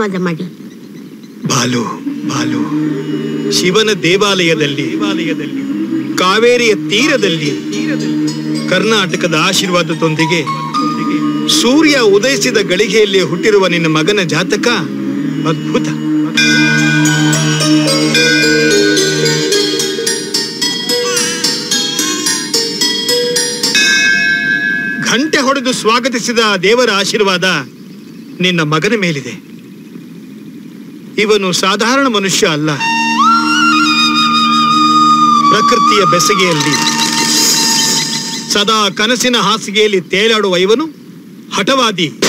ಆಶೀರ್ವಾದ ಮಾಡಿ. ಬಾಲು ಬಾಲು. ಶಿವನ ದೇವಾಲಯದಲ್ಲಿ, ಕಾವೇರಿಯ ತೀರದಲ್ಲಿ, ಕರ್ನಾಟಕದ ಆಶೀರ್ವಾದದೊಂದಿಗೆ ಸೂರ್ಯ ಉದಯಿಸಿದ ಗಳಿಗೆಯಲ್ಲಿ ಹುಟ್ಟಿರುವ ನಿನ್ನ ಮಗನ ಜಾತಕ ಅದ್ಭುತ. ಘಂಟೆ ಹೊಡೆದು ಸ್ವಾಗತಿಸಿದ ದೇವರ ಆಶೀರ್ವಾದ ನಿನ್ನ ಮಗನ ಮೇಲಿದೆ. ಇವನು ಸಾಧಾರಣ ಮನುಷ್ಯ ಅಲ್ಲ. ಪ್ರಕೃತಿಯ ಬೆಸಗೆಯಲ್ಲಿ. ಸದಾ ಕನಸಿನ ಹಾಸಿಗೆಯಲ್ಲಿ ತೇಲಾಡುವ ಇವನು ಹಠವಾದಿ.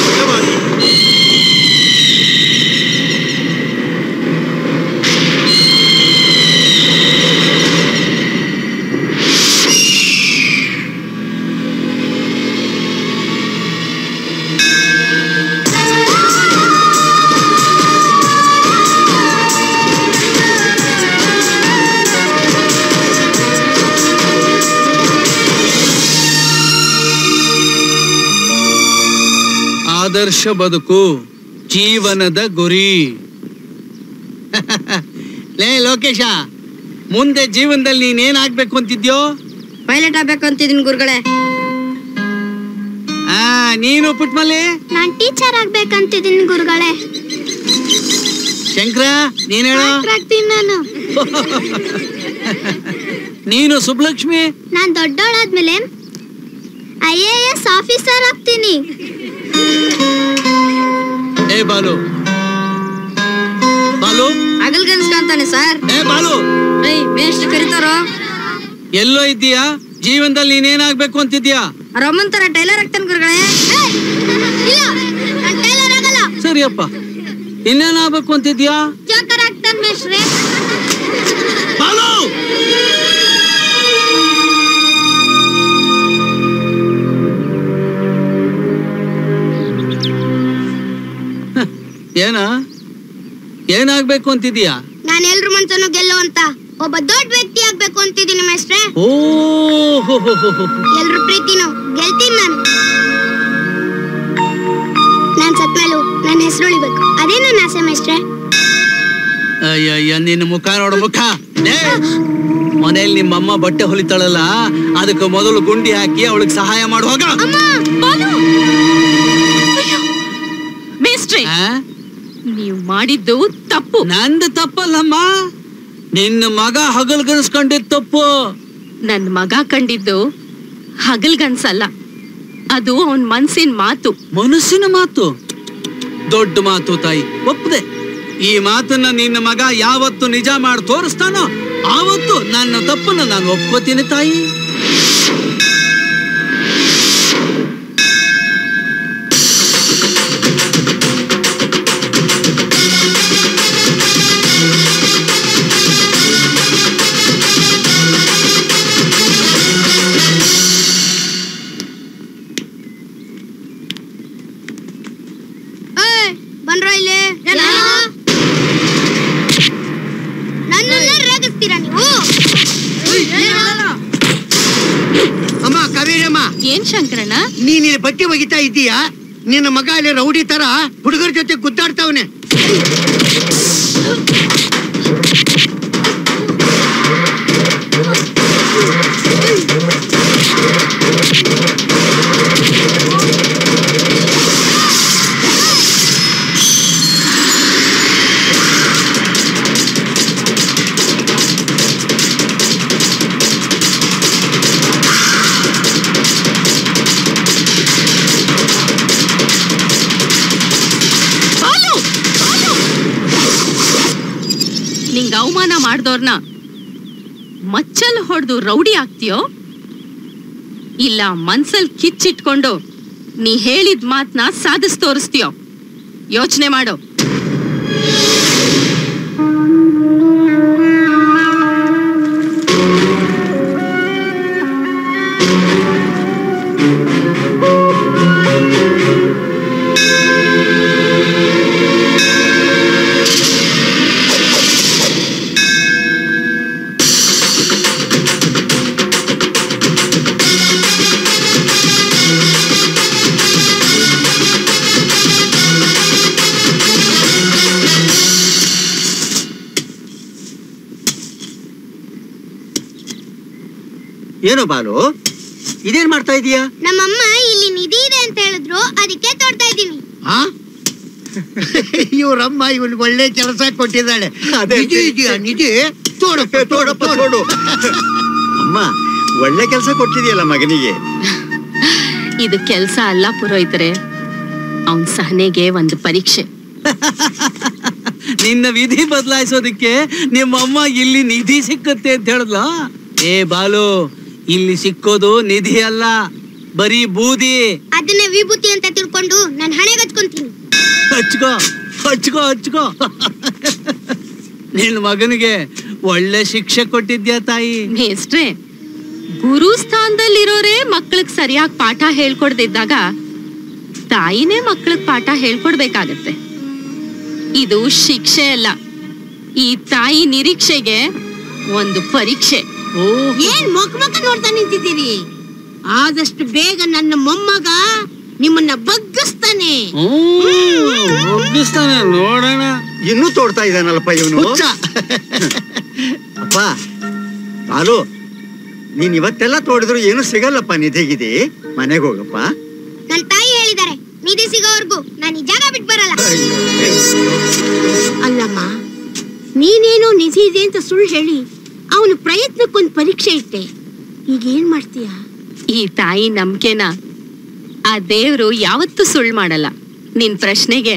ಆದರ್ಶ ಬದುಕು ಜೀವನದ ಗುರಿ. ಲೇ ಲೋಕೇಶ ಮುಂದೆ ಜೀವನದಲ್ಲಿ ನೀನೇನಾಗ್ಬೇಕು ಅಂತಿದ್ಯೋ? ಪೈಲಟ್ ಆಗ್ಬೇಕು ಅಂತಿದ್ದೀನಿ ಗುರುಗಳೇ. ಆ ನೀನು ಪುಟ್ಮಲ್ಲಿ? ನಾನ್ ಟೀಚರ್ ಆಗ್ಬೇಕಂತಿದ್ದೀನಿ ಗುರುಗಳೇ. ಶಂಕರ ನೀನ್ ಹೇಳು. ಆಗ್ತೀನಿ ನಾನು. ನೀನು ಸುಬ್ಲಕ್ಷ್ಮಿ? ನಾನ್ ದೊಡ್ಡವಳಾದ್ಮೇಲೆ ಐ ಎ ಎಸ್ ಆಫೀಸರ್ ಆಗ್ತೀನಿ. ಏ ಬಾಲು. ಬಾಲು? ಹಗಲ್ ಕನ್ಸ್ಕಾಂತಾನೆ ಸರ್. ಏ ಬಾಲು. ಐ ಮೇಷ್ಟ್ರು ಕರೀತಾರೋ? ಎಲ್ಲೋ ಇದ್ದೀಯಾ? ಜೀವನದಲ್ಲಿ ನೀನೇನಾಗ್ಬೇಕು ಅಂತಿದ್ಯಾ ರಮಂತರ ತರ ಟೈಲರ್ ಆಗ್ತಾನೆ ಗುರುಗಳೇ. ಇಲ್ಲ ಟೈಲರ್ ಆಗಲ್ಲ. ಸರಿಯಪ್ಪ. ಇನ್ನೇನಾಗ್ಬೇಕು ಅಂತಿದ್ಯಾ ಜೋಕರ್ ಆಗ್ತಾನೆ ಮೇಷ್ಟ್ರೆ. ಏನಾಗ್ಬೇಕು ಅಂತಿದ್ಯಾ ನಾನು ಎಲ್ರ ಮನ್ಸನ್ನು ಗೆಲ್ಲುವಂತ ಒಬ್ಬ ದೊಡ್ಡ ವ್ಯಕ್ತಿ ಆಗ್ಬೇಕು ಅಂತಿದ್ದೀನಿ ಮೇಸ್ಟ್ರೇ ಓ. ಎಲ್ರ ಪ್ರೀತಿನೂ ಗೆಲ್ತೀನಿ ನಾನು. ನಾನ್ ಸತ್ಮೇಲೂ ನನ್ನ ಹೆಸರು ಉಳಿಬೇಕು. ಅದೇ ನನ್ನ ಆಸೆ ಮೇಸ್ಟ್ರೇ ಅಯ್ಯಯ್ಯ ನಿನ್ನ ಮುಖ ನೋಡ ಮುಖ. ಮನೆಯಲ್ಲಿ ನಿಮ್ಮಮ್ಮ ಬಟ್ಟೆ ಹೊಲಿತಾಳಲ್ಲ ಅದಕ್ಕೆ ಮೊದಲು ಗುಂಡಿ ಹಾಕಿ ಅವಳಿಗೆ ಸಹಾಯ ಮಾಡುವಾಗ? ನೀವು ಮಾಡಿದ್ದು ತಪ್ಪು. ನಂದು ತಪ್ಪಲ್ಲಮ್ಮ. ನಿನ್ನ ಮಗ ಹಗಲ್ ಗನ್ಸ್ಕೊಂಡಿದ್ ತಪ್ಪು. ನನ್ ಮಗ ಕಂಡಿದ್ದು ಹಗಲ್ಗನ್ಸಲ್ಲ. ಅದು ಅವನ್ ಮನ್ಸಿನ ಮಾತು. ಮನಸ್ಸಿನ ಮಾತು. ದೊಡ್ಡ ಮಾತು ತಾಯಿ. ಒಪ್ಪದೆ. ಈ ಮಾತನ್ನ ನಿನ್ನ ಮಗ ಯಾವತ್ತು ನಿಜ ಮಾಡಿ ತೋರಿಸ್ತಾನೋ ಆವತ್ತು ನನ್ನ ತಪ್ಪನ್ನ ನಾನು ಒಪ್ಕೋತೀನಿ ತಾಯಿ. ಇದ್ದೀಯಾ ನಿನ್ನ ಮಗ ಇಲ್ಲಿ ರೌಡಿ ತರ ಹುಡುಗರ ಜೊತೆ ಗುದ್ದಾಡ್ತಾವನೆ. ಮಚ್ಚಲ್ ಹೊಡೆದು ರೌಡಿ ಆಗ್ತೀಯೋ? ಇಲ್ಲ ಮನ್ಸಲ್ ಕಿಚ್ಚಿಟ್ಕೊಂಡು ನೀ ಹೇಳಿದ ಮಾತನ್ನ ಸಾಧಿಸ್ ತೋರಿಸ್ತೀಯೋ? ಯೋಚನೆ ಮಾಡು. ಏನು ಬಾಲು. ಇದೇನ್ ಮಾಡ್ತಾ ಇದೀಯಾ? ನಮ್ಮಮ್ಮ ಇಲ್ಲಿ ನಿಧಿ ಇದೆ ಅಂತ ಹೇಳಿದ್ರು ಅದಕ್ಕೆ ತೋಡ್ತಾ ಇದ್ದೀನಿ. ಆ? ಇವ್ರಮ್ಮ ಇವನ್ ಒಳ್ಳೆ ಕೆಲಸ ಕೊಟ್ಟಿದ್ದಾಳೆ. ಅದೇ. ನಿಧಿ ಇದೆಯಾ ನಿಧಿ? ತೋಡಪ್ಪ ತೋಡಪ್ಪ ತೋಡು. ಅಮ್ಮ ಒಳ್ಳೆ ಕೆಲಸ ಕೊಟ್ಟಿದೆಯಲ್ಲ ಮಗನಿಗೆ? ಇದು ಕೆಲಸ ಅಲ್ಲ ಪುರೋಹಿತರೆ. ಅವನ್ ಸಹನೆಗೆ ಒಂದು ಪರೀಕ್ಷೆ. ನಿನ್ನ ವಿಧಿ ಬದಲಾಯಿಸೋದಕ್ಕೆ ನಿಮ್ಮಮ್ಮ ಇಲ್ಲಿ ನಿಧಿ ಸಿಕ್ಕತ್ತೆ ಅಂತ ಹೇಳಿದ್ಲಾ? ಏ ಬಾಲು ಇಲ್ಲಿ ಸಿಕ್ಕೋದು ನಿಧಿ ಅಲ್ಲ ಬರೀ ಬೂದಿ. ಅದನ್ನ ವಿಭೂತಿ ಅಂತ ತಿಳ್ಕೊಂಡು ನಾನು ಹಣೆಗೆ ಹಚ್ಕೊಂತೀನಿ ಹಚ್ಕೋ ಹಚ್ಕೋ ಹಚ್ಕೋ. ನಿನ್ ಮಗನಿಗೆ ಒಳ್ಳೆ ಶಿಕ್ಷೆ ಕೊಟ್ಟಿದ್ಯಾ ತಾಯಿ? ಮೇಷ್ಟ್ರೆ ಗುರು ಸ್ಥಾನದಲ್ಲಿರೋರೇ ಮಕ್ಳಿಗೆ ಸರಿಯಾಗಿ ಪಾಠ ಹೇಳ್ಕೊಡ್ದಿದ್ದಾಗ ತಾಯಿನೇ ಮಕ್ಳಿಗೆ ಪಾಠ ಹೇಳ್ಕೊಡ್ಬೇಕಾಗತ್ತೆ. ಇದು ಶಿಕ್ಷೆ ಅಲ್ಲ ಈ ತಾಯಿ ನಿರೀಕ್ಷೆಗೆ ಒಂದು ಪರೀಕ್ಷೆ. ಏನ್ ಮೊಕ್ ಮಕ್ಕ ನೋಡ್ತಾ ನಿಂತಿದ್ದೀರಿ? ಆದಷ್ಟು ಬೇಗ ನನ್ನ ಮೊಮ್ಮಗ ನಿಮ್ಮನ್ನ ಬಗ್ಗಿಸ್ತಾನೆ. ಬಗ್ಗಿಸ್ತಾನೆ ನೋಡೋಣ. ಇನ್ನೂ ತೋಡ್ತಾ ಇದ್ದಾನಲ್ಲಪ್ಪ ಇವನು? ಅಪ್ಪ ಬಾಲು ನೀನ್ ಇವತ್ತೆಲ್ಲ ತೋಡಿದ್ರು ಏನು ಸಿಗಲ್ಲಪ್ಪ ನಿಧಿಗಿದಿ ಮನೆಗೆ ಹೋಗಪ್ಪ. ನನ್ನ ತಾಯಿ ಹೇಳಿದ್ದಾರೆ ನಿಧಿ ಸಿಗೋವರೆಗೂ. ನಾನು ಈ ಜಾಗ ಬಿಟ್ಟು ಬರಲ್ಲ. ಅಲ್ಲಮ್ಮ ನೀನೇನು ನಿಧಿ ಇದೆ ಅಂತ ಸುಳ್ಳು ಹೇಳಿ ಅವನ ಪ್ರಯತ್ನಕ್ಕೊಂದು ಪರೀಕ್ಷೆ ಇಟ್ಟೆ. ಈಗ ಏನ್ ಮಾಡ್ತೀಯ? ಈ ತಾಯಿ ನಂಬಿಕೆನ ಆ ದೇವರು ಯಾವತ್ತೂ ಸುಳ್ಳು ಮಾಡಲ್ಲ. ನಿನ್ ಪ್ರಶ್ನೆಗೆ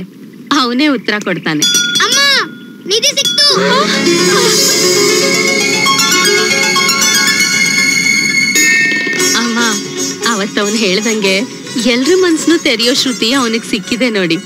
ಅವನೇ ಉತ್ತರ ಕೊಡ್ತಾನೆ. ಅಮ್ಮ ನಿಧಿ ಸಿಕ್ತು. ಅಮ್ಮ ಅವತ್ತವನ್ ಹೇಳ್ದಂಗೆ ಎಲ್ರ ಮನ್ಸನ್ನು ತೆರೆಯೋ ಶ್ರುತಿ ಅವನಿಗೆ ಸಿಕ್ಕಿದೆ ನೋಡಿ.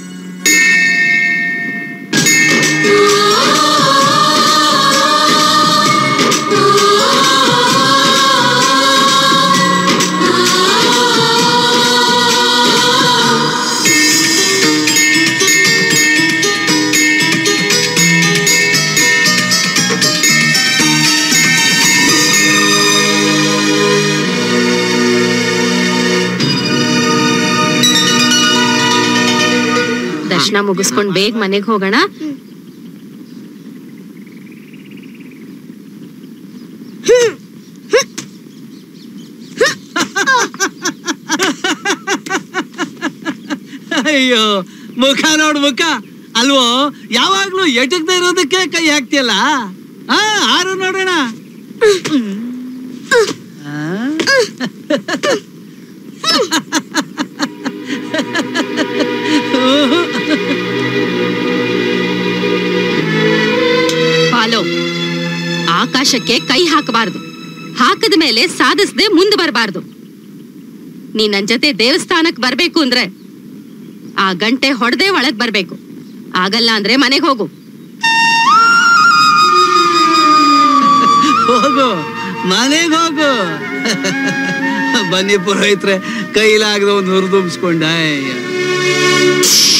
ದರ್ಶನ ಮುಗಿಸ್ಕೊಂಡ್ ಬೇಗ ಮನೆಗೆ ಹೋಗೋಣ. ಅಯ್ಯೋ ಮುಖ ನೋಡ್ ಮುಖ. ಅಲ್ವೋ ಯಾವಾಗ್ಲೂ ಎಟಕ್ದೇ ಇರೋದಕ್ಕೆ ಕೈ ಹಾಕ್ತಿಯಲ್ಲ? ಆ ಆರು ನೋಡೋಣ. ಪಾಲೋ, ಆಕಾಶಕ್ಕೆ ಕೈ ಹಾಕಬಾರದು. ಹಾಕದ ಮೇಲೆ ಸಾಧಿಸದೆ ಮುಂದೆ ಬರಬಾರದು. ನೀ ನನ್ನ ಜೊತೆ ದೇವಸ್ಥಾನಕ್ಕೆ ಬರ್ಬೇಕು ಅಂದ್ರೆ ಆ ಗಂಟೆ ಹೊಡೆದೆ ಒಳಗ್ ಬರ್ಬೇಕು. ಆಗಲ್ಲ ಅಂದ್ರೆ ಮನೆಗೆ ಹೋಗು. ಹೋಗು, ಮನೆಗೆ ಹೋಗು. ಬನ್ನಿ ಪುರೋಹಿತ್ರೆ, ಕೈಲಾಗದ ಒಂದು ಹುರಿದುಂಬಿಸ್ಕೊಂಡ Shhh!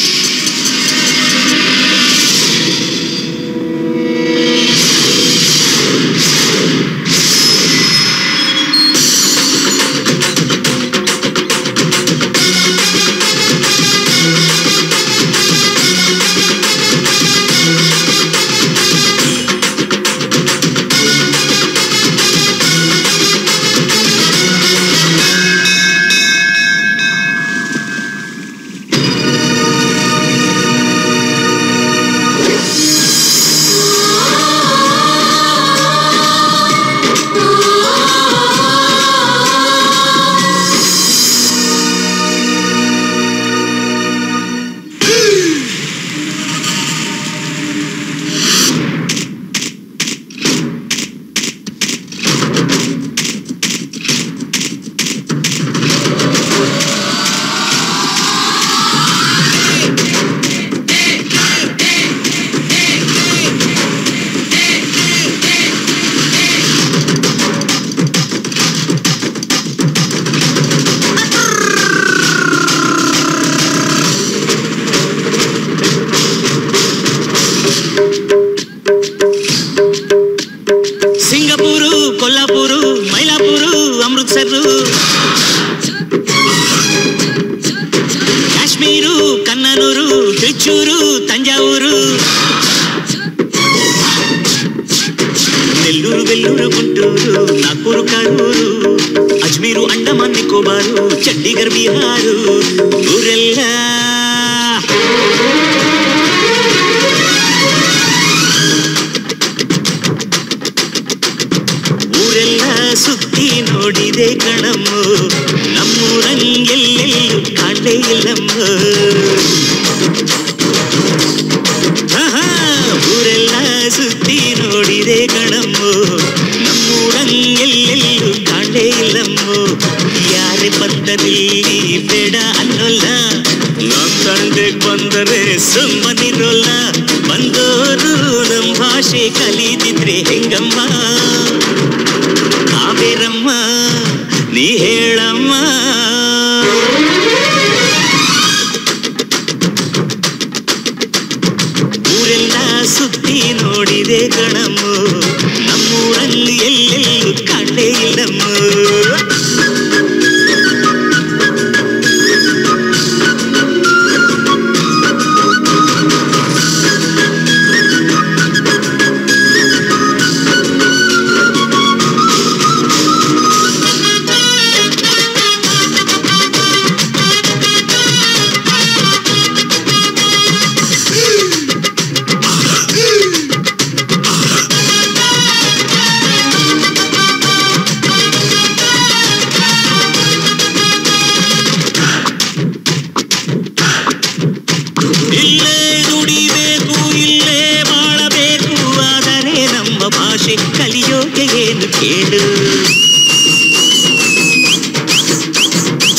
ಏನು ಕೇಳು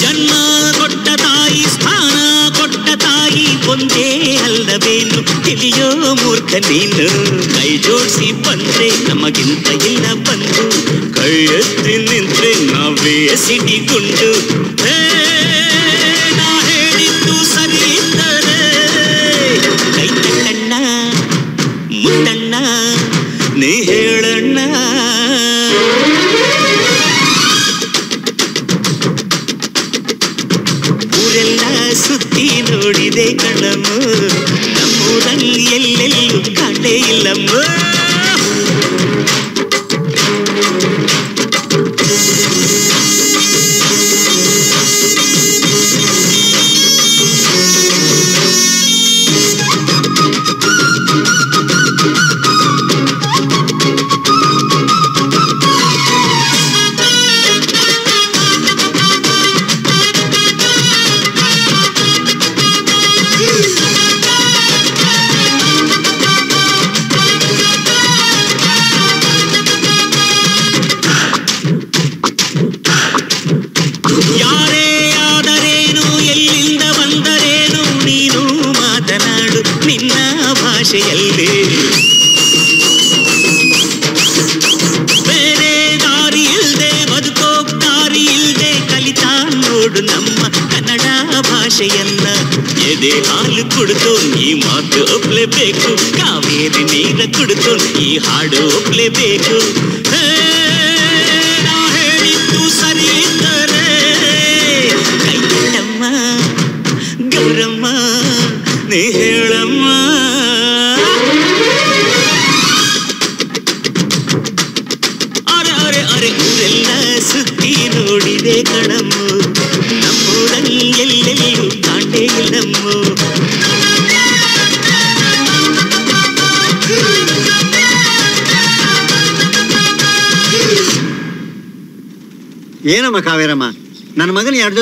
ಜನ್ಮ ಕೊಟ್ಟ ತಾಯಿ ಸ್ಥಾನ ಕೊಟ್ಟ ತಾಯಿ ಒಂದೇ ಅಲ್ಲವೇನು ತಿಳಿಯೋ ಮೂರ್ಖ ನೀನು ಕೈ ಜೋಡಿಸಿ ಬಂದ್ರೆ ನಮಗಿಂತ ಇಲ್ಲ ಬಂದು ಕೈ ಎತ್ತಿ ನಿಂತ್ರೆ ನಾವೇ ಸಿಡಿಗುಂಡು ಹೇ,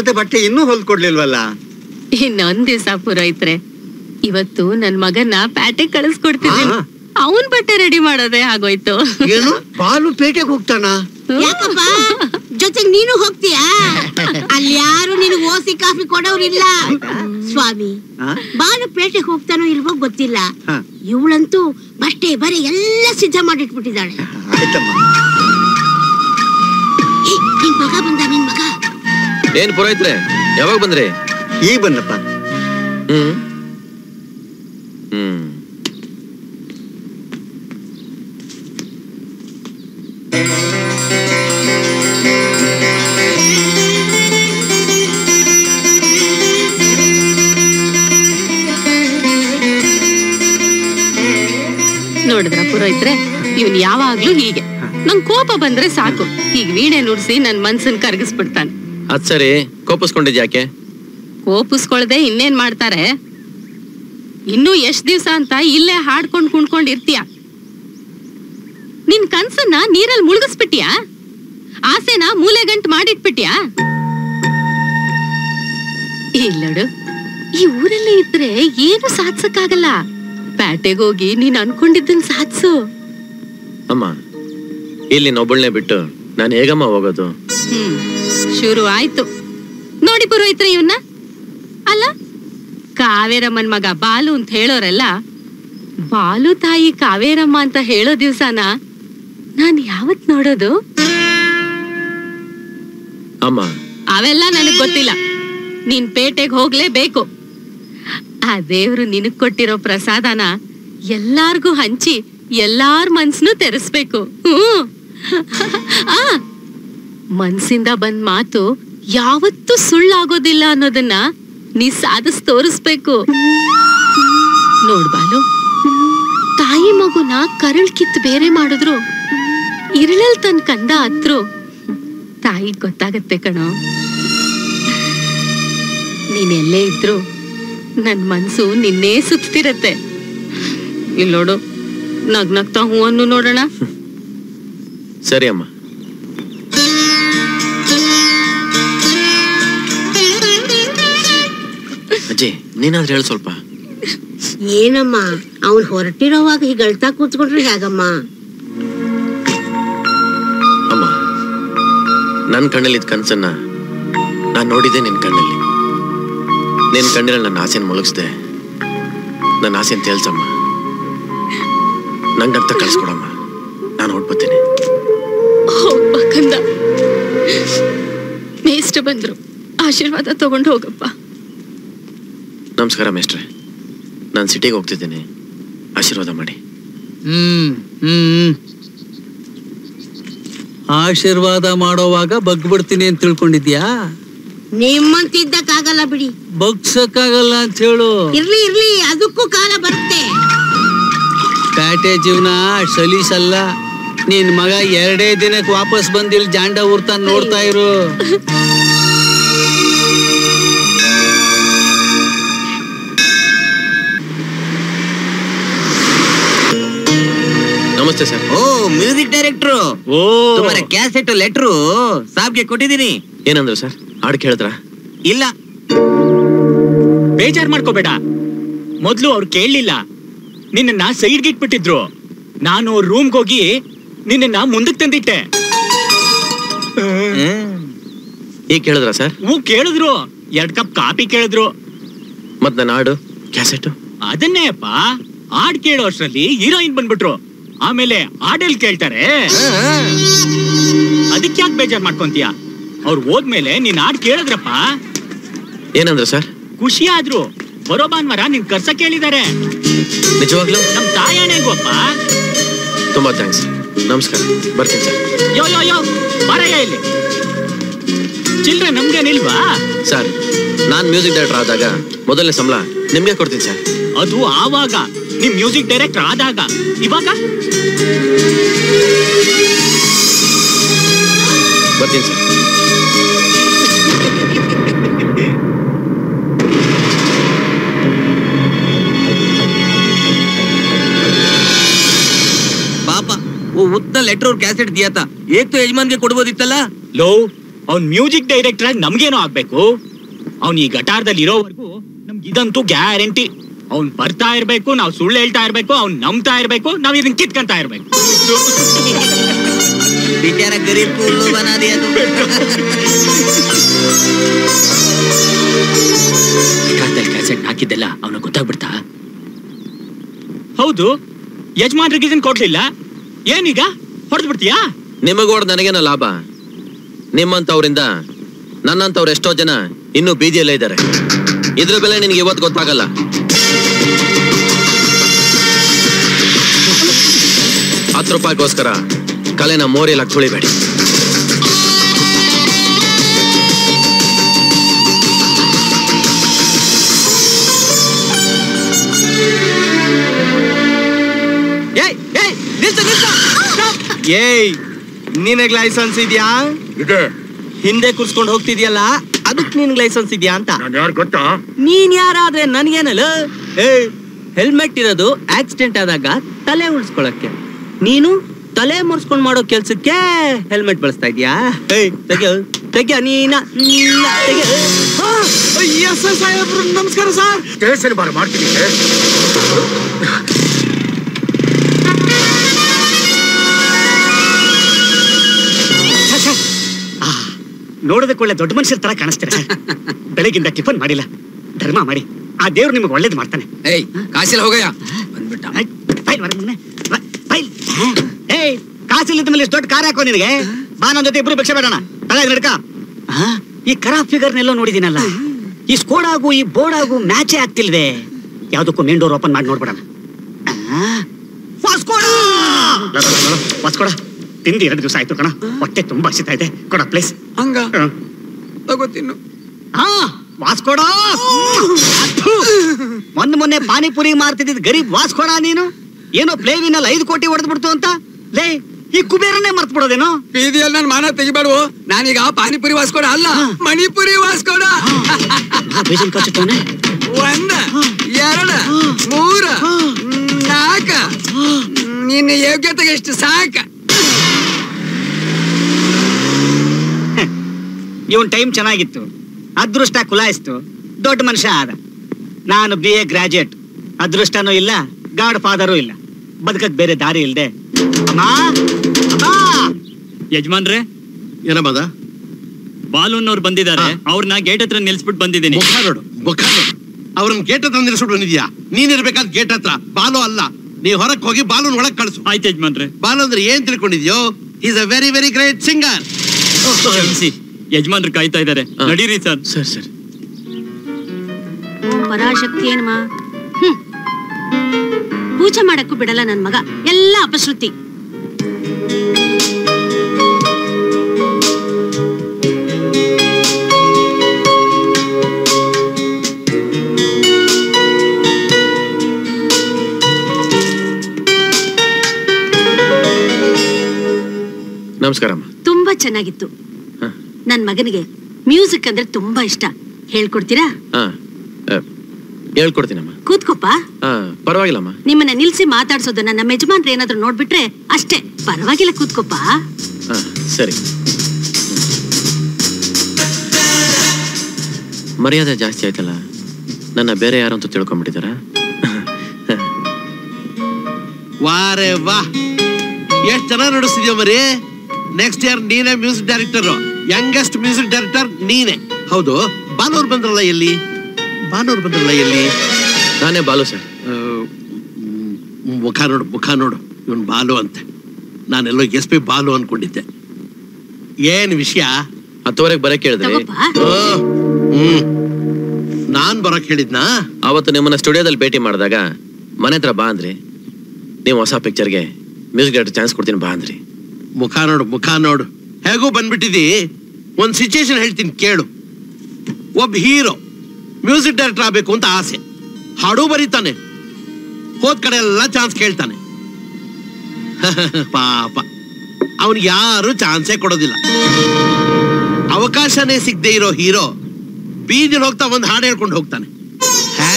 ಜೊತೆ ಬಟ್ಟೆ ಇನ್ನೂ ಹೊಲ್ಕೊಡ್ಲಿಲ್ವಲ್ಲ? ಇನ್ನೊಂದ್ ದಿವಸ ಪುರೋಹಿತ್ರೆ ಇವತ್ತು ನನ್ ಮಗನ ಪ್ಯಾಟೆ ಕಳಿಸ್ಕೊಡ್ತೀನಿ. ಅವನ್ ಬಟ್ಟೆ ರೆಡಿ ಮಾಡೋದೇ ಆಗೋಯ್ತು. ಏನು? ಪಾಲು ಪೇಟೆಗೆ ಹೋಗ್ತಾನ? ಯಾಕಪ್ಪ? ಜೊತೆಗ್ ನೀನು ಹೋಗ್ತೀಯಾ? ಅಲ್ಲಿ ಯಾರು ನಿನಗೆ ಓಸಿ ಕಾಫಿ ಕೊಡೋರಿಲ್ಲ ಸ್ವಾಮಿ? ಬಾಲು ಪೇಟೆಗೆ ಹೋಗ್ತಾನೋ ಇಲ್ವೋ ಗೊತ್ತಿಲ್ಲ. ಇವಳಂತೂ ಬಟ್ಟೆ ಬರೀ ಎಲ್ಲ ಸಿದ್ಧ ಮಾಡಿಟ್ಬಿಟ್ಟಿದ್ದಾಳೆ. ನಿನ್ ಮಗ ಬಂದ ನಿನ್ ಮಗ? ಏನ್ ಪುರೋಹಿತ್ರೆ ಯಾವಾಗ ಬಂದ್ರೆ? ಈಗ ಬಂದಪ್ಪ ಹ್ಮ್. ಹ್ಮ್. ನೋಡಿದ್ರ ಪುರೋಹಿತ್ರೆ? ಇವ್ನ್ ಯಾವಾಗ್ಲೂ ಹೀಗೆ. ನಂಗ್ ಕೋಪ ಬಂದ್ರೆ ಸಾಕು. ಈಗ ವೀಣೆ ನುಡ್ಸಿ ನನ್ ಮನ್ಸನ್ ಕರಗಿಸ್ಬಿಡ್ತಾನೆ. ಅದ್ ಸರಿ ಕೋಪಿಸ್ಕೊಂಡಿದ್ ಯಾಕೆ? ಕೋಪಿಸ್ಕೊಳ್ದೆ ಇನ್ನೇನ್ ಮಾಡ್ತಾರೆ? ಇನ್ನೂ ಎಷ್ಟ್ ದಿವ್ಸ ಅಂತ ಇಲ್ಲೇ ಹಾಡ್ಕೊಂಡ್ ಕುಣ್ಕೊಂಡ್ ಇರ್ತೀಯ ನಿನ್ ಕನ್ಸನ್ನ ನೀರಲ್ಲಿ ಮುಳುಗಿಸ್ಬಿಟ್ಟಿಯ ಆಸೆನ ಮೂಲೆಗಂಟ್ ಮಾಡಿಟ್ಬಿಟ್ಯಾ? ಇಲ್ಲಡು ಈ ಊರಲ್ಲಿ ಇದ್ರೆ ಏನು ಸಾಧಿಸಕ್ಕಾಗಲ್ಲ? ಹೋಗಿ ನೀನ್ ಅನ್ಕೊಂಡಿದ್ದನ್ ಸಾಧಿಸು. ಅಮ್ಮ ಇಲ್ಲಿ ನೊಬ್ಬಳನೆ ಬಿಟ್ಟು ನಾನು ಹೇಗಮ್ಮ ಹೋಗೋದು? ಹ್ಮ್. ಶುರು ಆಯ್ತು ನೋಡಿ ಪುರೋಹಿತ್ರೆ ಇವನ್ನ ಅಲ್ಲ ಕಾವೇರಮ್ಮನ್ ಮಗ ಬಾಲು ಅಂತ ಹೇಳೋರೆಲ್ಲ ಬಾಲು ತಾಯಿ ಕಾವೇರಮ್ಮ ಅಂತ ಹೇಳೋ ದಿವ್ಸನ ನಾನ್ ಯಾವತ್ ನೋಡೋದು? ಅಮ್ಮ. ಅವೆಲ್ಲ ನನಗ್ ಗೊತ್ತಿಲ್ಲ. ನೀನ್ ಪೇಟೆಗ್ ಹೋಗ್ಲೇಬೇಕು. ಆ ದೇವ್ರು ನಿನಗ್ ಕೊಟ್ಟಿರೋ ಪ್ರಸಾದನ ಎಲ್ಲಾರ್ಗೂ ಹಂಚಿ ಎಲ್ಲಾರ್ ಮನ್ಸನ್ನು ತೆರೆಸ್ಬೇಕು. ಹ್ಮ್. ಆ ಮನ್ಸಿಂದ ಬಂದ್ ಮಾತು ಯಾವತ್ತೂ ಸುಳ್ಳಾಗೋದಿಲ್ಲ ಅನ್ನೋದನ್ನ ನೀ ಸಾಧಿಸ್ ತೋರಿಸ್ಬೇಕು. ನೋಡ್ಬಾಲು ತಾಯಿ ಮಗುನ ಕರಳ್ ಕಿತ್ತು ಬೇರೆ ಮಾಡಿದ್ರು. ಇರಳಲ್ ತನ್ ಕಂದ ಹತ್ರು ತಾಯಿ ಗೊತ್ತಾಗತ್ತೆ ಕಣೋ. ನೀನೆಲ್ಲೇ ಇದ್ರು ನನ್ ಮನ್ಸು ನಿನ್ನೇ ಸುತ್ತಿರತ್ತೆ. ಇಲ್ಲೋಡು ನಗ್ನಗ್ತಾ ಹೂವನ್ನು ನೋಡೋಣ. ಸರಿ ಅಮ್ಮ. ಅಜ್ಜಿ ನೀನಾದ್ರೂ ಹೇಳಿ ಸ್ವಲ್ಪ. ಏನಮ್ಮ? ಅವ್ನ್ ಹೊರಟಿರೋವಾಗ ಹೀಗೆ ಅಳ್ತಾ ಕೂತ್ಕೊಂಡ್ರೆ ಹೇಗಮ್ಮ? ಅಮ್ಮ ನನ್ನ ಕಣ್ಣಲ್ಲಿ ಇದ್ ಕನ್ಸನ್ನ ನಾನು ನೋಡಿದ್ದೆ ನಿನ್ನ ಕಣ್ಣಲ್ಲಿ. ನಿನ್ನ ಕಣ್ಣಲ್ಲಿ ನನ್ನ ಆಸೆನ ಮುಳುಗಿಸ್ದೆ. ನನ್ನ ಆಸೆನ ತೇಲ್ಸಮ್ಮ ನಂಗಂತ ಕಳ್ಸ್ಕೊಡಮ್ಮ. ನಾನು ಹೊಟ್ಬತ್ತೀನಿ ಹೋಗ್ಬ ಕಂದ ಮೇಷ್ಟ್ರು ಬಂದ್ರು ಆಶೀರ್ವಾದ ತಗೊಂಡು ಹೋಗಪ್ಪ. ನಮಸ್ಕಾರ ಮೇಷ್ಟ್ರೆ. ನಾನು ಸಿಟಿಗೆ ಹೋಗ್ತಿದ್ದೀನಿ. ಆಶೀರ್ವಾದ ಮಾಡಿ. ಹ್ಮ್ ಹ್ಮ್ ಆಶೀರ್ವಾದ ಮಾಡೋವಾಗ ಬಗ್ಬಿಡ್ತೀನಿ ಅಂತ ತಿಳ್ಕೊಂಡಿದ್ಯಾ? ನಿಮ್ಮಂತಿದ್ದಕ್ಕಾಗಲ್ಲ ಬಿಡಿ. ಬಗ್ಸಕ್ಕಾಗಲ್ಲ ಅಂತ ಹೇಳು. ಇರ್ಲಿ ಇರ್ಲಿ ಅದಕ್ಕೂ ಕಾಲ ಬರುತ್ತೆ. ಪ್ಯಾಟೆ ಜೀವನ ಸಲೀಸಲ್ಲ. ನಿನ್ ಮಗ ಎರಡೇ ದಿನಕ್ಕೆ ವಾಪಸ್ ಬಂದಿಲ್ ಜಾಂಡ ಊರ್ತ ನೋಡ್ತಾ ಇರು. ನಮಸ್ತೆ ಸರ್. ಓ ಮ್ಯೂಸಿಕ್ ಡೈರೆಕ್ಟ್ರು. ಓ. ತುಮಾರ ಕ್ಯಾಸೆಟ್ ಲೆಟ್ರು ಸಾಬ್ಗೆ ಕೊಟ್ಟಿದ್ದೀನಿ ಏನಂದ್ರು ಸರ್? ಹಾಡು ಕೇಳಿದ್ರ? ಇಲ್ಲ. ಬೇಜಾರ್ ಮಾಡ್ಕೋಬೇಡ. ಮೊದ್ಲು ಅವ್ರು ಕೇಳಲಿಲ್ಲ. ನಿನ್ನ ಸೈಡ್ಗೆ ಇಟ್ಬಿಟ್ಟಿದ್ರು ನಾನು ರೂಮ್ಗೆ ಹೋಗಿ ನಿನ್ನ ಮುಂದಕ್ಕೆ ತಂದಿಟ್ಟೆ. ಈಗ ಕೇಳಿದ್ರಾ ಸರ್? ಹ್ಞೂ ಕೇಳಿದ್ರು. ಎರಡು ಕಪ್ ಕಾಫಿ ಕೇಳಿದ್ರು. ಮತ್ತೆ ನನ್ನ ಹಾಡು ಕ್ಯಾಸೆಟ್. ಅದನ್ನೇ ಅಪ್ಪ ಹಾಡ್ ಕೇಳೋ ಅಷ್ಟರಲ್ಲಿ ಹೀರೋಯಿನ್ ಬಂದ್ಬಿಟ್ರು. ಆಮೇಲೆ ಹಾಡೆಲ್ ಕೇಳ್ತಾರೆ. ಅದಕ್ಕೆ ಯಾಕೆ ಬೇಜಾರ್ ಮಾಡ್ಕೊಂತೀಯ? ಅವ್ರು ಹೋದ್ಮೇಲೆ ನೀನ್ ಹಾಡ್ ಕೇಳಿದ್ರಪ್ಪ. ಏನಂದ್ರು ಸರ್? ಖುಷಿ ಆದ್ರು. ಬರೋ ಭಾನುವಾರ ನಿನ್ ಕರ್ಸಕ್ಕೆ ಹೇಳಿದಾರೆ ನಿಜವಾಗ್ಲೂ? ನಮ್ ತಾಯಣೆ ಅಪ್ಪ ತುಂಬಾ ಥ್ಯಾಂಕ್ಸ್. ನಮಸ್ಕಾರ. ಬರ್ತೀನಿ ಸರ್. ಯೋ ಯೋ ಯೋ ಬಾರಯ್ಯ ಇಲ್ಲಿ. ಚಿಲ್ಡ್ರೆ ನಮ್ಗೇನಿಲ್ವಾ ಸರ್ ನಾನು ಮ್ಯೂಸಿಕ್ ಡೈರೆಕ್ಟರ್ ಆದಾಗ ಮೊದಲನೇ ಸಂಬಳ ನಿಮ್ಗೆ ಕೊಡ್ತೀನಿ ಸರ್. ಅದು ಆವಾಗ. ನಿಮ್ ಮ್ಯೂಸಿಕ್ ಡೈರೆಕ್ಟರ್ ಆದಾಗ. ಇವಾಗ? ಬರ್ತೀನಿ ಸರ್. वो उतना लेटर और कैसेट दिया था एक तो यजमान के ಕೊಡ್ಬೋದಿತ್ತಲ್ಲ ಲೋ ಅವ್ನ್ ಮ್ಯೂಸಿಕ್ ಡೈರೆಕ್ಟರ್ ಆಗಿ ನಮ್ಗೇನೋ ಆಗ್ಬೇಕು ಅವ್ನ್ ಈ ಗಟಾರದಲ್ಲಿ ಇರೋವರೆಗೂ ನಮ್ಗೆ ಇದಂತೂ ಗ್ಯಾರಂಟಿ ಅವ್ನ್ ಬರ್ತಾ ಇರ್ಬೇಕು ನಾವ್ ಸುಳ್ಳು ಹೇಳ್ತಾ ಇರ್ಬೇಕು ಅವ್ನ್ ನಂಬ್ತಾ ಇರ್ಬೇಕು ನಾವ್ ಇದನ್ ಕಿತ್ಕೊಂತಾ ಇರ್ಬೇಕು बेचारा गरीब को उल्लू बना दिया तुम ಗಟಾರದಲ್ಲಿ ಕ್ಯಾಸೆಟ್ ಹಾಕಿದ್ದೆಲ್ಲ ಅವನ ಗೊತ್ತಾಗ್ಬಿಡ್ತಾ ಹೌದು ಯಜಮಾನ್ರಿಗೆ ಇದನ್ ಕೊಡ್ಲಿಲ್ಲ ಏನೀಗ ಹೊಡೆದ್ ಬಿಡ್ತೀಯಾ ನಿಮಗೋಡ್ ನನಗೇನ ಲಾಭ. ನಿಮ್ಮಂತವ್ರಿಂದ, ನನ್ನಂತವ್ರು ಎಷ್ಟೋ ಜನ ಇನ್ನೂ ಬೀದಿಯಲ್ಲೇ ಇದ್ದಾರೆ. ಇದ್ರ ಬೆಲೆ ನಿನಗೆ ಇವತ್ತು ಗೊತ್ತಾಗಲ್ಲ. ಹತ್ತು ರೂಪಾಯಿಗೋಸ್ಕರ ಕಲೆನ ಮೋರಿಯಲ್ಲ ತುಳಿಬೇಡಿ. ಏಯ್ ನಿನಗ್ ಲೈಸೆನ್ಸ್ ಇದೆಯಾ? ಇದೆ. ಹಿಂದೆ ಕುರ್ಸ್ಕೊಂಡು ಹೋಗ್ತಿದ್ಯಲ್ಲ ಅದಕ್ ನಿನ್ಗ್ ಲೈಸೆನ್ಸ್ ಇದೆಯಾ ಅಂತ. ನಾನು ಯಾರು ಗೊತ್ತಾ? ನೀನ್ ಯಾರಾದ್ರೆ ನನ್ಗೇನಲ್ಲ? ಹೆಲ್ಮೆಟ್ ಇರೋದು ಆಕ್ಸಿಡೆಂಟ್ ಆದಾಗ ತಲೆ ಉಳಿಸ್ಕೊಳಕ್ಕೆ. ನೀನು ತಲೆ ಮುರ್ಸ್ಕೊಂಡ್ ಮಾಡೋ ಕೆಲ್ಸಕ್ಕೆ ಹೆಲ್ಮೆಟ್ ಬಳಸ್ತಾ ಇದ್ಯಾ? ನೀನಾ ತೆಗೆ ತೆಗೆ ನೀನ ನೀನ ತೆಗೆ ಎಸ್ ಸಾಹೇಬ್ರು ನಮಸ್ಕಾರ ಸರ್. ಕೇಸರಿ ಬಾರ ಮಾಡ್ತೀನಿ ನೋಡೋದಕ್ಕೆ ಒಳ್ಳೆ ದೊಡ್ಡ ಮನುಷ್ಯರ ತರ ಕಾಣಿಸ್ತೀರ ಬೆಳಗಿಂದ ಟಿಫನ್ ಮಾಡಿಲ್ಲ. ಧರ್ಮ ಮಾಡಿ. ಆ ದೇವ್ರು ನಿಮಗೆ ಒಳ್ಳೇದು ಮಾಡ್ತಾನೆ. ಏಯ್ ಕಾಸಿಲ್ಲ ಹೋಗಯ್ಯ. ಬಂದ್ಬಿಟ್ಟ. ಫೈಲ್ ಹೊರಗ್ ಫೈಲ್. ಏಯ್ ಕಾಸಿಲ್ಲದ ಮೇಲೆ ಇಷ್ಟ್ ದೊಡ್ಡ ಕಾರ್ ಹಾಕೋ ನಿನಗೆ? ಬಾ ನನ್ನ ಜೊತೆ ಇಬ್ರು ಭಿಕ್ಷೆ ಬೇಡೋಣ. ತಗ ನಡ್ಕ. ಆ, ಈ ಕರಾ ಫಿಗರ್ನೆಲ್ಲೋ ನೋಡಿದ್ದೀನಲ್ಲ ಈ ಸ್ಕೋಡಾಗು ಈ ಬೋರ್ಡಾಗೂ ಮ್ಯಾಚೇ ಆಗ್ತಿಲ್ವೇ? ಯಾವ್ದಕ್ಕೂ ಮೇನ್ ಡೋರ್ ಓಪನ್ ಮಾಡಿ ನೋಡ್ಬಿಡೋಣ. ಆ, ವಾಸ್ಕೋಡ ವಾಸ್ಕೋಡ ತಿಂದು ಎರಡು ದಿವಸ ಆಯ್ತು ಕಣ. ಹೊಟ್ಟೆ ತುಂಬಾ ಹಸಿತಾ ಇದೆ. ಕೊಡ ಪ್ಲೇಸ್ ಹಂಗ? ತಗೋತಿನ್ನು ಹಾ ವಾಸ್ಕೋಡ. ಮೊನ್ನೆ ಮೊನ್ನೆ ಪಾನಿಪುರಿ ಮಾರ್ತಿದ್ದ ಗರೀಬ್ ವಾಸ್ಕೋಡ ನೀನು? ಏನೋ ಪ್ಲೇವಿನಲ್ಲಿ ಐದು ಕೋಟಿ ಹೊಡೆದ್ ಬಿಡ್ತು ಅಂತ? ಲೇ ಈ ಕುಬೇರನ್ನೇ ಮರ್ತ್ ಬಿಡೋದೇನೋ ಬೀದಿಯಲ್ಲಿ ನಾನು ಮಾನ ತೆಗಿಬೇಡು ನಾನೀಗ ಪಾನಿಪುರಿ ವಾಸ್ಕೋಡ ಅಲ್ಲ. Manipuri Vasco da. ಒಂದ ಎರಡ ಮೂರ ನಾಲ್ಕ. ನಿನ್ನ ಯೋಗ್ಯತೆಗೆ ಎಷ್ಟು ಸಾಕ. ಇವನ್ ಟೈಮ್ ಚೆನ್ನಾಗಿತ್ತು. ಅದೃಷ್ಟ ಕುಲಾಯಿಸ್ತು. ದೊಡ್ಡ ಮನುಷ್ಯ ಆದ. ನಾನು ಬಿ ಎ ಗ್ರಾಜುಯೇಟ್ ಅದೃಷ್ಟನೂ ಇಲ್ಲ ಗಾಡ್ ಫಾದರು ಇಲ್ಲ. ಬದುಕಕ್ ಬೇರೆ ದಾರಿ ಇಲ್ದೆ. ಯಜಮಾನ್ರೆ ಏನಮ್ಮದ ಬಾಲೂನ್ ಅವ್ರು ಬಂದಿದ್ದಾರೆ. ಅವ್ರನ್ನ ಗೇಟ್ ಹತ್ರ ನಿಲ್ಸ್ಬಿಟ್ಟು ಬಂದಿದ್ದೀನಿ. ಅವ್ರನ್ನ ಗೇಟ್ ಹತ್ರ ನಿಲ್ಸ್ಬಿಟ್ಟು ಬಂದಿದ್ಯಾ? ನೀನ್ ಇರ್ಬೇಕಾದ್ ಗೇಟ್ ಹತ್ರ. ಬಾಲು ಅಲ್ಲ. ನೀವ್ ಹೊರಕ್ ಹೋಗಿ ಬಾಲೂನ್ ಒಳಗ್ ಕಳ್ಸು. ಆಯ್ತು ಯಜಮಾನ್ರೆ. ಬಾಲು ಅಂದ್ರೆ ಏನ್ ತಿಳ್ಕೊಂಡಿದ್ಯೋ? Is a very very great singer ಕ್ಷಮಿಸಿ ಯಜಮಾನ್ರು ಕಾಯ್ತಾ ಇದ್ದಾರೆ. ನಡೀರಿ ಸರ್. Sir sir. ಪರಾಶಕ್ತಿ ಏನಮ್ಮ? ಹ್ಮ್. ಪೂಜೆ ಮಾಡಕ್ಕೂ ಬಿಡಲ್ಲ ನನ್ ಮಗ. ಎಲ್ಲ ಅಪಶ್ರುತಿ. ನಮಸ್ಕಾರ ತುಂಬಾ ಚೆನ್ನಾಗಿತ್ತು. ಹ. ನನ್ ಮಗನಿಗೆ ಮ್ಯೂಸಿಕ್ ಅಂದ್ರೆ ತುಂಬಾ ಇಷ್ಟ. ಹೇಳ್ಕೊಡ್ತೀರಾ? ಹೇಳ್ಕೊಡ್ತೀನಮ್ಮ. ಕೂತ್ಕೊಪ್ಪ. ಹಾ ಪರವಾಗಿಲ್ಲಮ್ಮ. ನಿಮ್ಮನ್ನ ನಿಲ್ಸಿ ಮಾತಾಡ್ಸೋದನ್ನ ನಮ್ಮ ಯಜಮಾನ್ರು ಏನಾದ್ರು ನೋಡ್ಬಿಟ್ರೆ ಅಷ್ಟೇ. ಪರವಾಗಿಲ್ಲ ಕೂತ್ಕೊಪ್ಪ. ಹಾ ಸರಿ. ಮರ್ಯಾದೆ ಜಾಸ್ತಿ ಆಯ್ತಲ್ಲ ನನ್ನ ಬೇರೆ ಯಾರು ಅಂತ ತಿಳ್ಕೊಂಡ್ಬಿಟ್ಟಿದಾರ ವಾರೆ ವಾ ಎಷ್ಟು ಚೆನ್ನಾಗಿ ನುಡಿಸ್ತಿದ್ಯೋ ಮರಿ. ನೆಕ್ಸ್ಟ್ ಇಯರ್ ನೀನೇ music director youngest music director ನೀನೆ. ಹೌದು ಬಾನೋರ್ ಬಂದ್ರಲ್ಲ ಎಲ್ಲಿ? ಬಾನೋರ್ ಬಂದ್ರಲ್ಲ ಎಲ್ಲಿ? ನಾನೇ ಬಾಲು ಸರ್. ಮುಖ ನೋಡು ಮುಖ ನೋಡು. ಇವನು ಬಾಲು ಅಂತೆ. ನಾನೆಲ್ಲೋ ಎಸ್ ಪಿ ಬಾಲು ಅನ್ಕೊಂಡಿದ್ದೆ. ಏನ್ ವಿಷಯ? ಹತ್ತುವರೆಗೆ ಬರಕ್ ಹೇಳಿದ್ರೆ. ಹ್ಞೂ ನಾನು ಹ್ಮ್. ನಾನ್ ಬರಕ್ ಹೇಳಿದ್ನಾ? ಅವತ್ತು ನಿಮ್ಮನ್ನ ಸ್ಟುಡಿಯೋದಲ್ಲಿ ಭೇಟಿ ಮಾಡಿದಾಗ ಮನೆ ಹತ್ರ ಬಾ ಅಂದ್ರಿ. ನೀವು ಹೊಸ ಪಿಕ್ಚರ್ಗೆ ಮ್ಯೂಸಿಕ್ ಡೈರೆಕ್ಟರ್ ಚಾನ್ಸ್ ಕೊಡ್ತೀನಿ ಬಾ ಅಂದ್ರಿ. ಮುಖ ನೋಡು ಮುಖ ನೋಡು. ಹೇಗೂ ಬಂದ್ಬಿಟ್ಟಿದಿ. ಒಂದು ಸಿಚುಯೇಷನ್ ಹೇಳ್ತೀನಿ, ಕೇಳು. ಒಬ್ಬ ಹೀರೋ ಮ್ಯೂಸಿಕ್ ಡೈರೆಕ್ಟರ್ ಆಗಬೇಕು ಅಂತ ಆಸೆ. ಹಾಡು ಬರೀತಾನೆ. ಹೋದ ಕಡೆ ಎಲ್ಲ ಚಾನ್ಸ್ ಕೇಳ್ತಾನೆ. ಪಾಪ. ಅವನಿಗೆ ಯಾರು ಚಾನ್ಸೇ ಕೊಡೋದಿಲ್ಲ. ಅವಕಾಶನೇ ಸಿಗದೆ ಇರೋ ಹೀರೋ ಬೀದಿಲ್ ಹೋಗ್ತಾ ಒಂದು ಹಾಡು ಹೇಳ್ಕೊಂಡು ಹೋಗ್ತಾನೆ.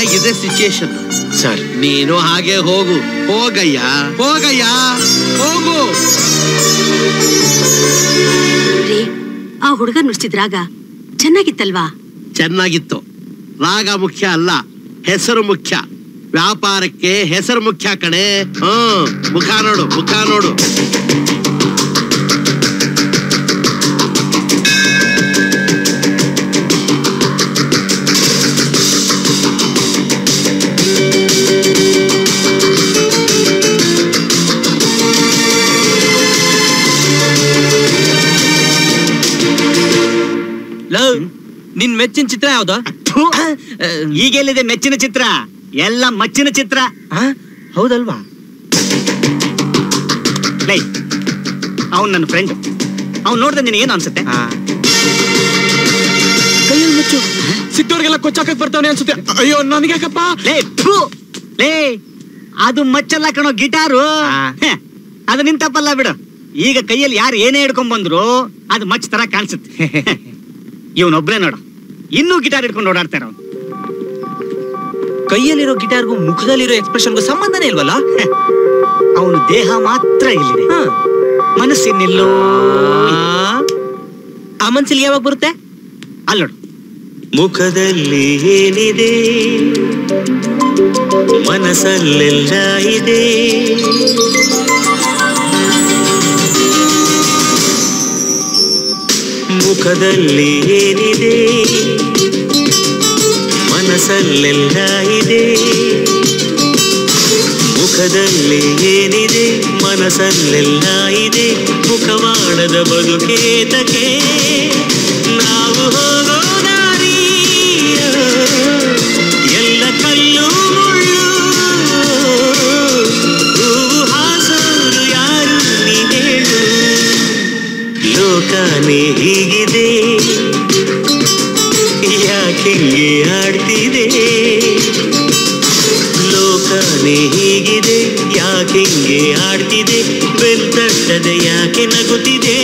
ಹೇಗಿದೆ ಸಿಚುಯೇಷನ್ ಸರ್ ನೀನು ಹಾಗೆ ಹೋಗು. ಹೋಗಯ್ಯ. ಹೋಗಯ್ಯ. ಹೋಗು. ರೀ ಆ ಹುಡುಗ ನುಡ್ಸಿದ್ರಾಗ ಚೆನ್ನಾಗಿತ್ತಲ್ವಾ? ಚೆನ್ನಾಗಿತ್ತು. ರಾಗ ಮುಖ್ಯ ಅಲ್ಲ ಹೆಸರು ಮುಖ್ಯ. ವ್ಯಾಪಾರಕ್ಕೆ ಹೆಸರು ಮುಖ್ಯ ಕಣೆ. ಹ್ಮ್ ಮುಖ ನೋಡು ಮುಖ ನೋಡು. ನಿನ್ ಮೆಚ್ಚಿನ ಚಿತ್ರ ಯಾವ್ದು? ಈಗೆಲ್ಲಿದೆ ಮೆಚ್ಚಿನ ಚಿತ್ರ? ಎಲ್ಲ ಮಚ್ಚಿನ ಚಿತ್ರ. ಹೌದಲ್ವಾ? ಲೈ ಅವನ್ ನನ್ನ ಫ್ರೆಂಡ್ ಅವ್ನ್ ನೋಡ್ದೆ ನಿನಗೆ ಏನು ಅನ್ಸುತ್ತೆ? ಕೈಯಲ್ಲಿ ಮೆಚ್ಚು. ಸಿಟ್ಟೋರ್ಗೆಲ್ಲ ಕೊಚ್ಚಾಕಕ್ ಬರ್ತಾವನೆ ಅನ್ಸುತ್ತೆ. ಅಯ್ಯೋ ನನಗ್ಯಾಕಪ್ಪ? ಲೇ ಥು, ಲೇ ಅದು ಮಚ್ಚಲ್ಲ ಕಣೋ ಗಿಟಾರು. ಅದು ನಿನ್ ತಪ್ಪಲ್ಲ ಬಿಡು. ಈಗ ಕೈಯಲ್ಲಿ ಯಾರು ಏನೇ ಹಿಡ್ಕೊಂಡ್ ಬಂದ್ರು ಅದು ಮಚ್ ತರ ಕಾಣಿಸುತ್ತೆ. ಇವನೊಬ್ರೇ ನೋಡು. ಇನ್ನೂ ಗಿಟಾರ್ ಹಿಡ್ಕೊಂಡು ಓಡಾಡ್ತಾರ ಇರೋ ಕೈಯಲ್ಲಿರೋ ಗಿಟಾರ್ಗೂ ಮುಖದಲ್ಲಿರೋ ಎಕ್ಸ್ಪ್ರೆಷನ್ಗೂ ಸಂಬಂಧನೇ ಇಲ್ವಲ್ಲ? ಅವನು ದೇಹ ಮಾತ್ರ ಇಲ್ಲಿದೆ. ಮನಸ್ಸಿನಿಲ್ಲೋ ಆ ಮನ್ಸಲ್ಲಿ ಯಾವಾಗ ಬರುತ್ತೆ? ಅಲ್ಲೋಡು ಮುಖದಲ್ಲಿ ಏನಿದೆ? ಮನಸ್ಸಲ್ಲೆಲ್ಲ ಇದೆ. ಮುಖದಲ್ಲಿ ಏನಿದೆ? ಮನಸ್ಸಲ್ಲೆಲ್ಲ ಇದೆ. ಮುಖದಲ್ಲಿ ಏನಿದೆ? ಮನಸ್ಸಲ್ಲೆಲ್ಲ ಇದೆ. ಮುಖವಾಡದ ಬದುಕೇತಕ್ಕೆ ನಾವು ಹೋಗೋ ಎಲ್ಲ ಕಲ್ಲು ಯಾರು ಹೀಗಿದೆ ಯಾಕೆಂಗೆ ಆಡ್ತಿದೆ ಲೋಕನೇ ಹೀಗಿದೆ ಯಾಕೆಂಗೆ ಆಡ್ತಿದೆ ಬೆಲ್ತಟ್ಟದೆ ಯಾಕೆ ನಗುತ್ತಿದೆ?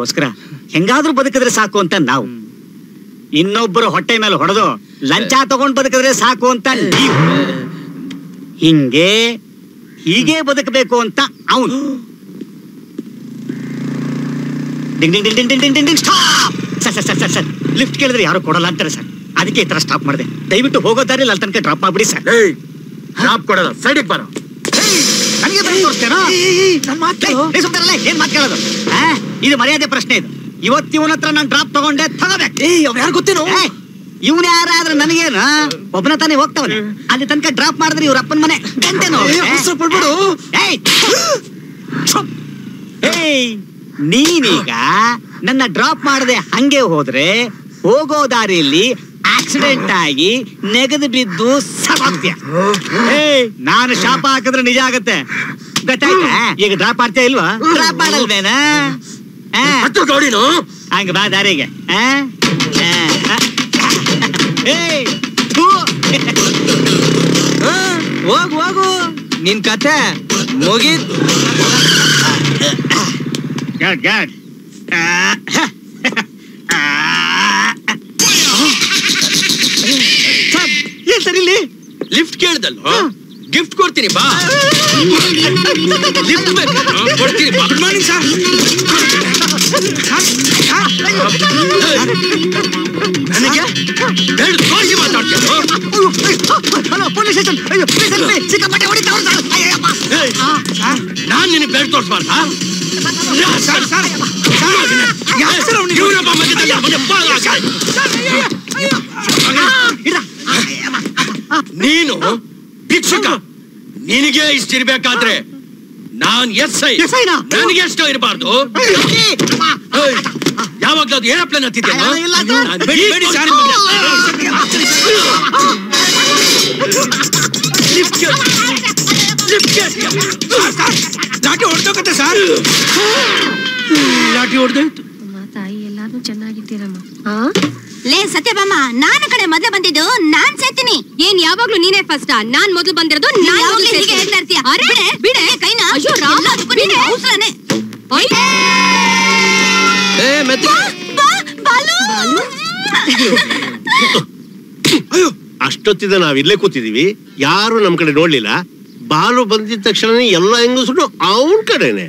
ಅದಕ್ಕೋಸ್ಕರ ಹೆಂಗಾದ್ರೂ ಬದುಕಿದ್ರೆ ಸಾಕು ಅಂತ ನಾವು. ಇನ್ನೊಬ್ಬರು ಹೊಟ್ಟೆ ಮೇಲೆ ಹೊಡೆದು ಲಂಚ ತಗೊಂಡ್ ಬದುಕಿದ್ರೆ ಸಾಕು ಅಂತ ನೀವು. ಹಿಂಗೆ ಹೀಗೆ ಬದುಕಬೇಕು ಅಂತ ಅವನು. Ding ding ding ding ding ding lift ಕೇಳಿದ್ರೆ ಯಾರು ಕೊಡಲ್ಲ ಅಂತಾರೆ ಸರ್. ಅದಕ್ಕೆ ಈ ತರ ಸ್ಟಾಪ್ ಮಾಡಿದೆ. ದಯವಿಟ್ಟು ಹೋಗೋ ದಾರಿ ಅಲ್ಲಿ ತನಕ ಡ್ರಾಪ್ ಮಾಡ್ಬಿಡಿ ಸರ್. ಡ್ರಾಪ್ ಕೊಡಲ್ಲ ಸೈಡಿಗೆ ಬರೋ. ನನಗೆ ಬರೀ ತೋರಿಸ್ತೇನೋ? ಇರಲ್ಲ, ಏನ್ ಮಾತು ಕೇಳೋದು? ಇದು ಮರ್ಯಾದೆ ಪ್ರಶ್ನೆ ಇದು. ಇವತ್ತು ಇವನ ಹತ್ರ ನಾನು ಡ್ರಾಪ್ ತಗೊಂಡೆ ತಗೋಬೇಕು. ಯಾರು ಗೊತ್ತೇನು? ಇವನ್ ಯಾರಾದ್ರೂ ನನಗೇನು? ಒಬ್ಬನ ತಾನೇ ಹೋಗ್ತಾವನೆ. ಅಲ್ಲಿ ತನಕ ಡ್ರಾಪ್ ಮಾಡಿದ್ರೆ ಇವ್ರ ಅಪ್ಪನ ಮನೆ. ಗಂಟೆನೋ! ಏಯ್ ನೀನೀಗ ನನ್ನ ಡ್ರಾಪ್ ಮಾಡದೆ ಹಂಗೆ ಹೋದ್ರೆ ಹೋಗೋ ದಾರಿಯಲ್ಲಿ ಆಕ್ಸಿಡೆಂಟ್ ಆಗಿ ನೆಗೆದು ಬಿದ್ದು ಸವಾಗ್ತೀಯ ಏ ನಾನು ಶಾಪ ಹಾಕಿದ್ರೆ ನಿಜ ಆಗತ್ತೆ. ಗೊತ್ತಾಯ್ತಾ? ಈಗ ಡ್ರಾಪ್ ಆಡ್ತೀಯ ಇಲ್ವಾ? ಡ್ರಾಪ್ ಮಾಡಲ್ವೇನ? ನೋಡಿನು ಹಂಗ ಬಾ ದಾರಿಗೆ. ಹೋಗು ಹೋಗು. ನಿನ್ ಕತೆ ಮುಗೀತ್. ಗ್ಯಾಡ್ good. ಸರಿಲಿ ಲಿಫ್ಟ್ ಕೇಳ್ದಲ್ಲ ಗಿಫ್ಟ್ ಕೊಡ್ತೀನಿ ಬಾ. ಲಿಫ್ಟ್ ಕೊಡ್ತೀನಿ ಗುಡ್ ಮಾರ್ನಿಂಗ್ ಸರ್ ನನಗೆ? ಎರಡು ಕೋಳಿಗೆ ಮಾತಾಡ್ತೀನಿ ಹಲೋ ಪೊಲೀಸ್ ಸ್ಟೇಷನ್. ಅಯ್ಯೋ ಪ್ಲೀಸ್ ಅಲ್ಲಿ ನಾನು ನಿನಗೆ ಬೇಡ ತೋರಿಸ್ಬಾರ್ದಾ? Sir sir. ಸರ್ ಯಾರು ಸರ್ ಅವನಿಗೆ ಇವನಪ್ಪ ಮಧ್ಯದಲ್ಲಿ ನೀನು ಭಿಕ್ಷುಕ ನಿನಗೆ ಇಷ್ಟಿರ್ಬೇಕಾದ್ರೆ ನಾನ್ ಎಸ್ ಐ ನನಗೆ ಎಷ್ಟೋ ಇರಬಾರ್ದು ಯಾವಾಗ್ಲೂ ಅದು ಏರೋಪ್ಲೇನ್ ಹತ್ತಿದ್ದೇನೆ ಲಾಟಿ. ಲಾಠಿ ಹೊಡ್ದೋಗತ್ತೆ ಸರ್ ಲಾಠಿ ಹೊಡ್ದೋಯ್ತು ಎಲ್ಲಾರು ಚೆನ್ನಾಗಿದ್ದೀರಮ್ಮ. ಲೇ ಸತ್ಯಭಾಮ ನಾನು ಕಡೆ ಮೊದಲು ಬಂದಿದ್ದು ನಾನ್ ಸೇತೀನಿ ಏನ್ ಯಾವಾಗ್ಲೂ ನೀನೇ ಫಸ್ಟ್ ನಾನ್ ಮೊದಲು ಬಂದಿರೋದು ಅಷ್ಟೊತ್ತಿದ ನಾವ್ ಇಲ್ಲೇ ಕೂತಿದೀವಿ. ಯಾರು ನಮ್ ಕಡೆ ನೋಡ್ಲಿಲ್ಲ. ಬಾಲು ಬಂದಿದ ತಕ್ಷಣ ಎಲ್ಲ ಹೆಂಗಸರು ಅವನ್ ಕಡೆನೆ.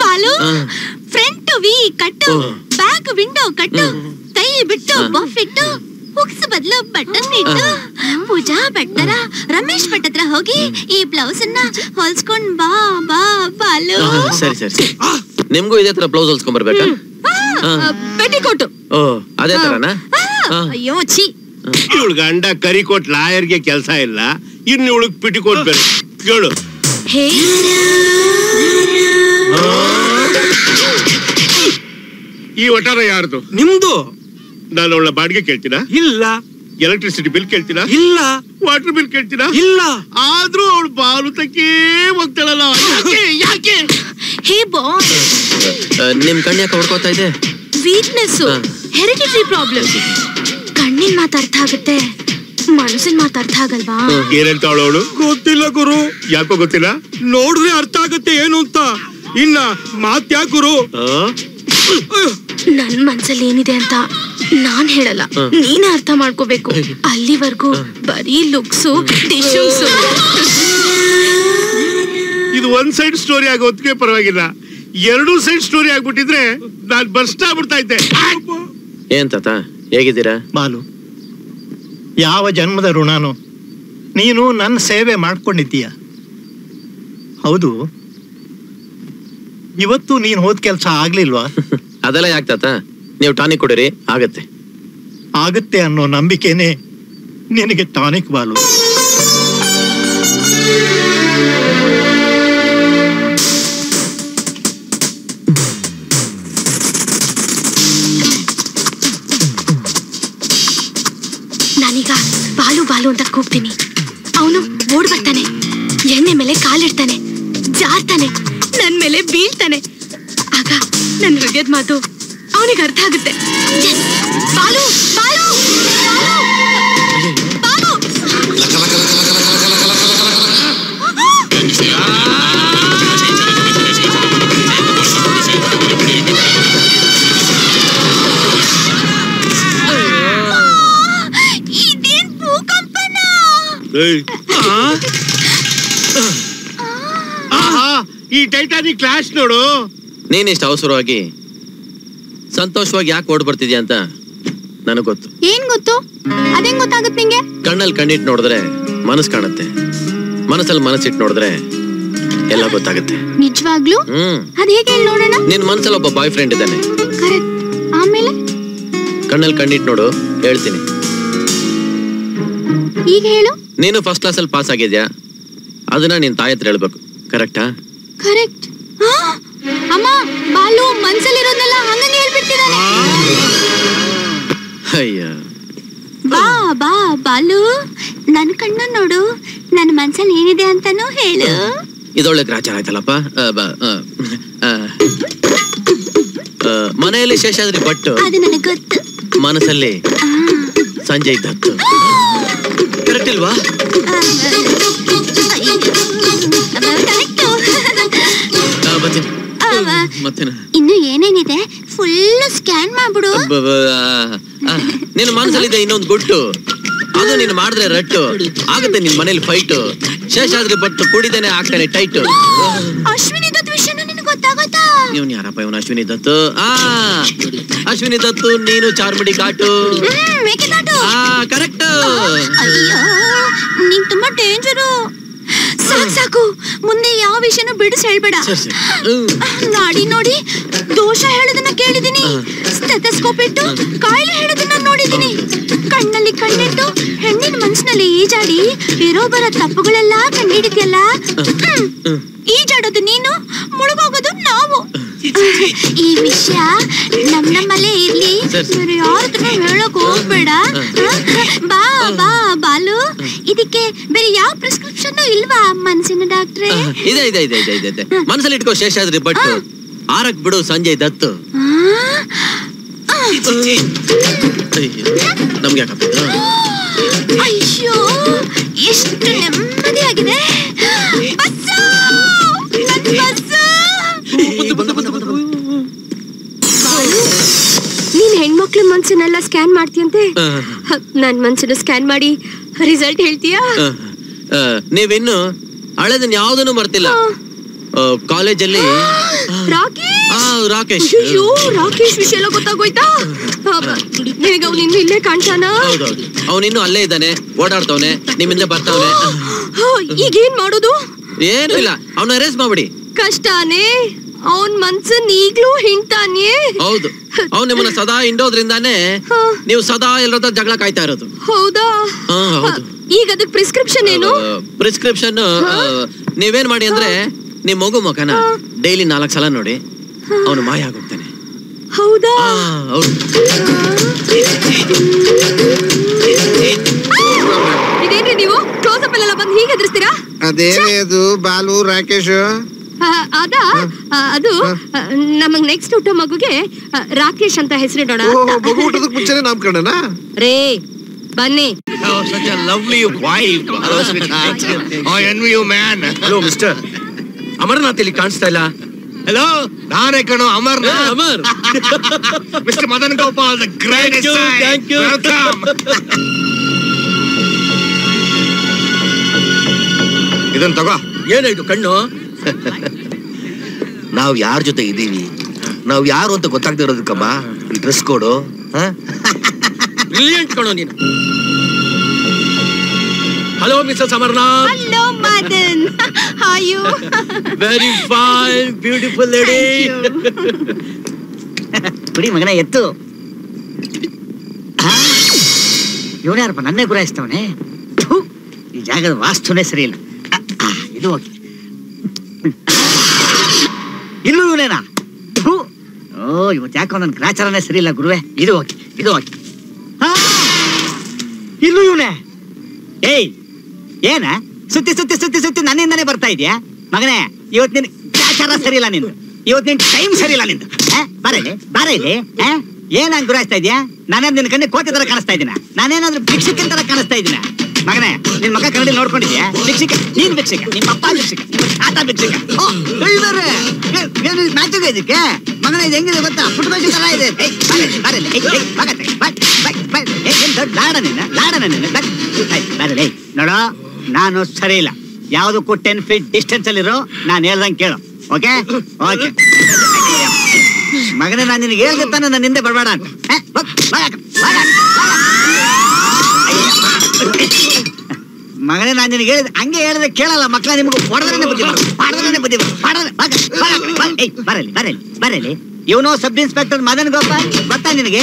ಬಲ ಫ್ರಂಟ್ ವಿ ಕಟ್ಟು ಬ್ಯಾಕ್ ವಿಂಡೋ ಕಟ್ಟು ಕೈ ಬಿಟ್ಟು ಬಫ್ ಇಟ್ಟು ಹುಕ್ಸ್ ಬದಲು ಬಟನ್ ಇಟ್ಟು ಪೂಜಾ ಭಟ್ಟರ ರಮೇಶ್ ಭಟ್ ಹತ್ರ ಹೋಗಿ ಈ ಬ್ಲೌಸ್ ಅನ್ನ ಹೊಲ್ಸ್ಕೊಂಡ್ ಬಾ ಬಾ ಬಾಲು. ಸರಿ ಸರಿ ನಿಮ್ಗೂ ಇದೇ ತರ ಬ್ಲೌಸ್ ಹೊಲ್ಸ್ಕೊಂಡ್ ಬರ್ಬೇಕಾ ಪೆಟ್ಟಿಕೋಟು ಓ ಅದೇ ತರನಾ ಹಾ. ಅಯ್ಯೋ ಛೀ. ಇವಳು ಗಂಡ ಕರಿಕೋಟ್ ಲಾಯರ್ಗೆ ಕೆಲಸ ಇಲ್ಲ. ಇನ್ನು ಇವಳಗ್ ಪಿಟಿಕೋಟ್ ಬೇರೆ ಕೇಳು. ಹೇ. ಈ ಒಟಾರ ಯಾರ್ದು? ನಿಮ್ದು? ನಾನು ಅವಳ ಬಾಡಿಗೆ ಕೇಳ್ತೀನ? ಇಲ್ಲ. ಎಲೆಕ್ಟ್ರಿಸಿಟಿ ಬಿಲ್ ಕೇಳ್ತೀನ? ಇಲ್ಲ. ವಾಟರ್ ಬಿಲ್ ಕೇಳ್ತೀನ? ಇಲ್ಲ. ಆದ್ರೂ ಅವಳು ಬಾಲು ತಕ್ಕೇ ಹೋಗ್ತಾಳಲ್ಲ. ಯಾಕೆ ಯಾಕೆ? ಹೇ ಬಾಯ್. ನಿಮ್ ಕಣ್ಣು ಯಾಕೆ ಹೊಡ್ಕೋತಾ ಇದೆ ವೀಕ್ನೆಸ್ ಹೆರಿಡಿಟರಿ ಪ್ರಾಬ್ಲಮ್ ಕಣ್ಣಿನ ಮಾತು ಅರ್ಥ ಆಗುತ್ತೆ. ಮನಸ್ಸಿನ ಮಾತು ಅರ್ಥ ಆಗಲ್ವಾ? ಏನಂತಾಳು ಅವಳು ಗೊತ್ತಿಲ್ಲ ಗುರು. ಯಾಕೋ ಗೊತ್ತಿಲ್ಲ? ನೋಡಿದ್ರೆ ಅರ್ಥ ಆಗುತ್ತೆ ಏನು ಅಂತ. ಇನ್ನ ಮಾತ್ಯಾ ಗುರು? ನನ್ ಮನ್ಸಲ್ಲಿ ಏನಿದೆ ಅಂತ ನಾನ್ ಹೇಳಲ್ಲ. ನೀನೇ ಅರ್ಥ ಮಾಡ್ಕೋಬೇಕು. ಅಲ್ಲಿವರೆಗೂ ಬರೀ ಲುಕ್ಸು ಟಿಶ್ಯೂಸು ಇದು ಒಂದ್ ಸೈಡ್ ಸ್ಟೋರಿ ಆಗೋ ಹೊತ್ತಿಗೆ ಪರವಾಗಿಲ್ಲ. ಎರಡು ಸೈಡ್ ಸ್ಟೋರಿ ಆಗ್ಬಿಟ್ಟಿದ್ರೆ ನಾನ್ ಬರ್ಸ್ಟ್ ಆಗ್ಬಿಡ್ತಾ ಇದ್ದೆ. ಏನ್ ತಾತ ಹೇಗಿದ್ದೀರಾ? ಬಾಲು ಯಾವ ಜನ್ಮದ ಋಣಾನು ನೀನು ನನ್ನ ಸೇವೆ ಮಾಡ್ಕೊಂಡಿದ್ದೀಯ. ಹೌದು ಇವತ್ತು ನೀನ್ ಹೋದ್ ಕೆಲಸ ಆಗ್ಲಿಲ್ವಾ? ಅದೆಲ್ಲ ಯಾಕೆ ನೀವ್ ನೀವು ಟಾನಿಕ್ ಕೊಡಿರಿ ಆಗತ್ತೆ. ಆಗತ್ತೆ ಅನ್ನೋ ನಂಬಿಕೆನೆ ನಿನಗೆ ಟಾನಿಕ್ ಬಾಲು. ನಾನೀಗ ಬಾಲು ಬಾಲು ಅಂತ ಕೂಗ್ತೀನಿ. ಅವನು ಓಡ್ ಬರ್ತಾನೆ. ಎಣ್ಣೆ ಮೇಲೆ ಕಾಲಿಡ್ತಾನೆ. ಜಾರ್ತಾನೆ. ಮೇಲೆ ಬೀಳ್ತಾನೆ. ಆಗ ನನ್ನ ಹೃದಯದ ಮಾತು ಅವನಿಗೆ ಅರ್ಥ ಆಗುತ್ತೆ! ಬಾಲು ಬಾಲು ಬಾಲು! ಈ ಟೈಟಾನಿಕ್ ಕ್ಲಾಶ್ ನೋಡು. ನೀನ್ ಇಷ್ಟು ಅವಸರವಾಗಿ ಸಂತೋಷವಾಗಿ ಯಾಕೆ ಓಡ್ ಬರ್ತಿದ್ಯಾ ಅಂತ ನನಗ್ ಗೊತ್ತು. ಏನ್ ಗೊತ್ತು? ಅದೇನ್ ಗೊತ್ತಾಗುತ್ತೆ ನಿಂಗೆ? ಕಣ್ಣಲ್ಲಿ ಕಣ್ಣಿಟ್ಟು ನೋಡಿದ್ರೆ ಮನಸ್ಸು ಕಾಣುತ್ತೆ. ಮನಸ್ಸಲ್ಲಿ ಮನಸ್ಸಿಟ್ಟು ನೋಡಿದ್ರೆ ಎಲ್ಲ ಗೊತ್ತಾಗುತ್ತೆ. ನಿಜವಾಗ್ಲೂ? ಹ್ಮ್. ಅದ್ ಹೇಗೆ ನೋಡೋಣ? ನಿನ್ ಮನಸ್ಸಲ್ಲಿ ಒಬ್ಬ ಬಾಯ್ ಫ್ರೆಂಡ್ ಇದ್ದಾನೆ. ಕರೆಕ್ಟ್. ಆಮೇಲೆ? ಕಣ್ಣಲ್ಲಿ ಕಣ್ಣಿಟ್ಟು ನೋಡು ಹೇಳ್ತೀನಿ. ಈಗ ಹೇಳು. ನೀನು ಫಸ್ಟ್ ಕ್ಲಾಸಲ್ಲಿ ಪಾಸ್ ಆಗಿದ್ಯಾ? ಅದನ್ನ ನಿನ್ ತಾಯಿ ಹತ್ರ ಹೇಳ್ಬೇಕು ಕರೆಕ್ಟಾ ಕರೆಕ್ಟ್. ಅಮ್ಮ ಬಾಲು ಮನ್ಸಲ್ಲಿರೋದೆಲ್ಲ ಹಂಗಂಗೆ ಹೇಳ್ಬಿಡ್ತಿದ್ದಾನೆ ಅಯ್ಯ. ಬಾ ಬಾ ಬಾಲು. ನನ್ನ ಕಣ್ಣು ನೋಡು. ನನ್ನ ಮನ್ಸಲ್ಲಿ ಏನಿದೆ ಅಂತಾನು ಹೇಳು. ಇದೊಳ್ಳೆ ಗ್ರಾಚಾರ ಆಯ್ತಲ್ಲಪ್ಪ? ಮನೆಯಲ್ಲಿ ಶೇಷಾದ್ರಿ ಭಟ್ ಅದು ನನಗೆ ಗೊತ್ತು. ಮನಸ್ಸಲ್ಲಿ ಸಂಜೆ ದತ್ತು ಕರೆಕ್ಟ್ ಇಲ್ವಾ? ಮತ್ತೇನ? ಇನ್ನು ಏನೇನಿದೆ? ಫುಲ್ ಸ್ಕ್ಯಾನ್ ಮಾಡ್ಬಿಡು. ನಿನ್ನ ಮನಸ್ಸಲ್ಲಿದೆ ಇನ್ನೊಂದು ಗುಟ್ಟು. ಅದು ನೀನು ಮಾಡಿದ್ರೆ ರಟ್ಟು. ಆಗುತ್ತೆ ನಿನ್ ಮನೇಲಿ ಫೈಟ್ ಶೇಷಾದ್ರಿ ಬಟ್ಟು ಕುಡಿದೇನೆ ಆಗ್ತಾನೆ ಟೈಟ್ ಅಶ್ವಿನಿ ದತ್ ವಿಷಯ ನಿನಗೆ ಗೊತ್ತಾಗತ್ತಾ? ಇವನ್ ಯಾರಪ್ಪ ಇವನು ಅಶ್ವಿನಿ ದತ್ತು? ಆ ಅಶ್ವಿನಿ ದತ್ತು ನೀನು ಚಾರ್ಮಡಿ ಕಾಟು ಕರೆಕ್ಟ್ ಅಯ್ಯೋ ನೀನ್ ತುಂಬಾ ಡೇಂಜರು ಸಾಕು ಸಾಕು. ಮುಂದೆ ಯಾವ ವಿಷಯನೂ ಬಿಡಿಸಿ ಹೇಳ್ಬೇಡ. ನಾಡಿ ನೋಡಿ ದೋಷ ಹೇಳೋದನ್ನ ಕೇಳಿದೀನಿ ಸ್ಟೆಥಸ್ಕೋಪ್ ಇಟ್ಟು ಕಾಯಿಲೆ ಹೇಳೋದನ್ನ ನೋಡಿದೀನಿ ಕಣ್ಣಲ್ಲಿ ಕಣ್ಣಿಟ್ಟು ಹೆಣ್ಣಿನ ಮನಸ್ಸಿನಲ್ಲಿ ಈಜಾಡಿ ಇರೋ ಬರೋ ತಪ್ಪುಗಳೆಲ್ಲ ಕಂಡಿಡಿದ್ಯಲ್ಲ. ಈಜಾಡೋದು ನೀನು ಮುಳುಗೋಗೋದು ನಾವು. ಈ ವಿಷಯ ನಮ್ ನಮ್ಮಲ್ಲೇ ಇರ್ಲಿ. ಸರಿ ಯಾರ ಹತ್ರ ಹೇಳಕ್ ಹೋಗ್ಬೇಡ. ಬಾ ಬಾ ಬಾಲು. ಇದಕ್ಕೆ ಬೇರೆ ಯಾವ ಪ್ರಿಸ್ಕ್ರಿಪ್ಷನ್ ಇಲ್ವಾ ಮನ್ಸಿನ ಡಾಕ್ಟ್ರೆ? ಇದೆ ಇದೆ ಇದೆ ಇದೆ ಇದೆ ಇದೆ. ಮನಸ್ಸಲ್ಲಿ ಇಟ್ಕೋ ಶೇಷಾದ್ರಿ ಬಟ್ ಆರಕ್ ಬಿಡು ಸಂಜಯ್ ದತ್ತು. ನಮ್ಗೆ ಯಾಕಪ್ಪ? ಅಯ್ಯೋ ಎಷ್ಟು ನೆಮ್ಮದಿಯಾಗಿದೆ. ಆಗಿದೆ ನನ್ ಹೆಣ್ಮಕ್ಳ ಮನ್ಸನ್ನೆಲ್ಲ ಸ್ಕ್ಯಾನ್ ಮಾಡ್ತೀಯಂತೆ? ನನ್ ಮನ್ಸನ್ನ ಸ್ಕ್ಯಾನ್ ಮಾಡಿ ರಿಸಲ್ಟ್ ಹೇಳ್ತೀಯಾ? ನೀವಿನ್ನು ಹಳೆದನ್ ಯಾವ್ದನ್ನು ಮರ್ತಿಲ್ಲ. ಕಾಲೇಜಲ್ಲಿ ರಾಕೇಶ್! ಅಯ್ಯೋ ರಾಕೇಶ್. ವಿಷಯ ಎಲ್ಲ ಗೊತ್ತಾಗೋಯ್ತಾ? ನಿನಗೆ ಅವ್ನು ಇನ್ನು ಇಲ್ಲೇ ಕಾಣ್ತಾನ? ಅವನಿನ್ನು ಅಲ್ಲೇ ಇದ್ದಾನೆ ಓಡಾಡ್ತವನೆ ನಿಮ್ಮಿಂದ ಬರ್ತಾವನೆ. ಈಗೇನ್ ಮಾಡೋದು? ಏನು ಇಲ್ಲ. ಅವನ ಅರೇಸ್ ಮಾಡ್ಬಿಡಿ. ಕಷ್ಟನೇ. ಅವನ್ ಮನ್ಸನ್ ಈಗ್ಲೂ ಹಿಂಡ್ತಾನೆ? ಹೌದು. ಅವ್ನು ನಿಮ್ಮನ್ನ ಸದಾ ಹಿಂಡೋದ್ರಿಂದಾನೇ ನೀವು ಸದಾ ಎಲ್ಲರ ಜಗಳ ಕಾಯ್ತಾ ಇರೋದು. ಹೌದಾ? ಹಾ ಹೌದು. ಈಗ ಅದಕ್ಕೆ ಪ್ರಿಸ್ಕ್ರಿಪ್ಷನ್ ಏನು? ಪ್ರಿಸ್ಕ್ರಿಪ್ಷನ್ ನೀವೇನ್ ಮಾಡಿ ಅಂದ್ರೆ ನಿಮ್ ಮಗು ಮಗನ ಡೈಲಿ ನಾಲ್ಕು ಸಲ ನೋಡಿ ಅವನು ಮಾಯ ಆಗೋಗ್ತಾನೆ. ಹೌದಾ? ಹೌದು. ಇದೇನ್ರಿ ನೀವು? ಕ್ಲೋಸ್ ಅಪ್ ಅಲ್ಲೆಲ್ಲ ಬಂದು ಹೀಗೆ ಎದುರಿಸ್ತೀರಾ ಅದೇ ಅದು? ಬಾಲು ರಾಕೇಶ್? ಅದಾ ಆ, ಅದು ನಮಗ್ ನೆಕ್ಸ್ಟ್ ಊಟ ಮಗುಗೆ ರಾಕೇಶ್ ಅಂತ ಹೆಸರಿಡೋಣ ಮುಂಚೆನೆ ನಾಮಕರಣನ? ರೇ ಬನ್ನಿ. such a lovely wife. Hello, sweetheart. I envy you, man. Hello mister Amarnath ಇಲ್ಲಿ ಕಾಣಿಸ್ತಾ ಇಲ್ಲ? ಹಲೋ ನಾನೇ ಕಣೋ Amar Amar. Mister Madan Gopal the greatest thank you thank you. ಇದನ್ ತಗೋ. ಏನಾಯ್ತು ಕಣ್ಣು? ನಾವು ಯಾರ ಜೊತೆ ಇದ್ದೀವಿ? ನಾವು ಯಾರು ಅಂತ ಗೊತ್ತಾಗ್ದೇ ಇರೋದಕ್ಕಮ್ಮ? ಡ್ರೆಸ್ ಕೋಡು ಬ್ರಿಲಿಯಂಟ್ ಕಣೋ ನೀನು. Hello missus Amarnath hello Madan ಹಾಯು very fine beautiful lady ಬಿಡಿ ಮಗನ ಎತ್ತು. ಇವನ್ಯಾರಪ್ಪ ನನ್ನೇ ಗುರಾಯಿಸ್ತವನೆ ಈ ಜಾಗದ ವಾಸ್ತುನೇ ಸರಿ ಇಲ್ಲ ಇದು ಓಕೆ ಇಲ್ಲೂ ಇವನೇನಾ. ಓ ಇವತ್ತು ಯಾಕೋ ನನ್ನ ಗ್ರಾಚಾರನೇ ಸರಿ ಇಲ್ಲ ಗುರುವೆ. ಇದು ಹೋಗಿ ಇದು ಹೋಗಿ. ಇಲ್ಲೂ ಇವನೇ? ಏಯ್, ಏನ? ಸುತ್ತಿ ಸುತ್ತಿ ಸುತ್ತಿ ಸುತ್ತಿ ನನ್ನಿಂದಾನೇ ಬರ್ತಾ ಇದೆಯಾ? ಮಗನೇ ಇವತ್ತು ನಿನ್ ಗ್ರಾಚಾರ ಸರಿ ಇಲ್ಲ ನಿಂದು. ಇವತ್ತು ನಿನ್ ಟೈಮ್ ಸರಿ ಇಲ್ಲ ನಿಂದು ಬಾರ ಇಲ್ಲಿ ಬಾರ ಇಲ್ಲಿ ಏನ ಗುರಾಯಿಸ್ತಾ ಇದೆಯಾ? ನಾನೇನು ನಿನ್ ಕಣ್ಣಿ ಕೋತಿ ತರ ಕಾಣಿಸ್ತಾ ಇದ್ದೀನ? ನಾನೇನಾದ್ರೂ ಭಿಕ್ಷಕನ್ ತರ ಕಾಣಿಸ್ತಾ ಇದ್ದೀನ? ಮಗನೇ ನಿನ್ ಮಗ ಕನ್ನಡಿ ನೋಡ್ಕೊಂಡಿದ್ಯಾ ಭಿಕ್ಷಿಕ ನೀನ್ ಭಿಕ್ಷಿಕ ನಿಮ್ಮ ಅಪ್ಪ ಭಿಕ್ಷಿಕ ನಿಮ್ಮ ತಾತ ಭಿಕ್ಷಿಕ ಮ್ಯಾಚಿಗೆ ಇದಕ್ಕೆ ಮಗನ ಇದು ಹೆಂಗಿದೆ ಗೊತ್ತಾ ಫುಟ್ಬಾಲ್ ತರ ಇದೆ ಲಾಡ ನಿನ್ನ ಲಾಡ ನಿನ್ನ ನೋಡೋ ನಾನು ಸರಿ ಇಲ್ಲ ಯಾವುದಕ್ಕೂ ಟೆನ್ ಫೀಟ್ ಡಿಸ್ಟೆನ್ಸ್ ಅಲ್ಲಿರೋ ನಾನು ಹೇಳ್ದಂಗೆ ಕೇಳು ಓಕೆ ಓಕೆ ಮಗನೇ ನಾನು ನಿನಗೆ ಹೇಳ್ದೆ ತಾನೆ ನನ್ನ ಹಿಂದೆ ಬರಬೇಡ ಅಂತ ಮಗನೇ, ನಾನು ನಿನಗೆ ಹೇಳಿದ ಹಂಗೆ ಹೇಳಿದ್ರೆ ಕೇಳಲ್ಲ ಮಕ್ಕಳ, ನಿಮಗೆ ಹೊಡೆದ್ರೆ ಬುದ್ಧಿ ಹೊಡೆದ್ರೆ ಬುದ್ಧಿ ಬರಲಿ ಬರಲಿ ಬರಲಿ. ಇವನು ಸಬ್ ಇನ್ಸ್ಪೆಕ್ಟರ್ ಮದನ್ ಗೋಪಾಲ್? ಗೊತ್ತಾ ನಿನಗೆ?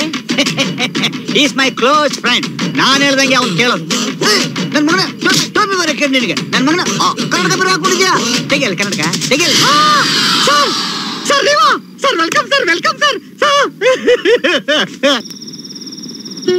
ಈಸ್ ಮೈ ಕ್ಲೋಸ್ ಫ್ರೆಂಡ್ ನಾನು ಹೇಳ್ದಂಗೆ ಅವ್ನು ಕೇಳೋದು. ನನ್ನ ನನ್ ಮಗನ ಟೋಪಿ ಬರಕ್ಕೆ ನಿನಗೆ. ನನ್ನ ಮಗನ ಕನ್ನಡ ಬರೋ ಹಾಕೊಂಡಿದ್ಯಾ ತೆಗಿಯಲ್ಲ ಕನ್ನಡಕ? ತೆಗಿಯಲ್ಲ. ಸರ್ ಸರ್, ನೀವು? Sir, welcome sir welcome sir. ಏ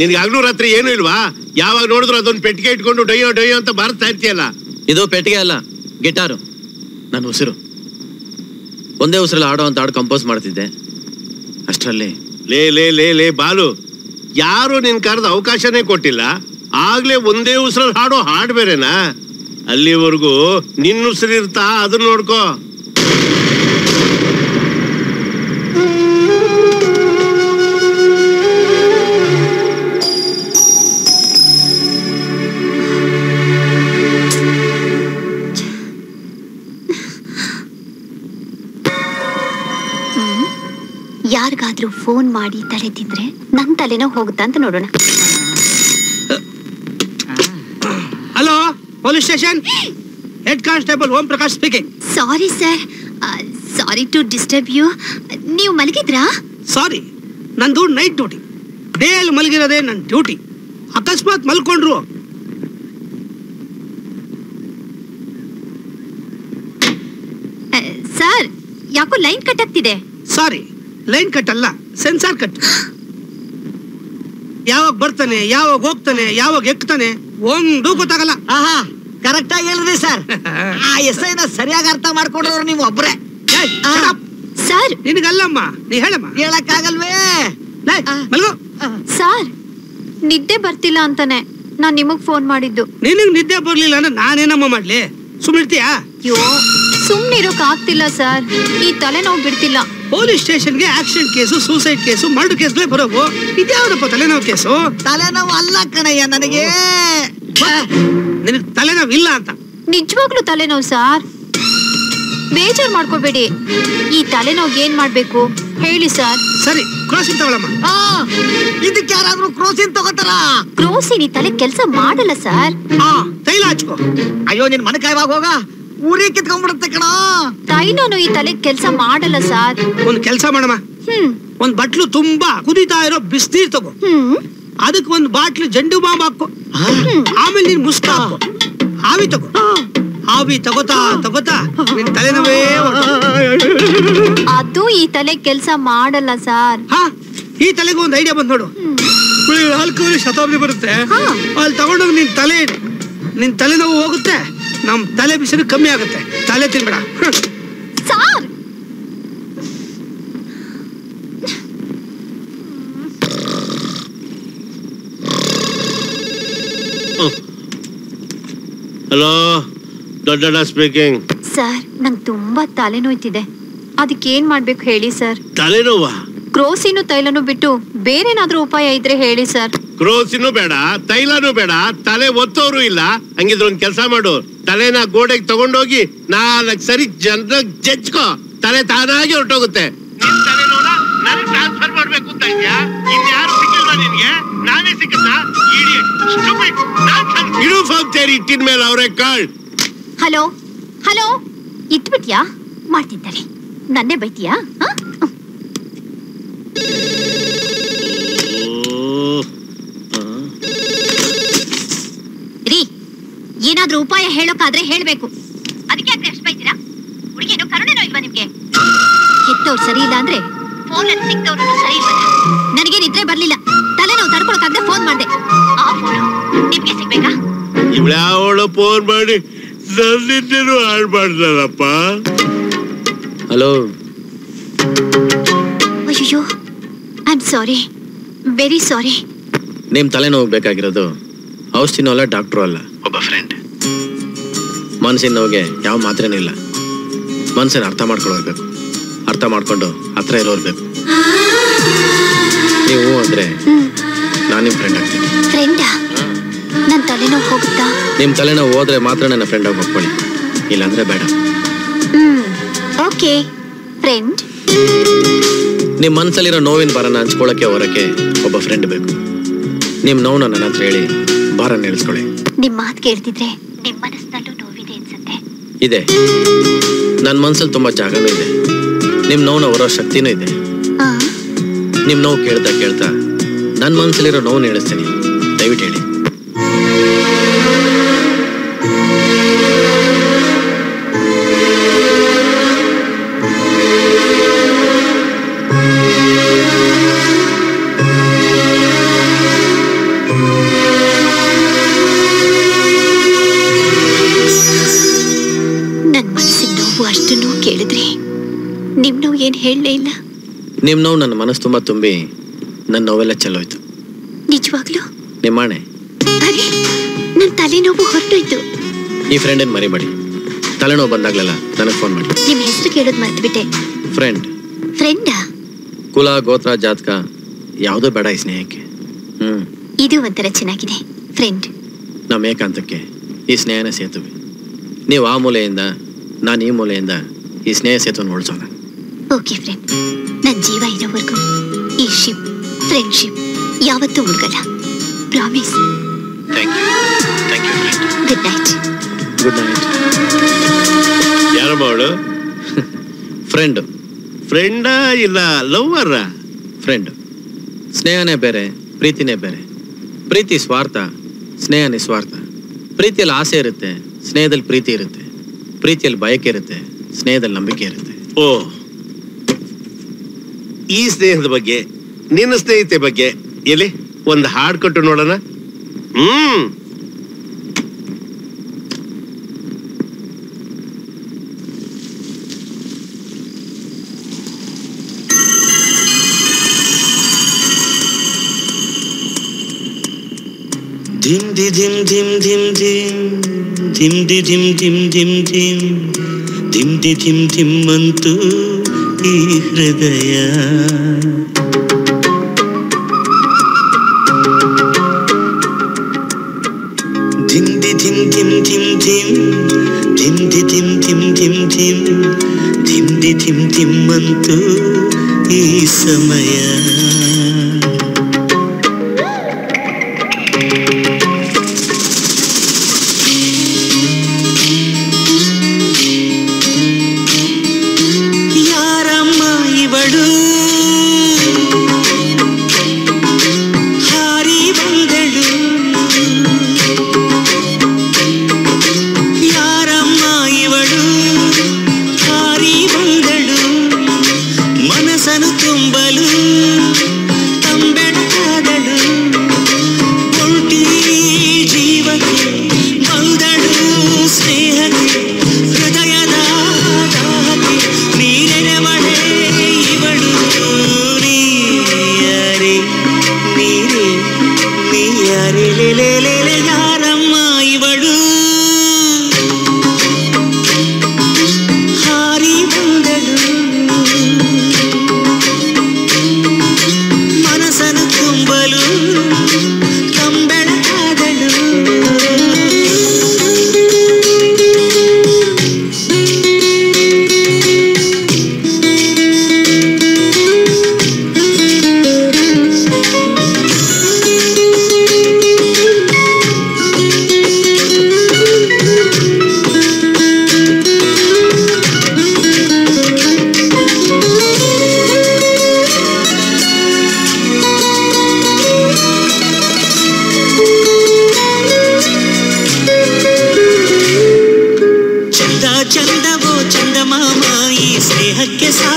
ನಿನ್ಗೆ ಹಗಲು ರಾತ್ರಿ ಏನು ಇಲ್ವಾ? ಯಾವಾಗ ನೋಡಿದ್ರು ಅದೊಂದು ಪೆಟ್ಟಿಗೆ ಇಟ್ಕೊಂಡು ಡೊಯ್ಯೋ ಡೊಯ್ಯೋ ಅಂತ ಬರ್ತಾ ಇರ್ತೀಯಲ್ಲ. ಇದು ಪೆಟ್ಟಿಗೆ ಅಲ್ಲ ಗಿಟಾರು. ನನ್ನ ಉಸಿರು. ಒಂದೇ ಉಸಿರಲ್ಲಿ ಆಡೋ ಅಂತ ಹಾಡು ಕಂಪೋಸ್ ಮಾಡ್ತಿದ್ದೆ. ಅಷ್ಟರಲ್ಲಿ. ಲೇ ಲೇ ಲೇ ಲೇ ಬಾಲು. ಯಾರು ನಿನ್ ಕರೆದ ಅವಕಾಶನೇ ಕೊಟ್ಟಿಲ್ಲ. ಆಗ್ಲೇ ಒಂದೇ ಉಸಿರಲ್ಲಿ ಹಾಡೋ ಹಾಡು ಬೇರೆನಾ? ಅಲ್ಲಿವರೆಗೂ ನಿನ್ನ ಉಸಿರಿರ್ತಾ ಅದನ್ನ ನೋಡ್ಕೋ. ಯಾರಿಗಾದ್ರೂ ಫೋನ್ ಮಾಡಿ ತಡೆದಿದ್ರೆ ನನ್ ತಲೆನೋ ಹೋಗುತ್ತ ಅಂತ ನೋಡೋಣ. Hello police station head constable Om Prakash speaking sorry sir sorry to disturb you ನೀವು ಮಲಗಿದ್ರಾ? ಸಾರಿ ನಂದು ನೈಟ್ ಡ್ಯೂಟಿ ಡೇಯಲ್ಲಿ ಮಲಗಿರೋದೇ ನನ್ನ ಡ್ಯೂಟಿ ಅಕಸ್ಮಾತ್ ಮಲ್ಕೊಂಡ್ರು. ಸರ್ ಯಾಕೋ ಲೈನ್ ಕಟ್ ಆಗ್ತಿದೆ? ಸಾರಿ ಲೈನ್ ಕಟ್ ಅಲ್ಲ ಸೆನ್ಸಾರ್ ಕಟ್ ಯಾವಾಗ ಬರ್ತಾನೆ ಯಾವಾಗ ಹೋಗ್ತಾನೆ ಯಾವಾಗ ಎಕ್ತಾನೆ ಒಂದು ಗೊತ್ತಾಗಲ್ಲ. ಆಹಾ ಕರೆಕ್ಟ್ ಆಗಿ ಹೇಳಿದ್ರಿ ಸರ್. ಆ ಎಸ್ ಐನ ಸರಿಯಾಗಿ ಅರ್ಥ ಮಾಡ್ಕೊಂಡ್ರವ್ರು ನೀವು ಒಬ್ರೆ. ಸರ್. ನಿನಗಲ್ಲಮ್ಮ ನೀ ಹೇಳಮ್ಮ. ಹೇಳಕ್ಕಾಗಲ್ವೇ? ಮಲ್ಗೋ. ಸರ್ ನಿದ್ದೆ ಬರ್ತಿಲ್ಲ ಅಂತಾನೆ. ನಾನ್ ನಿಮಗ್ ಫೋನ್ ಮಾಡಿದ್ದು. ನಿನಗ್ ನಿದ್ದೆ ಬರ್ಲಿಲ್ಲ ಅಂದ್ರೆ ನಾನೇನಮ್ಮ ಮಾಡ್ಲಿ? ಸುಮ್ಮಿರ್ತೀಯಾ ಅಯ್ಯೋ ಸುಮ್ನಿರೋಕ್ ಆಗ್ತಿಲ್ಲ ಸರ್. ಈ ತಲೆನೋವು ಬಿಡ್ತಿಲ್ಲ. ಪೊಲೀಸ್ ಸ್ಟೇಷನ್ಗೆ accident case suicide case murder ಕೇಸ್ಗಳೇ ಬರೋವು ಇದ್ಯಾವ್ದಪ್ಪ ತಲೆನೋವು ಕೇಸು? ತಲೆನೋವು ಅಲ್ಲ ಕಣಯ್ಯ ನನಗೆ. ನಿನಗೆ ತಲೆನೋವು ಇಲ್ಲ ಅಂತ. ನಿಜವಾಗ್ಲೂ ತಲೆನೋವು ಸಾರ್? ಬೇಜಾರ್ ಮಾಡ್ಕೋಬೇಡಿ. ಈ ತಲೆನೋವು ಏನ್ ಮಾಡ್ಬೇಕು? ಹೇಳಿ ಸರ್. ಸರಿ ಕ್ರೋಸಿನ್ ತಗೊಳ್ಳಮ್ಮ ಇದಕ್ಕೆ ಯಾರಾದ್ರೂ ಕ್ರೋಸಿನ್ ತಗೋತಾರ? ಕ್ರೋಸಿನ್ ಈ ತಲೆ ಕೆಲಸ ಮಾಡಲ್ಲ ಸರ್. ತೈಲ ಹಚ್ಕೋ. ಅಯ್ಯೋ ನಿನ್ ಮನೆ ಕಾಯ್ವಾಗ ಹೋಗ? ಊರಿ ಕಿತ್ಕೊಂಡ್ಬಿಡುತ್ತೆ ಕಣ. ತಾಯಿನೂ ಈ ತಲೆ ಕೆಲಸ ಮಾಡಲ್ಲ ಸರ್. ಒಂದ್ ಕೆಲಸ ಮಾಡಮ್ಮ ಒಂದ್ ಬಟ್ಲು ತುಂಬಾ ಕುದೀತಾ ಇರೋ ಬಿಸ್ನೀರ್ ತಗೋ. ಅದಕ್ಕೆ ಒಂದ್ ಬಾಟ್ಲು ಜಂಡು ಬಾಂಬ್ ಹಾಕು. ಆಮೇಲೆ ನೀನ್ ಮುಸ್ಕ ಹಾವಿ ಆವಿ ತಗೋ. ಆವಿ ತಗೋತಾ ತಗೋತಾ ನಿನ್ ತಲೆನೋವೇ. ಅದು ಈ ತಲೆ ಕೆಲಸ ಮಾಡಲ್ಲ ಸರ್. ಹಾ ಈ ತಲೆಗೆ ಒಂದ್ ಐಡಿಯಾ ಬಂದ್ ನೋಡು. ಶತಾಬ್ದಿ ಬರುತ್ತೆ. ಅಲ್ಲಿ ತಗೊಂಡೋಗಿ ನಿನ್ ತಲೆ ನಿನ್ ತಲೆನೋವು ಹೋಗುತ್ತೆ. ನಮ್ ತಲೆ ಬಿಸಿಲು ಕಮ್ಮಿ ಆಗುತ್ತೆ. ತಲೆ ತಿನ್ಬೇಡ. ಹಲೋ ದೊಡ್ಡ ಸ್ಪೀಕಿಂಗ್ ಸರ್ ನಂಗೆ ತುಂಬಾ ತಲೆನೋಯ್ತಿದೆ. ಅದಕ್ಕೆ ಏನ್ ಮಾಡ್ಬೇಕು ಹೇಳಿ ಸರ್? ತಲೆನೋವ? ಕ್ರೋಸಿನು ತೈಲನು ಬಿಟ್ಟು ಬೇರೇನಾದ್ರೂ ಉಪಾಯ ಇದ್ರೆ ಹೇಳಿ ಸರ್. ಕ್ರೋಸಿನೂ ಬೇಡ ತೈಲನೂ ಬೇಡ ತಲೆ ಒತ್ತೋರು ಇಲ್ಲ. ಹಂಗಿದ್ರೆ ಒಂದ್ ಕೆಲಸ ಮಾಡು. ತಲೆನ ಗೋಡೆಗೆ ತಗೊಂಡೋಗಿ ನಾಲ್ಕು ಸರಿ ಜನರ ಜಜ್ಕೋ. ತಲೆ ತಾನಾಗಿ ಹೊರಟೋಗುತ್ತೆ. ಟ್ರಾನ್ಸ್ಫರ್ ಮಾಡ್ಬೇಕು ಅಂತ ಇದ್ಯಾ? ಇನ್ಯಾರು ಸಿಕ್ಕಿಲ್ವಾ ನಿನ್ಗೆ? ನಾನೇ ತೇರಿ ಇಟ್ಟಿನ ಮೇಲೆ ಅವರೇ ಕಾಳ್. ಹಲೋ ಹಲೋ ಇಟ್ಬಿಟ್ಯಾ ಮಾಡ್ತಿದ್ದಾರೆ ನನ್ನೇ ಬೈತೀಯಾ? ಹ? ರೀ ಏನಾದ್ರೂ ಉಪಾಯ ಹೇಳೋಕಾದ್ರೆ ಹೇಳ್ಬೇಕು. ಅದಕ್ಕೆ ಯಾಕೆ ಅಷ್ಟು ಬೈತೀರಾ? ಹುಡುಗಿಯನ್ನು ಕರುಣೆನೋ ಇಲ್ವಾ ನಿಮ್ಗೆ? ಹೆತ್ತವ್ರು ಸರಿ ಇಲ್ಲ ಅಂದ್ರೆ ಫೋನಲ್ಲಿ ಸಿಕ್ತವ್ರು ಸರಿ ಇಲ್ಲ ನನಗೆ ನಿದ್ರೆ ಬರ್ಲಿಲ್ಲ. ತಲೆನೋವು ತಡ್ಕೊಳಕಾಗ್ದೆ ಫೋನ್ ಮಾಡ್ದೆ. ಆ ಫೋನು ನಿಮ್ಗೆ ಸಿಗ್ಬೇಕಾ? ಇವಳ್ಯಾವಳು ಫೋನ್ ಮಾಡಿ ಹಾಳ್ ಹಾಳು ಮಾಡ್ದಲ್ಲಪ್ಪ ಹಲೋ ಸಾರಿ ವೆರಿ ಸಾರಿ. ನಿಮ್ ತಲೆನೋವು ಬೇಕಾಗಿರೋದು ಔಷಧಿನೂ ಅಲ್ಲ ಡಾಕ್ಟ್ರು ಅಲ್ಲ. ಒಬ್ಬ ಫ್ರೆಂಡ್ ಮನಸ್ಸಿನ ನೋವಿಗೆ ಯಾವ ಮಾತ್ರೇನೂ ಇಲ್ಲ. ಮನಸ್ಸನ್ನು ಅರ್ಥ ಮಾಡ್ಕೊಳ್ಳೋರ್ಬೇಕು ಅರ್ಥ ಮಾಡ್ಕೊಂಡು ಹತ್ರ ಇರೋರ್ಬೇಕು ನೀವು ಅಂದ್ರೆ ನಾನು ನಿಮ್ಮ ಫ್ರೆಂಡ್ ಆಗ್ತೀನಿ. ಫ್ರೆಂಡಾ ನನ್ನ ತಲೆನೋವು ಹೋಗುತ್ತಾ? ನಿಮ್ಮ ತಲೆನೋವು ಹೋದ್ರೆ ಮಾತ್ರ ನನ್ನ ಫ್ರೆಂಡ್ ಆಗಿ ಒಪ್ಕೊಳ್ಳಿ ಇಲ್ಲಾಂದ್ರೆ ಬೇಡ. ಹ್ಮ್ ಓಕೆ ಫ್ರೆಂಡ್ ನಿಮ್ಮ ಮನಸ್ಸಲ್ಲಿರೋ ನೋವಿನ ಭಾರನ ಹಂಚ್ಕೊಳ್ಳೋಕೆ ಹೊರಕ್ಕೆ ಒಬ್ಬ ಫ್ರೆಂಡ್ ಬೇಕು. ನಿಮ್ಮ ನೋವನ್ನ ನನ್ನ ಹತ್ರ ಹೇಳಿ ಭಾರನ ಇಳಿಸ್ಕೊಳ್ಳಿ ನಿಮ್ಮ ಮಾತು ಕೇಳ್ತಿದ್ರೆ ನಿಮ್ಮ ಮನಸ್ಸಿನಲ್ಲೂ ನೋವಿದೆ ಅನ್ಸುತ್ತೆ. ಇದೆ. ನನ್ನ ಮನಸ್ಸಲ್ಲಿ ತುಂಬಾ ಜಾಗನೂ ಇದೆ. ನಿಮ್ಮ ನೋವನ್ನ ಹೊರೋ ಶಕ್ತಿನೂ ಇದೆ. ನಿಮ್ಮ ನೋವು ಕೇಳ್ತಾ ಕೇಳ್ತಾ ನನ್ನ ಮನಸ್ಸಲ್ಲಿರೋ ನೋವು ಹೇಳಿಸ್ತೀನಿ. ದಯವಿಟ್ಟು ಹೇಳಿ. ನಿಮ್ಮ ನೋವು ನನ್ನ ಮನಸ್ಸು ತುಂಬಾ ತುಂಬಿ ನನ್ನ ನೋವೆಲ್ಲ ಚಲೋಯ್ತು ನಿಜವಾಗ್ಲೂ? ನಿಮ್ಮಾಣೆ? ನನ್ನ ನನ್ ತಲೆನೋವು ಹೊರಟೋಯ್ತು. ಈ ಫ್ರೆಂಡ್ ಏನ್ ಮರಿಬೇಡಿ. ತಲೆನೋವು ಬಂದಾಗ್ಲೆಲ್ಲ ನನಗೆ ಫೋನ್ ಮಾಡಿ. ನಿಮ್ ಹೆಸರು ಕೇಳೋದ್ ಮರ್ತ್ಬಿಟ್ಟೆ. ಫ್ರೆಂಡ್ ಫ್ರೆಂಡಾ ಕುಲ ಗೋತ್ರ ಜಾತಕ ಯಾವುದು ಬೇಡ ಈ ಸ್ನೇಹಕ್ಕೆ. ಹ್ಮ್. ಇದು ಒಂಥರ ಚೆನ್ನಾಗಿದೆ. ಫ್ರೆಂಡ್ ನಮ್ಮ ಏಕಾಂತಕ್ಕೆ ಈ ಸ್ನೇಹನ ಸೇತುವೆ. ನೀವು ಆ ಮೂಲೆಯಿಂದ ನಾನು ಈ ಮೂಲೆಯಿಂದ ಈ ಸ್ನೇಹ ಸೇತುವನ್ನು ಉಳಿಸೋಣ ಓಕೆ ಫ್ರೆಂಡ್ ನನ್ನ ಜೀವ ಇರೋವರೆಗೂ ಈ ಶಿಪ್ ಫ್ರೆಂಡ್ಶಿಪ್ ಯಾವತ್ತೂ ಮುಳುಗಲ್ಲ promise thank you thank you friend good night good night ಯಾರಮ್ಮ ಅವಳು ಫ್ರೆಂಡ್ ಫ್ರೆಂಡಾ ಇಲ್ಲ ಲವ್ವರ ಫ್ರೆಂಡ್ ಸ್ನೇಹನೇ ಬೇರೆ ಪ್ರೀತಿನೇ ಬೇರೆ. ಪ್ರೀತಿ ಸ್ವಾರ್ಥ ಸ್ನೇಹ ನಿಸ್ವಾರ್ಥ ಪ್ರೀತಿಯಲ್ಲಿ ಆಸೆ ಇರುತ್ತೆ ಸ್ನೇಹದಲ್ಲಿ ಪ್ರೀತಿ ಇರುತ್ತೆ. ಪ್ರೀತಿಯಲ್ಲಿ ಬಯಕೆ ಇರುತ್ತೆ ಸ್ನೇಹದಲ್ಲಿ ನಂಬಿಕೆ ಇರುತ್ತೆ. ಓ ಈ ಸ್ನೇಹದ ಬಗ್ಗೆ, ನಿನ್ನ ಸ್ನೇಹಿತೆ ಬಗ್ಗೆ ಎಲ್ಲಿ? ಒಂದು ಹಾಡು ಕೊಟ್ಟು ನೋಡೋಣ. ಹ್ಮ್. ಧಿಮ್ ದಿ ಧಿಮ್ ಧಿಮ್ ಧಿಮ್ ಧಿಮ್ ಧಿಮ್ ದಿ ಧಿಮ್ ಧಿಮ್ ಧಿಮ್ ಧಿಮ್ ಧಿಮ್ ಧಿ ಧಿಮ್ ಧಿಮ್ ಅಂತೂ ಈ ಹೃದಯ ಧಿಂದಿ ಧಿಂ ಧಿಂ ಧಿಂ ಧಿಂ ಧಿಂದಿ ಧಿಂ ಧಿಂ ಧಿಂ ಧಿಂ ಧಿಂದಿ ಧಿಂ ಧಿಂ ಅಂತು ಈ ಸಮಯ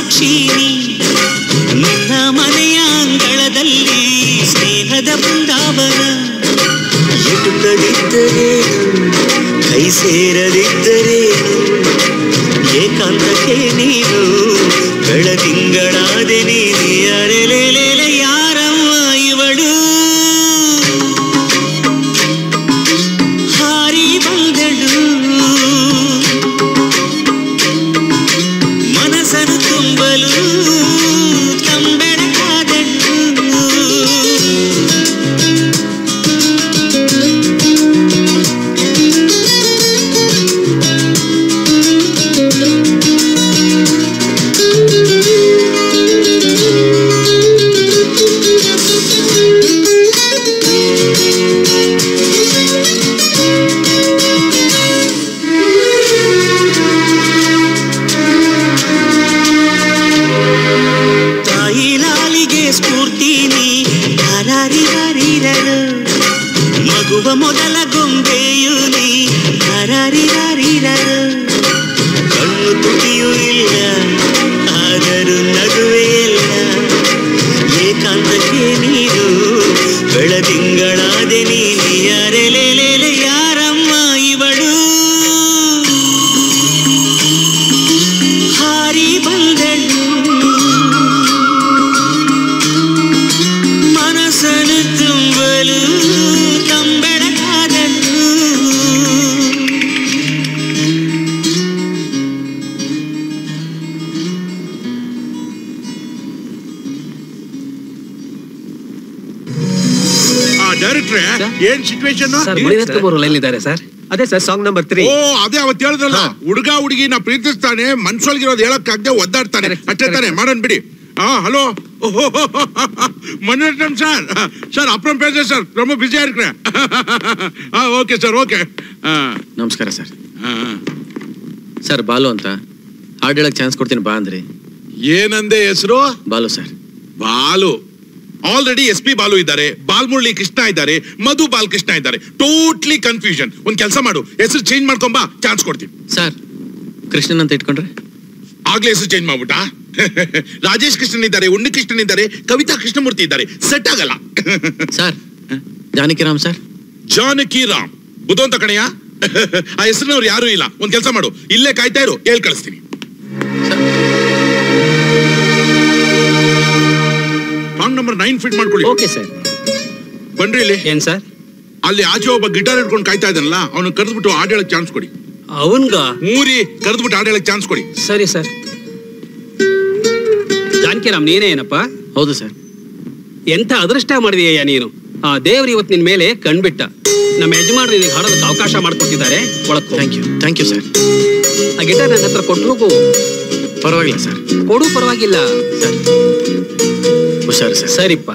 ಸಾಕ್ಷಿ ನಿನ್ನ ಮನೆಯ ಅಂಗಳದಲ್ಲಿ ಸ್ನೇಹದ ಬೃಂದಾವನ. ಎಟುಕದಿದ್ದರೇನು ಕೈ ಸೇರದಿದ್ದರೇನು ಶ್ರೇಷ್ಠ ಲೈನಿದ್ದಾರೆ ಸರ್? ಅದೇ ಸರ್ ಸಾಂಗ್ ನಂಬರ್ ತ್ರೀ ಓ ಅದೇ ಅವತ್ತು ಹೇಳಿದ್ರಲ್ಲ ಹುಡುಗ ಹುಡುಗಿನ ಪ್ರೀತಿಸ್ತಾನೆ ಮನ್ಸೊಳಗಿರೋದು ಹೇಳಕ್ಕಾಗದೆ ಒದ್ದಾಡ್ತಾನೆ. ಅಷ್ಟೇ ತಾನೆ ಮಾಡೋಣ ಬಿಡಿ. ಹಾ ಹಲೋ ಮನೋರಂ ಸರ್. ಸರ್ ಅಪ್ರಮ್ ಪೇಜೆ ಸರ್ ರೊಮ್ಮ ಬಿಜಿ ಇರ್ಕ್ರೆ ಹಾಂ ಓಕೆ ಸರ್ ಓಕೆ. ನಮಸ್ಕಾರ ಸರ್. ಸರ್ ಬಾಲು ಅಂತ. ಹಾಡು ಹೇಳಕ್ ಚಾನ್ಸ್ ಕೊಡ್ತೀನಿ ಬಾ ಅಂದ್ರಿ. ಏನಂದೆ ಹೆಸರು? Balu sir. Balu. Already S P Balu ಇದ್ದಾರೆ. ಬಾಲ್ಮುರಳಿ ಕೃಷ್ಣ ಇದ್ದಾರೆ. ಮಧು ಬಾಲ್ಕೃಷ್ಣ ಇದ್ದಾರೆ. ಟೂ ಟೋಟ್ಲಿ ಕನ್ಫ್ಯೂಷನ್ ಒಂದ್ ಕೆಲಸ ಮಾಡು. ಹೆಸರು ಚೇಂಜ್ ಮಾಡ್ಕೊಂಬಾ ಚಾನ್ಸ್ ಕೊಡ್ತೀನಿ. ಸರ್ ಕೃಷ್ಣನ್ ಅಂತ ಇಟ್ಕೊಂಡ್ರೆ? ಆಗ್ಲೇ ಹೆಸರು ಚೇಂಜ್ ಮಾಡ್ಬಿಟ್ಟ? ರಾಜೇಶ್ ಕೃಷ್ಣನ್ ಇದ್ದಾರೆ ಉಣ್ಣಿ ಕೃಷ್ಣನ್ ಇದ್ದಾರೆ ಕವಿತಾ ಕೃಷ್ಣಮೂರ್ತಿ ಇದ್ದಾರೆ. ಸೆಟ್ ಆಗಲ್ಲ. Sir Janakiram sir Janaki Ram. ಬುದ್ಧವಂತ ಕಣಯ್ಯ? ಆ ಹೆಸರಿನವ್ರು ಯಾರು ಇಲ್ಲ. ಒಂದ್ ಕೆಲಸ ಮಾಡು. ಇಲ್ಲೇ ಕಾಯ್ತಾ ಇರು ಹೇಳ್ ಕಳಿಸ್ತೀನಿ. ಫಾರ್ಮ್ ನಂಬರ್ ನೈನ್ ಫಿಟ್ ಮಾಡ್ಕೊಳ್ಳಿ. ಓಕೆ ಸರ್ ಬನ್ರಿ ಇಲ್ಲಿ. ಏನ್ ಸರ್ ಅಲ್ಲಿ ಆಚೆ ಒಬ್ಬ ಗಿಟಾರ್ ಹಿಡ್ಕೊಂಡು ಕಾಯ್ತಾ ಇದ್ದಾನಲ್ಲ ಅವನು ಕರೆದ್ಬಿಟ್ಟು ಹಾಡ್ ಹೇಳಕ್ ಚಾನ್ಸ್ ಕೊಡಿ. ಅವನ್ಗ? ಮೂರಿ ಕರೆದ್ಬಿಟ್ಟು ಹಾಡ್ ಹೇಳಕ್ ಚಾನ್ಸ್ ಕೊಡಿ. ಸರಿ ಸರ್. ಜಾನಕಿರಾಮ್ ನೀನೇ ಏನಪ್ಪ? ಹೌದು ಸರ್. ಎಂತ ಅದೃಷ್ಟ ಮಾಡಿದೀಯ ನೀನು? ಆ ದೇವ್ರು ಇವತ್ತು ನಿನ್ ಮೇಲೆ ಕಣ್ಬಿಟ್ಟ. ನಮ್ಮ ಯಜಮಾನ್ರು ನಿನಗೆ ಹಾಡೋದಕ್ಕೆ ಅವಕಾಶ ಮಾಡ್ಕೊಟ್ಟಿದ್ದಾರೆ. ಒಳಕ್ಕೆ thank you thank you sir ಆ ಗಿಟಾರ್ ನನ್ನ ಹತ್ರ ಕೊಟ್ಟು ಹೋಗು. ಪರವಾಗಿಲ್ಲ ಸರ್ ಕೊಡು ಪರವಾಗಿಲ್ಲ. ಸರ್. ಹುಷಾರು ಸರ್ ಸರಿಪ್ಪ.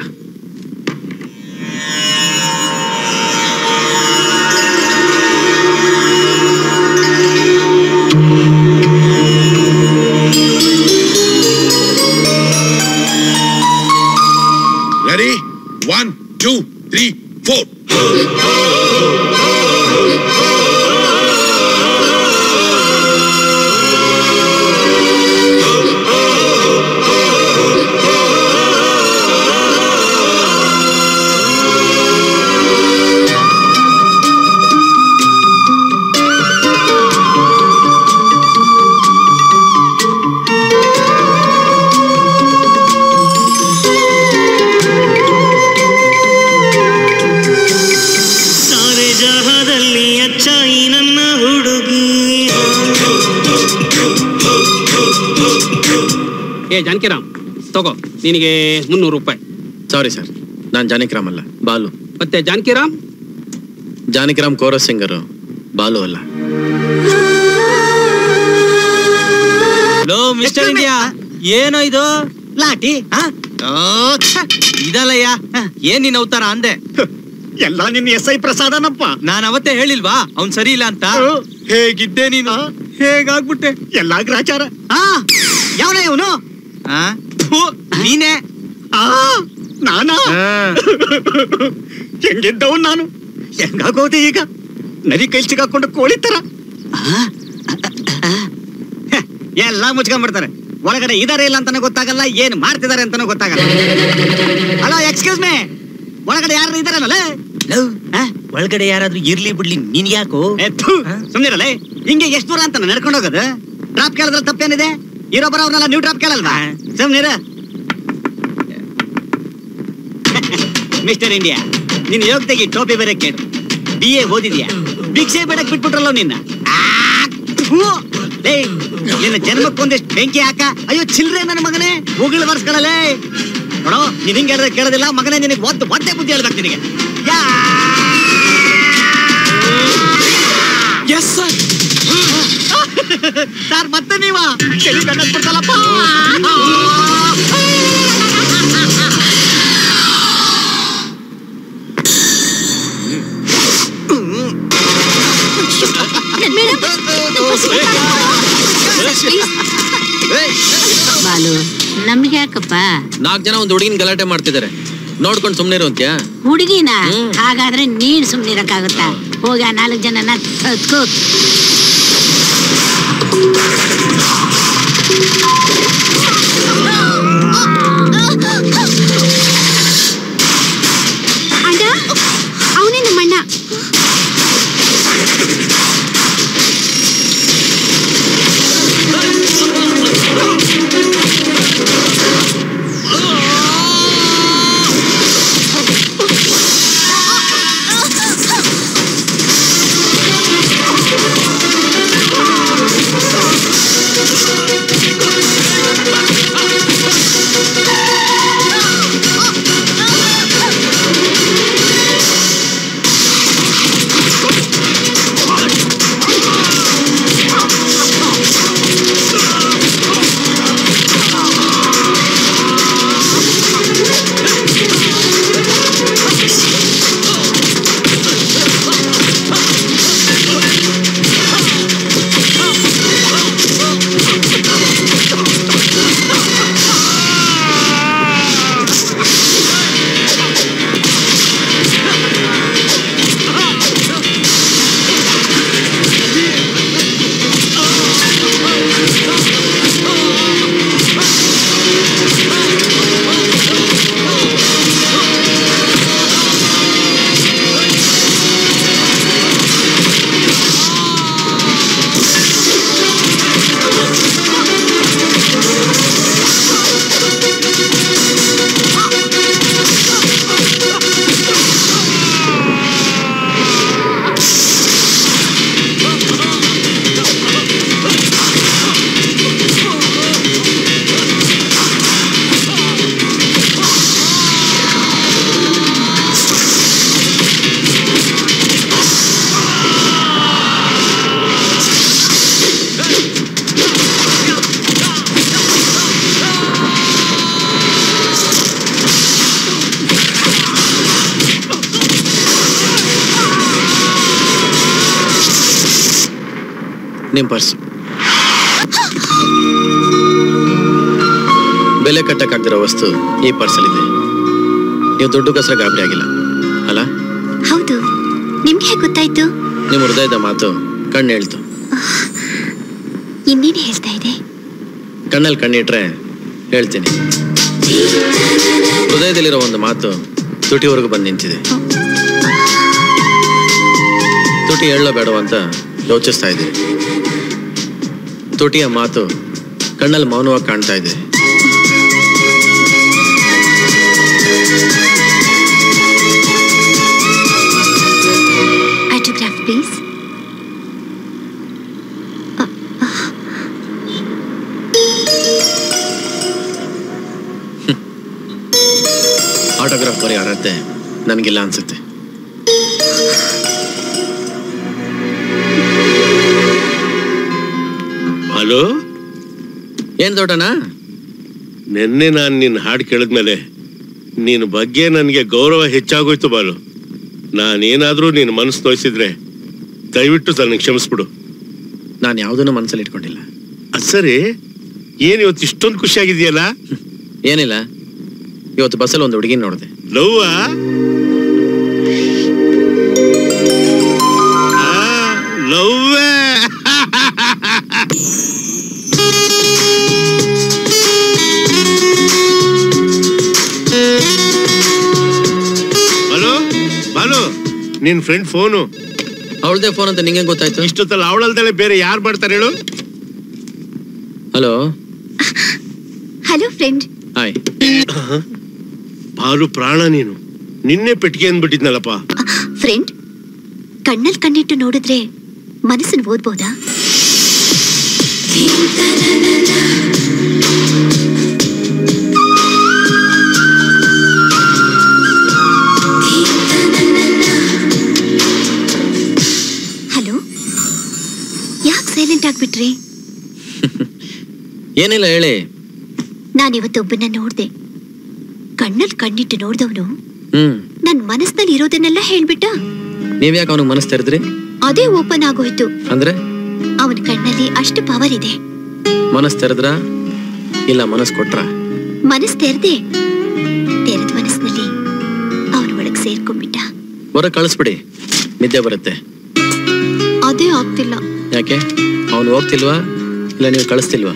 ನಿನಗೆ ಮುನ್ನೂರು ರೂಪಾಯಿ. ಸಾರಿ ಸರ್ ನಾನು ಜಾನಕಿರಾಮ್ ಅಲ್ಲ ಬಾಲು. ಮತ್ತೆ ಜಾನಕಿರಾಮ್? ಜಾನಕಿರಾಮ್ ಕೋರಸ್ ಸಿಂಗರು ಬಾಲು ಅಲ್ಲ. ಮಿಸ್ಟರ್ ಇಂಡಿಯಾ ಏನೋ ಇದು? ಲಾಟಿ ಇದಲ್ಲಯ್ಯ. ಏನ್ ನಿನ್ ಅವತಾರ ಅಂದೆ? ಎಲ್ಲ ನಿನ್ನ ಎಸ್ ಐ ಪ್ರಸಾದನಪ್ಪ. ನಾನು ಅವತ್ತೇ ಹೇಳಿಲ್ವಾ? ಅವ್ನ್ ಸರಿ ಇಲ್ಲ ಅಂತ? ಹೇಗಿದ್ದೆ ನೀನು? ಹೇಗಾಗ್ಬಿಟ್ಟೆ? ಎಲ್ಲ ಗ್ರಾಚಾರ. ಹಾ ಯಾವನ ಇವನು? ನೀನೇ? ಆ ನಾನಾ? ಹೆಂಗಿದ್ದವ್ ನಾನು? ಹೆಂಗಾಗೋದೆ ಈಗ? ನರಿ ಕೈ ಸಿಗಾಕೊಂಡು ಕೋಳಿ ತರ. ಆ? ಹ, ಎಲ್ಲ ಮುಚ್ಕೊಂಡ್ಬಿಡ್ತಾರೆ ಒಳಗಡೆ ಇದಾರೆ ಇಲ್ಲ ಅಂತಾನೆ ಗೊತ್ತಾಗಲ್ಲ ಏನ್ ಮಾಡ್ತಿದಾರೆ ಅಂತಾನೆ ಗೊತ್ತಾಗಲ್ಲ. ಹಲೋ ಎಕ್ಸ್ಕ್ಯೂಸ್ ಮೇ ಒಳಗಡೆ ಯಾರು ಇದಾರಲ್ಲ ಒಳಗಡೆ ಯಾರಾದ್ರೂ ಇರ್ಲಿ ಬಿಡ್ಲಿ ನೀನ್ ಯಾಕೋ? ಸುಮ್ನಿರಲ್ಲ ಹಿಂಗೆ ಎಷ್ಟು ದೂರ ಅಂತ ನಡ್ಕೊಂಡು ಹೋಗೋದು? ಡ್ರಾಪ್ ಕೇಳಿದ್ರೆ ತಪ್ಪೇನಿದೆ? ಇರೋ ಬರೋರ್ನೆಲ್ಲ ನೀವು ಡ್ರಾಪ್ ಕೇಳಲ್ವಾ? ಸುಮ್ನಿರ ಮಿಸ್ಟರ್ ಇಂಡಿಯಾ ನಿನ್ನ ಯೋಗ್ಯತೆಗೆ ಟೋಪಿ ಬೇರೆ ಕೇಳು. ಬಿ ಎ ಓದಿದ್ಯಾ? ಭಿಕ್ಷೆ ಬೇಡಕ್ ಬಿಟ್ಬಿಟ್ರಲ್ಲ ನಿನ್ನ? ನಿನ್ನ ಜನ್ಮಕ್ಕೊಂದಿಷ್ಟು ಬೆಂಕಿ ಹಾಕ. ಅಯ್ಯೋ, ಚಿಲ್ರೆ ನನ್ನ ಮಗನೇ. ಉಗುಳು ಬರ್ಸ್ಕೊಳ್ಳಲೇ ನೋಡೋ, ನೀನ್ ಹಿಂಗೆ ಹೇಳಿದ್ರೆ ಕೇಳೋದಿಲ್ಲ. ಮಗನೇ ನಿನಗೆ ಒದ್ದು ಒದ್ದೆ ಬುದ್ಧಿ ಹೇಳ್ಬೇಕು ನಿನಗೆ. ಯಾ. ಸರ್ ಮತ್ತೆ ನೀವ? ಚಳಿ ಬೆನ್ನತ್ಬಿಡ್ತಲ್ಲಪ್ಪ ಬಾಲು ನಮ್ಗೆ ಯಾಕಪ್ಪ? ನಾಲ್ಕು ಜನ ಒಂದು ಹುಡುಗಿನ ಗಲಾಟೆ ಮಾಡ್ತಿದ್ದಾರೆ. ನೋಡ್ಕೊಂಡು ಸುಮ್ನೆ ಇರುವಂತ್ಯಾ ಹುಡುಗಿನ? ಹಾಗಾದ್ರೆ ನೀನ್ ಸುಮ್ನಿರಕ್ಕಾಗುತ್ತಾ ಹೋಗಿ ಹೋಗ್ಯಾ ನಾಲ್ಕು ಜನನ Thank you. ಬೆಲೆ ಕಟ್ಟಕ್ಕಾಗ್ದಿರೋ ವಸ್ತು ಈ ಪರ್ಸಲ್ಲಿದೆ. ನೀವು ದುಡ್ಡು ಕಸರ ಗಾಬರಿ ಆಗಿಲ್ಲ ಅಲ್ಲ? ಹೌದು. ನಿಮ್ಗೆ ಹೇಗೆ ಗೊತ್ತಾಯ್ತು? ನಿಮ್ಮ ಹೃದಯದ ಮಾತು ಕಣ್ಣು ಹೇಳ್ತು. ಇನ್ನೇನು ಹೇಳ್ತಾ ಇದೆ? ಕಣ್ಣಲ್ಲಿ ಕಣ್ಣಿಟ್ರೆ ಹೇಳ್ತೀನಿ. ಹೃದಯದಲ್ಲಿರೋ ಒಂದು ಮಾತು ತುಟಿವರೆಗೂ ಬಂದು ನಿಂತಿದೆ. ತುಟಿ ಹೇಳೋ ಬೇಡ ಅಂತ ಯೋಚಿಸ್ತಾ ಇದ್ದೀನಿ. ತುಟಿಯ ಮಾತು ಕಣ್ಣಲ್ಲಿ ಮೌನವಾಗಿ ಕಾಣ್ತಾ ಇದೆ. ಬರೀ ಅರ್ಹತೆ ನನಗಿಲ್ಲ ಅನ್ಸುತ್ತೆ. ಹಲೋ? ಏನ್ ದೊಡ್ಡಣ ನಿನ್ನೆ ನಾನು ನಿನ್ನ ಹಾಡು ಕೇಳಿದ್ಮೇಲೆ ನಿನ್ನ ಬಗ್ಗೆ ನನಗೆ ಗೌರವ ಹೆಚ್ಚಾಗೋಯ್ತು ಬಾಲು. ನಾನೇನಾದರೂ ನಿನ್ನ ಮನಸ್ಸು ತೋರಿಸಿದ್ರೆ ದಯವಿಟ್ಟು ನನಗೆ ಕ್ಷಮಿಸ್ಬಿಡು. ನಾನು ಯಾವುದನ್ನು ಮನಸ್ಸಲ್ಲಿ ಇಟ್ಕೊಂಡಿಲ್ಲ. ಅದ್ ಸರಿ? ಏನು ಇವತ್ತು ಇಷ್ಟೊಂದು ಖುಷಿಯಾಗಿದೆಯಲ್ಲ ಏನಿಲ್ಲ. ಇವತ್ತು ಬಸ್ಸಲ್ಲಿ ಒಂದು ಹುಡುಗಿನ ನೋಡಿದೆ. ಲವ್ವಾ? ಲವ್ವೇ? ಹಲೋ ಬಾಲು ನಿನ್ ಫ್ರೆಂಡ್ ಫೋನು ಅವಳದೇ ಫೋನ್ ಅಂತ ನಿಂಗೆ ಗೊತ್ತಾಯ್ತು? ಇಷ್ಟೊತ್ತಲ್ಲ ಅವಳಲ್ದಲೆ ಬೇರೆ ಯಾರು ಮಾಡ್ತಾರೆ ಹೇಳು? Hello hello friend hi Balu ಪ್ರಾಣ ನೀನು. ನಿನ್ನೆ ಪೆಟ್ಟಿಗೆ ಅಂದ್ಬಿಟ್ಟಿದ್ನಲ್ಲಪ್ಪ. ಫ್ರೆಂಡ್ ಕಣ್ಣಲ್ಲಿ ಕಣ್ಣಿಟ್ಟು ನೋಡಿದ್ರೆ ಮನಸ್ಸನ್ನು ಓದ್ಬೋದಾ? ಹಲೋ ಯಾಕೆ ಸೈಲೆಂಟ್ ಆಗ್ಬಿಟ್ರಿ? ಏನಿಲ್ಲ ಹೇಳಿ. ನಾನಿವತ್ತೊಬ್ಬನ ನೋಡ್ದೆ. ಕಣ್ಣಲ್ಲಿ ಕಣ್ಣಿಟ್ಟು ನೋಡಿದವನು? ಹ್ಮ್. ನನ್ ಮನಸ್ಸಿನಲ್ಲಿ ಇರೋದನ್ನೆಲ್ಲ ಹೇಳ್ಬಿಟ್ಟ? ನೀವ್ಯಾಕೆ ಅವನಿಗೆ ಮನಸ್ ತೆರೆದ್ರಿ? ಅದೇ ಓಪನ್ ಆಗೋಯ್ತು. ಅಂದ್ರೆ? ಅವನ ಕಣ್ಣಲ್ಲಿ ಅಷ್ಟು ಪವರ್ ಇದೆ. ಮನಸ್ ತೆರೆದ್ರ? ಇಲ್ಲ ಮನಸ್ ಕೊಟ್ರ? ಮನಸ್ ತೆರೆದೆ. ತೆರೆದ ಮನಸ್ಸಿನಲ್ಲಿ ಅವನ ಒಳಗ್ ಸೇರ್ಕೊಂಡ್ಬಿಟ್ಟ. ಹೊರ ಕಳಿಸ್ಬಿಡಿ. ನಿದ್ದೆ ಬರುತ್ತೆ. ಅದೇ ಆಗ್ತಿಲ್ಲ. ಯಾಕೆ? ಅವನು ಹೋಗ್ತಿಲ್ವಾ? ಇಲ್ಲ ನೀವು ಕಳಿಸ್ತಿಲ್ವಾ?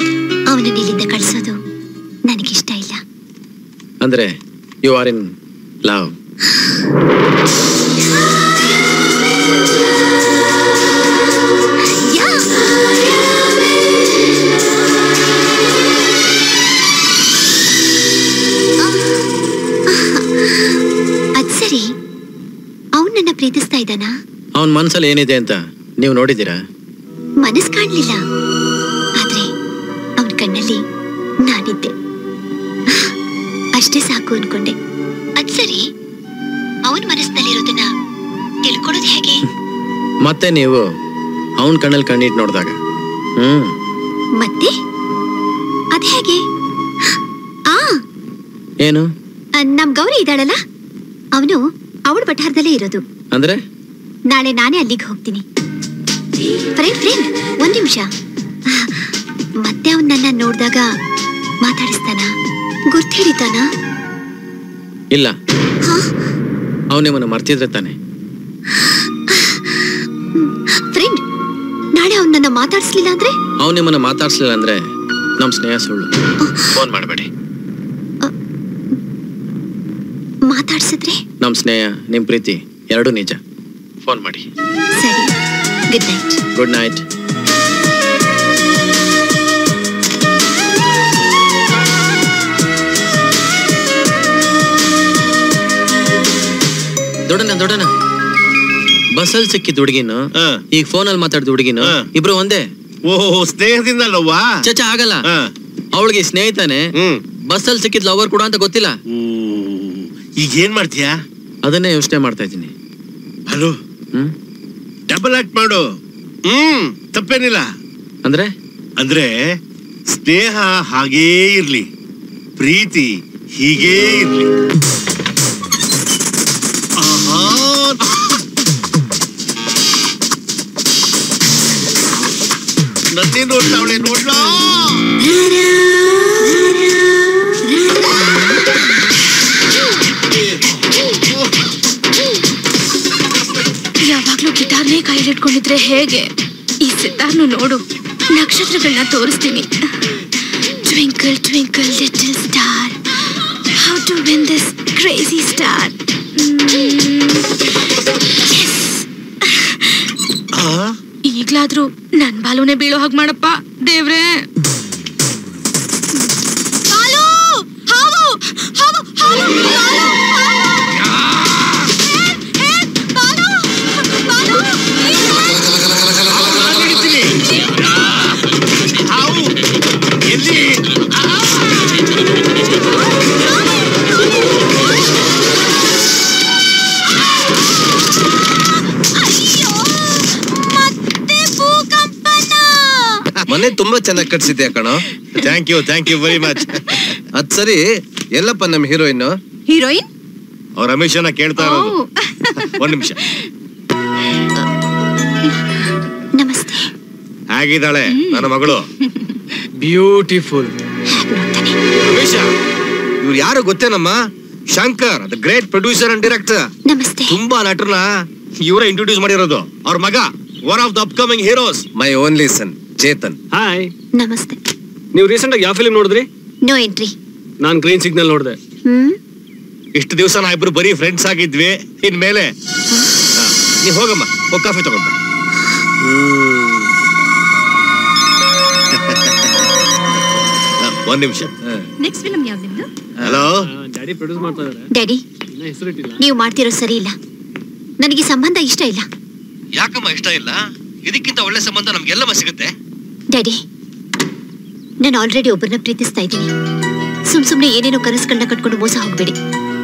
ಅವನನ್ನ ಇಲ್ಲಿಂದ ಕಳಿಸೋದು ನನಗಿಷ್ಟ ಅಂದ್ರೆ ಯು ಆರ್ ಇನ್ ಲವ್ ಅದ್ ಸರಿ. ಅವನ್ ನನ್ನ ಪ್ರೀತಿಸ್ತಾ ಇದ್ದಾನಾ? ಅವ್ನ ಮನಸ್ಸಲ್ಲಿ ಏನಿದೆ ಅಂತ ನೀವು ನೋಡಿದ್ದೀರಾ? ಮನಸ್ ಕಾಣ್ಲಿಲ್ಲ. ಆದ್ರೆ ಅವನ ಕಣ್ಣಲ್ಲಿ ನಾನಿದ್ದೆ. ಅಷ್ಟೇ ಸಾಕು ಅನ್ಕೊಂಡೆ. ಅದ್ ಸರಿ. ಅವನ ಮನಸ್ಸಿನಲ್ಲಿರೋದನ್ನ ತಿಳ್ಕೊಳೋದು ಹೇಗೆ? ಮತ್ತೆ ನೀವು ಅವನ ಕಣ್ಣಲ್ಲಿ ಕಣ್ಣಿಟ್ಟು ನೋಡಿದಾಗ. ಹ್ಮ್. ಮತ್ತೆ? ಅದ್ ಹೇಗೆ? ಆ. ಏನು? ನಮ್ ಗೌರಿ ಇದ್ದಾಳಲ್ಲ? ಅವನು ಅವಳ ಪಠಾರದಲ್ಲೇ ಇರೋದು. ಅಂದ್ರೆ? ನಾಳೆ ನಾನೇ ಅಲ್ಲಿಗೆ ಹೋಗ್ತೀನಿ. ಫ್ರೆಂಡ್ ಫ್ರೆಂಡ್ ಒಂದ್ ನಿಮಿಷ. ಮತ್ತೆ ಅವನ್ ನನ್ನ ನೋಡಿದಾಗ ಮಾತಾಡಿಸ್ತಾನ? ಗುರ್ತು ಹಿಡಿತಾನ ಇಲ್ಲ ಅವನೇವನ ಮರ್ತಿದ್ರೆ ತಾನೆ. ಫ್ರೆಂಡ್ ನಾಳೆ ಅವ್ನ್ ನನ್ನ ಮಾತಾಡಿಸ್ಲಿಲ್ಲ ಅಂದ್ರೆ? ಅವನೇವನ ಮಾತಾಡ್ಸ್ಲಿಲ್ಲ ಅಂದ್ರೆ ನಮ್ಮ ಸ್ನೇಹ ಸುಳ್ಳು. ಫೋನ್ ಮಾಡಬೇಡಿ. ಮಾತಾಡ್ಸಿದ್ರೆ? ನಮ್ಮ ಸ್ನೇಹ ನಿಮ್ಮ ಪ್ರೀತಿ ಎರಡೂ ನಿಜ. ಫೋನ್ ಮಾಡಿ. ಸರಿ. Good night. Good night. ದೊಡ್ಡನ ದೊಡ್ಡನ ಬಸ್ಸಲ್ಲಿ ಸಿಕ್ಕಿದ ಹುಡುಗಿನ ಈಗ ಅಲ್ಲಿ ಮಾತಾಡಿದ ಹುಡುಗಿನ ಇಬ್ರು ಒಂದೇ. ಓಹೋ ಸ್ನೇಹದಿಂದ ಲವ್ವಾ ಚಚ ಆಗಲ್ಲ ಅವಳಿಗೆ ಸ್ನೇಹಿತನೇ. ಬಸ್ಸಲ್ಲಿ ಸಿಕ್ಕಿದ್ ಲವರ್ ಕೂಡ ಅಂತ ಗೊತ್ತಿಲ್ಲ. ಈಗ ಏನ್ ಮಾಡ್ತೀಯಾ? ಅದನ್ನೇ ಯೋಚನೆ ಮಾಡ್ತಾ ಇದ್ದೀನಿ. ಹಲೋ. ಡಬಲ್ ಆಕ್ಟ್ ಮಾಡು. ಹ್ಮ್ ತಪ್ಪೇನಿಲ್ಲ. ಅಂದ್ರೆ? ಅಂದ್ರೆ ಸ್ನೇಹ ಹಾಗೇ ಇರ್ಲಿ. ಪ್ರೀತಿ ಹೀಗೇ ಇರ್ಲಿ. ಗಿಟಾರ್ನೇ ಕೈಲಿಟ್ಕೊಂಡಿದ್ರೆ ಹೇಗೆ? ಈ ಸಿತಾರ್ನು ನೋಡು. ನಕ್ಷತ್ರಗಳನ್ನ ತೋರಿಸ್ತೀನಿ. Twinkle twinkle, little star. How to win this crazy star ಈಗ್ಲಾದ್ರೂ ನನ್ ಬಾಲುನೇ ಬೀಳೋ ಹಾಗೆ ಮಾಡಪ್ಪ, ದೇವ್ರೇ. ಬಾಲು! ಹಾವು! ಹಾವು! ಹಾವು! ಬಾಲು ಮನೆ ತುಂಬಾ ಚೆನ್ನಾಗಿ ಕಟ್ಸಿದ್ಯಾ ಕಣೋ? Thank you thank you very much ಅದ್ ಸರಿ ಎಲ್ಲಪ್ಪ ನಮ್ಮ ಹೀರೋಯಿನ್ ಹೀರೋಯಿನ್? ಅವ್ರ ರಮೇಶನ ಕೇಳ್ತಾ ಇರೋದು. ಒಂದ್ ನಿಮಿಷ. ನಮಸ್ತೆ. ಹೇಗಿದ್ದಾಳೆ ನನ್ನ ಮಗಳು? ಬ್ಯೂಟಿಫುಲ್ ರಮೇಶ ಇವ್ರು ಯಾರು ಗೊತ್ತೇನಮ್ಮ? Shankar the great producer and director ನಮಸ್ತೆ. ತುಂಬಾ ನಟರನ್ನ ಇವರೇ ಇಂಟ್ರೊಡ್ಯೂಸ್ ಮಾಡಿರೋದು. ಅವ್ರ ಮಗ one of the upcoming heroes my only son Chetan hi ನಮಸ್ತೆ. ನೀವು ರೀಸೆಂಟ್ ಆಗಿ ಯಾವ ಫಿಲ್ಮ್ ನೋಡಿದ್ರಿ? ನೋ ಎಂಟ್ರಿ ನಾನು ಗ್ರೀನ್ ಸಿಗ್ನಲ್ ನೋಡಿದೆ. ಹ್ಮ್? ಇಷ್ಟು ದಿವಸ ನಾ ಇಬ್ರು ಬರೀ ಫ್ರೆಂಡ್ಸ್ ಆಗಿದ್ವಿ. ಇನ್ಮೇಲೆ ನೀವು ನೀವ್ ಹೋಗಮ್ಮ ಹೋಗ್ ಕಾಫಿ ತಗೊಂಡ ಒಂದ್ ನಿಮಿಷ. ನೆಕ್ಸ್ಟ್ ಫಿಲ್ಮ್ ಯಾವ್ದು ನಿಮ್ದು? ಹಲೋ ಡ್ಯಾಡಿ ಪ್ರೊಡ್ಯೂಸ್ ಮಾಡ್ತಾ ಡ್ಯಾಡಿ ನೀವು ಮಾಡ್ತಿರೋ ಸರಿ ಇಲ್ಲ. ನನಗೆ ಈ ಸಂಬಂಧ ಇಷ್ಟ ಇಲ್ಲ. ಯಾಕಮ್ಮ ಇಷ್ಟ ಇಲ್ಲ? ಇದಕ್ಕಿಂತ ಒಳ್ಳೆ ಸಂಬಂಧ ನಮ್ಗೆಲ್ಲಮ್ಮ ಸಿಗುತ್ತೆ. ಡ್ಯಾಡಿ ನಾನು ಆಲ್ರೆಡಿ ಒಬ್ಬರನ್ನ ಪ್ರೀತಿಸ್ತಾ ಇದ್ದೀನಿ. ಸುಮ್ ಸುಮ್ನೆ ಏನೇನೋ ಕನಸುಗಳನ್ನ ಕಟ್ಕೊಂಡು ಮೋಸ ಹೋಗ್ಬೇಡಿ.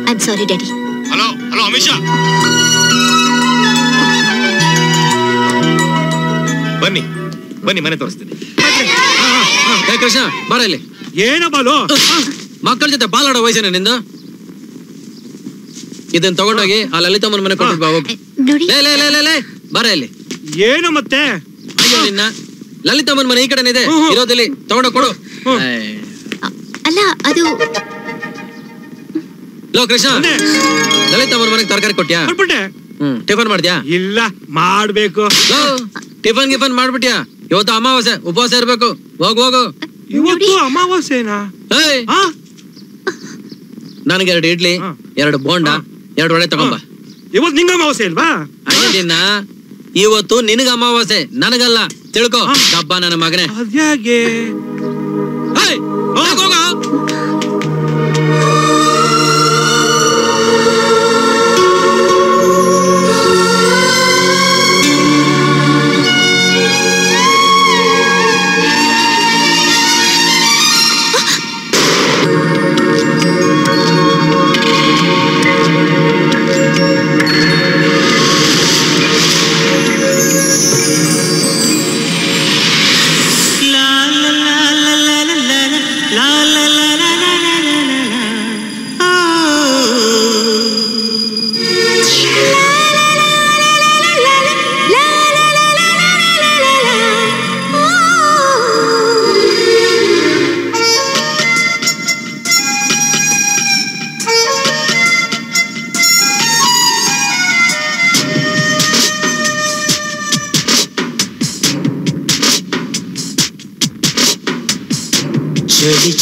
I am sorry daddy. Hello hello Amisha? ಬನ್ನಿ ಬನ್ನಿ ಮನೆ ತೋರಿಸ್ತೀನಿ. ಏ ಕೃಷ್ಣ ಬಾರ ಇಲ್ಲಿ. ಏನ ಬಾಲು? ಮಕ್ಕಳ ಜೊತೆ ಬಾಲಾಡೋ ವಯಸ್ಸೇನೆ ನಿಂದ? ಇದನ್ನ ತಗೊಂಡೋಗಿ ಆ ಲಲಿತಮ್ಮನ ಮನೆ ಕೊಟ್ಟು ಬಾ ಹೋಗು. ಲೇ ಲೇ ಲೇ ಲೇ ಲೇ ಬಾರ ಇಲ್ಲಿ. ಏನು ಮತ್ತೆ? ಅಯ್ಯೋ ನಿನ್ನ ಲಲಿತಮ್ಮನ ಮನೆ ಈ ಕಡೆನೇ ಇದೆ. ಇರೋದಿಲ್ಲಿ ತಗೊಂಡೋಗ್ ಕೊಡು. ಅಲ್ಲ ಅದು ಲೋ ಕೃಷ್ಣ. ಲಲಿತಮ್ಮನ ಮನೆಗೆ ತರಕಾರಿ ಕೊಟ್ಯಾ? ಹ್ಮ್ ಟಿಫನ್ ಮಾಡ್ದ್ಯಾ? ಇಲ್ಲ ಮಾಡ್ಬೇಕು. ಟಿಫನ್ ಗಿಫನ್ ಮಾಡ್ಬಿಟ್ಯಾ? ಇವತ್ತು ಅಮಾವಾಸ್ಯ ಉಪವಾಸ ಇರ್ಬೇಕು. ಹೋಗು ಹೋಗು. ಇವತ್ತು ಅಮಾವಾಸ್ಯೆನಾ? ನನಗೆ ಎರಡು ಇಡ್ಲಿ ಎರಡು ಬೋಂಡ ಎರಡು ವಡೆ ತಗೊಂಬ. ಇವತ್ತು ನಿಂಗ ಅಮಾವಾಸ್ಯೆ ಇಲ್ವಾ ಇವತ್ತು ನಿನಗ ಅಮಾವಾಸ್ಯೆ ನನಗಲ್ಲ. ತಿಳ್ಕೊ. ಹಬ್ಬ ನನ್ನ ಮಗನೇ. ಅದ್ಯಾಗೆ ಹೋಗ್.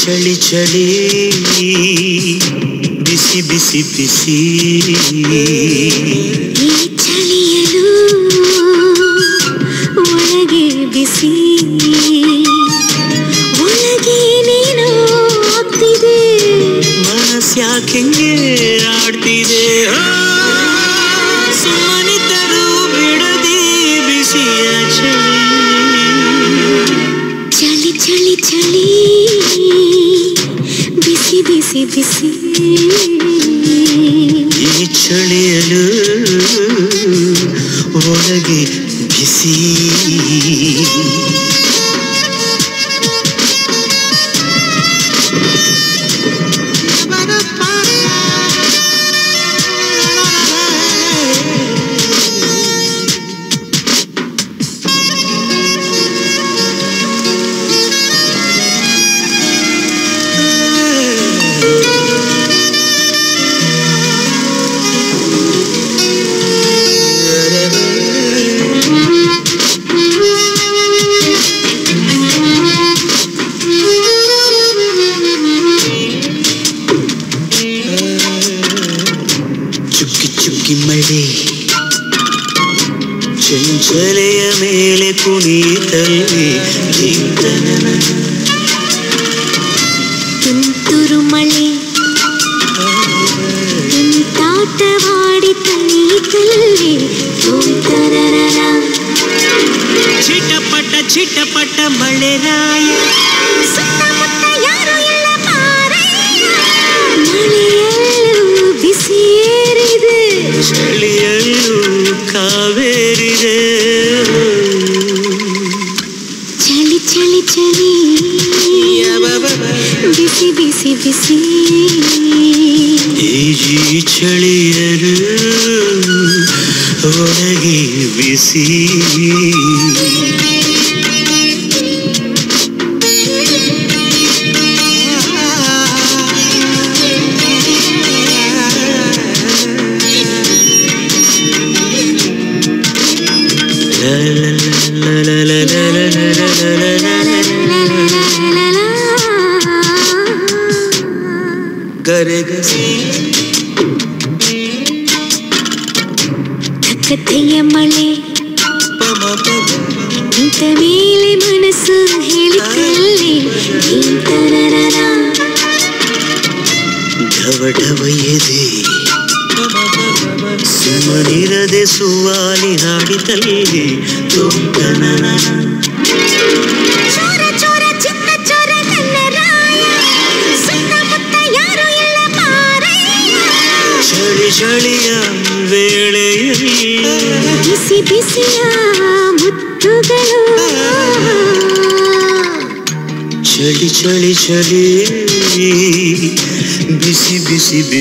ಚಳಿ ಚಳಿ ಬಿಸಿ ಬಿಸಿ ಬಿಸಿ. ಈ ಚಳಿಯಲು ಒಳಗೆ ಬಿಸಿ ಒಳಗೆ ನೀನು ಆಗ್ತಿದೆ. ಮನಸ್ಯಾಕೆಂಗೆ ಆಡ್ತಿದೆ ಬಿಸಿ ಬಿಸಿ ಬಿಸಿ ಈ ಚಳಿಯಲು ಒಳಗೆ ಬಿಸಿ. ಈಜಿ ಚಳಿಯರು ಒಳಗೆ ಬಿಸಿ ಈ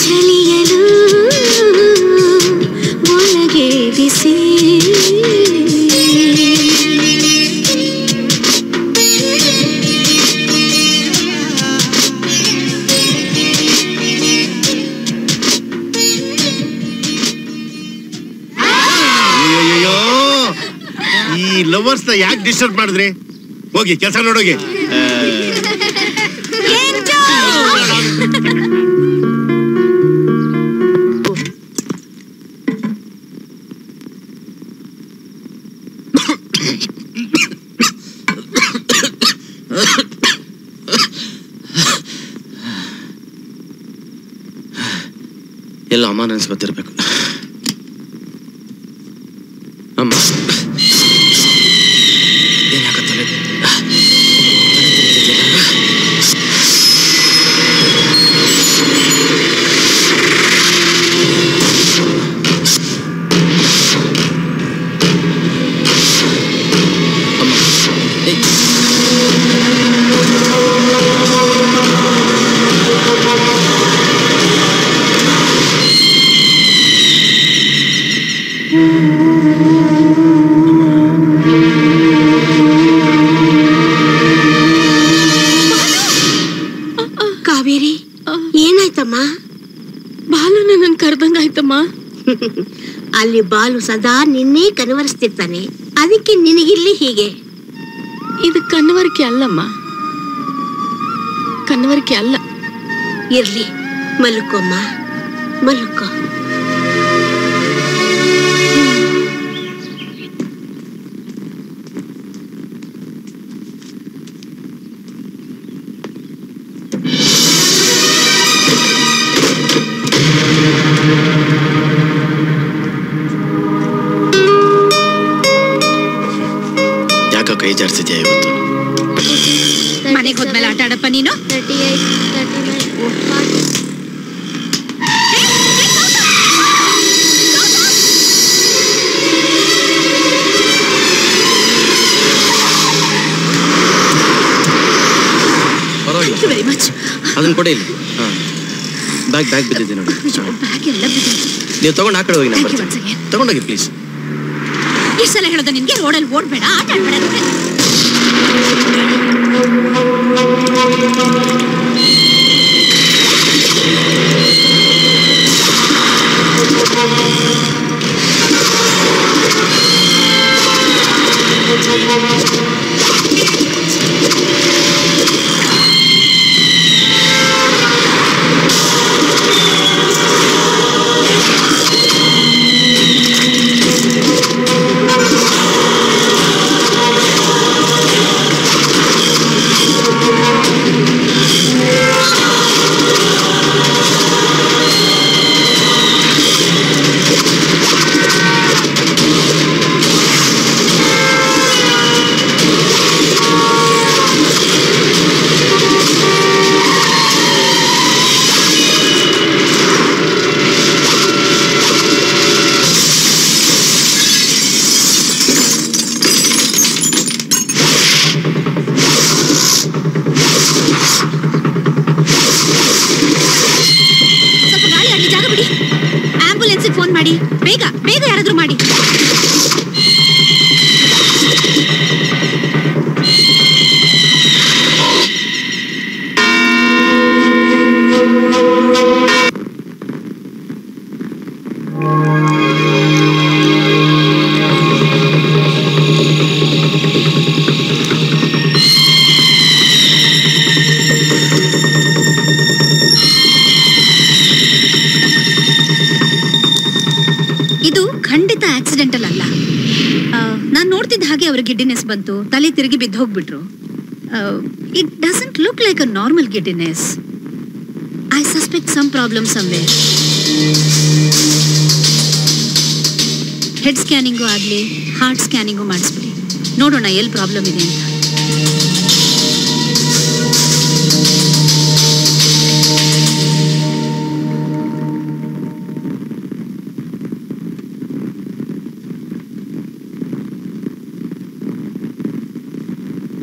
ಚಳಿಯಲು ಒಳಗೆ ಬಿಸಿ. ಈ ಲವರ್ಸ್ ಯಾಕೆ ಡಿಸ್ಟರ್ಬ್ ಮಾಡಿದ್ರಿ? ಹೋಗಿ ಕೆಲಸ ನೋಡೋಗಿ. ಬಾಲು ಸದಾ ನಿನ್ನೇ ಕನವರಿಸ್ತಿರ್ತಾನೆ. ಅದಕ್ಕೆ ನಿನಗಿಲ್ಲಿ ಹೀಗೆ? ಇದು ಕನವರಿಕೆ ಅಲ್ಲಮ್ಮ. ಕನವರಿಕೆ ಅಲ್ಲ. ಇರ್ಲಿ ಮಲ್ಕೋಮ್ಮ. ಕೊಡಿ ಇಲ್ಲಿ. ಬ್ಯಾಗ್ ಬ್ಯಾಗ್ ಬಿದ್ದಿದೆ ನೋಡಿ. ನೀವು ತಗೊಂಡು ಆ ಕಡೆ ಹೋಗಿ ನಾನು ಬರ್ತೀನಿ. ತಗೊಂಡೋಗಿ ಪ್ಲೀಸ್ ಈ ಸಲ ಹೇಳೋದು ನಿನ್ಗೆ ರೋಡಲ್ಲಿ ಓಡಬೇಡ ಆಟ ಆಡ್ಬೇಡ giddiness I suspect some problem somewhere head scanning ಆಗಲಿ ಹಾರ್ಟ್ ಸ್ಕ್ಯಾನಿಂಗು ಮಾಡಿಸ್ಬಿಡಿ ನೋಡೋಣ ಎಲ್ಲಿ ಪ್ರಾಬ್ಲಮ್ ಇದೆ ಅಂತ.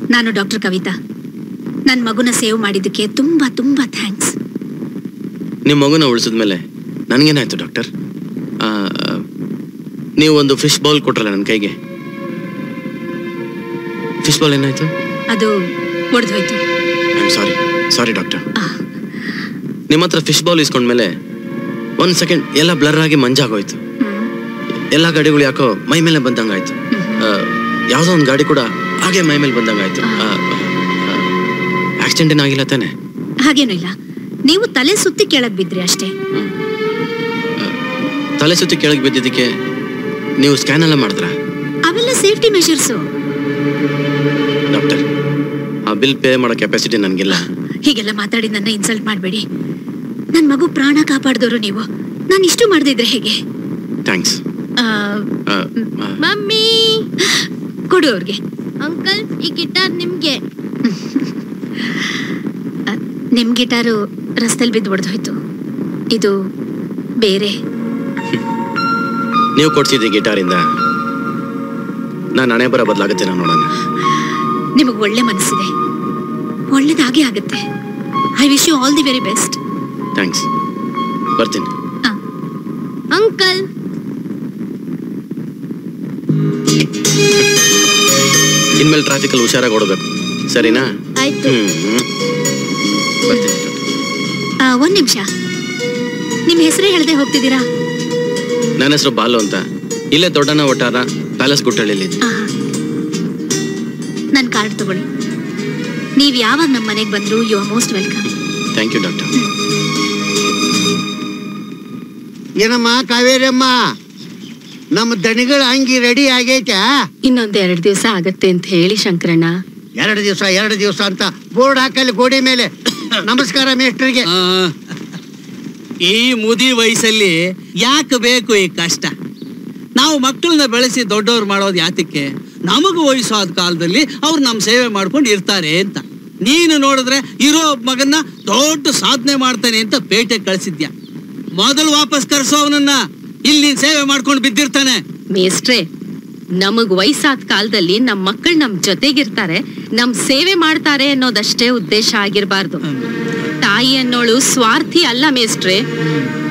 ನಾನು ಡಾಕ್ಟರ್ ಕವಿತಾ. ನನ್ನ ಮಗುನ ಸೇವ್ ಮಾಡಿದ್ದಕ್ಕೆ ತುಂಬಾ ತುಂಬಾ ಥ್ಯಾಂಕ್ಸ್ ನಿಮ್ಮ ಮಗುನ ಉಳಿಸಿದ್ಮೇಲೆ ನನಗೇನಾಯ್ತು ಡಾಕ್ಟರ್ ನೀವು ಒಂದು ಫಿಶ್ ಬೌಲ್ ಕೊಟ್ರಲ್ಲ ನನ್ನ ಕೈಗೆ? ಫಿಶ್ ಬೌಲ್ ಏನಾಯ್ತು? ಅದು ಒಡೆದೋಯ್ತು I am sorry sorry doctor ನಿಮ್ಮ ಹತ್ರ ಫಿಶ್ ಬೌಲ್ ಇಸ್ಕೊಂಡ್ಮೇಲೆ ಒಂದ್ ಸೆಕೆಂಡ್ ಎಲ್ಲ ಬ್ಲರ್ ಆಗಿ ಮಂಜಾಗೋಯ್ತು. ಎಲ್ಲ ಗಾಡಿಗಳು ಯಾಕೋ ಮೈ ಮೇಲೆ ಬಂದಂಗಾಯ್ತು. ಯಾವುದೋ ಒಂದು ಗಾಡಿ ಕೂಡ ಹಾಗೆ ಮೈ ಮೇಲೆ ಬಂದಂಗಾಯ್ತು. ಆಕ್ಸಿಡೆಂಟ್ ಆಗಿಲ್ಲ ತಾನೆ. ಹಾಗೇನೂ ಇಲ್ಲ. ನೀವು ತಲೆ ಸುತ್ತಿ ಕೆಳಗ್ ಬಿದ್ರಿ ಅಷ್ಟೇ. ತಲೆ ಸುತ್ತಿ ಕೆಳಗ್ ಬಿದ್ದಿದ್ದಕ್ಕೆ ನೀವು ಸ್ಕ್ಯಾನ್ ಎಲ್ಲ ಮಾಡಿದ್ರ? ಅವೆಲ್ಲ ಸೇಫ್ಟಿ ಮೆಷರ್ಸ್ ಡಾಕ್ಟರ್ ಆ ಬಿಲ್ ಪೇ ಮಾಡೋ ಕೆಪಾಸಿಟಿ ನನಗಿಲ್ಲ. ಹೀಗೆಲ್ಲ ಮಾತಾಡಿ ನನ್ನ ಇನ್ಸಲ್ಟ್ ಮಾಡಬೇಡಿ. ನನ್ನ ಮಗು ಪ್ರಾಣ ಕಾಪಾಡಿದವರು ನೀವು. ನಾನು ಇಷ್ಟು ಮಾಡ್ದಿದ್ರೆ ಹೇಗೆ? Thanks mummy. ಕೊಡು ಅವ್ರಿಗೆ. ಅಂಕಲ್ ಈ ಗಿಟಾರ್ ನಿಮ್ಗೆ. ನಿಮ್ ಗಿಟಾರು ರಸ್ತೆಯಲ್ಲಿ ಬಿದ್ದು ಒಡೆದೋಯ್ತು. ಇದು ಬೇರೆ. ನೀವು ಕೊಡ್ಸಿದ್ದಿ ಗಿಟಾರಿಂದ ನಾನು ಹಣೆ ಬರ ಬದಲಾಗುತ್ತೆ ನಾನು ನೋಡೋಣ. ನಿಮಗೆ ಒಳ್ಳೆ ಮನಸ್ಸಿದೆ. ಒಳ್ಳೇದಾಗಿ ಆಗುತ್ತೆ. I wish you all the very best thanks ಬರ್ತೀನಿ. ಅಂಕಲ್. ಇನ್ಮೇಲೆ ಟ್ರಾಫಿಕಲ್ಲಿ ಹುಷಾರಾಗಿ ಓಡಬೇಕು. ಸರಿನಾ? ಆಯ್ತು. ಬರ್ತೀನಿ ಒಂದ್ ನಿಮಿಷ. ನಿಮ್ಮ ಹೆಸರೇ ಹೇಳದೆ ಹೋಗ್ತಿದ್ದೀರಾ? ನನ್ನ ಹೆಸರು ಬಾಲು ಅಂತ. ಇಲ್ಲೇ ದೊಡ್ಡನ ಒಟ್ಟಾರ ಪ್ಯಾಲೇಸ್ ಗುಟ್ಟಳ್ಳಿಲಿ ನನ್ ಕಾರ್ಡ್ ತಗೊಳ್ಳಿ. ನೀವು ಯಾವಾಗ ನಮ್ಮ ಮನೆಗೆ ಬಂದ್ರು you are most welcome. Thank you doctor ಏನಮ್ಮ ಕಾವೇರಮ್ಮ ನಮ್ಮ ದಣಿಗಳ ಅಂಗಿ ರೆಡಿ ಆಗೈತಾ. ಇನ್ನೊಂದ್ ಎರಡು ದಿವಸ ಆಗತ್ತೆ ಅಂತ ಹೇಳಿ ಶಂಕರಣ್ಣ. ಎರಡು ದಿವಸ ಎರಡು ದಿವಸ ಅಂತ ಬೋರ್ಡ್ ಹಾಕಲ್ಲಿ ಗೋಡೆ ಮೇಲೆ ನಮಸ್ಕಾರ ಮೇಸ್ಟ್ರಿಗೆ ಈ ಮುದಿ ವಯಸ್ಸಲ್ಲಿ ಯಾಕೆ ಬೇಕು ಈ ಕಷ್ಟ? ನಾವು ಮಕ್ಕಳನ್ನ ಬೆಳೆಸಿ ದೊಡ್ಡವ್ರು ಮಾಡೋದು ಯಾತಕ್ಕೆ? ನಮಗೂ ವಯಸ್ಸಾದ ಕಾಲದಲ್ಲಿ ಅವ್ರು ನಮ್ಮ ಸೇವೆ ಮಾಡ್ಕೊಂಡು ಇರ್ತಾರೆ ಅಂತ. ನೀನು ನೋಡಿದ್ರೆ ಇರೋ ಮಗನ್ನ ದೊಡ್ಡ ಸಾಧನೆ ಮಾಡ್ತಾನೆ ಅಂತ ಪೇಟೆ ಕಳ್ಸಿದ್ಯಾ? ಮೊದಲು ವಾಪಸ್ ಕರೆಸೋ ಅವನನ್ನ. ಇಲ್ಲಿ ಸೇವೆ ಮಾಡ್ಕೊಂಡು ಬಿದ್ದಿರ್ತಾನೆ. ಮೇಸ್ಟ್ರೆ ನಮಗ್ ವಯಸ್ಸಾದ ಕಾಲದಲ್ಲಿ ನಮ್ ಮಕ್ಕಳು ನಮ್ ಜೊತೆಗಿರ್ತಾರೆ, ನಮ್ ಸೇವೆ ಮಾಡ್ತಾರೆ ಅನ್ನೋದಷ್ಟೇ ಉದ್ದೇಶ ಆಗಿರ್ಬಾರ್ದು. ತಾಯಿ ಅನ್ನೋಳು ಸ್ವಾರ್ಥಿ ಅಲ್ಲ ಮೇಸ್ಟ್ರೆ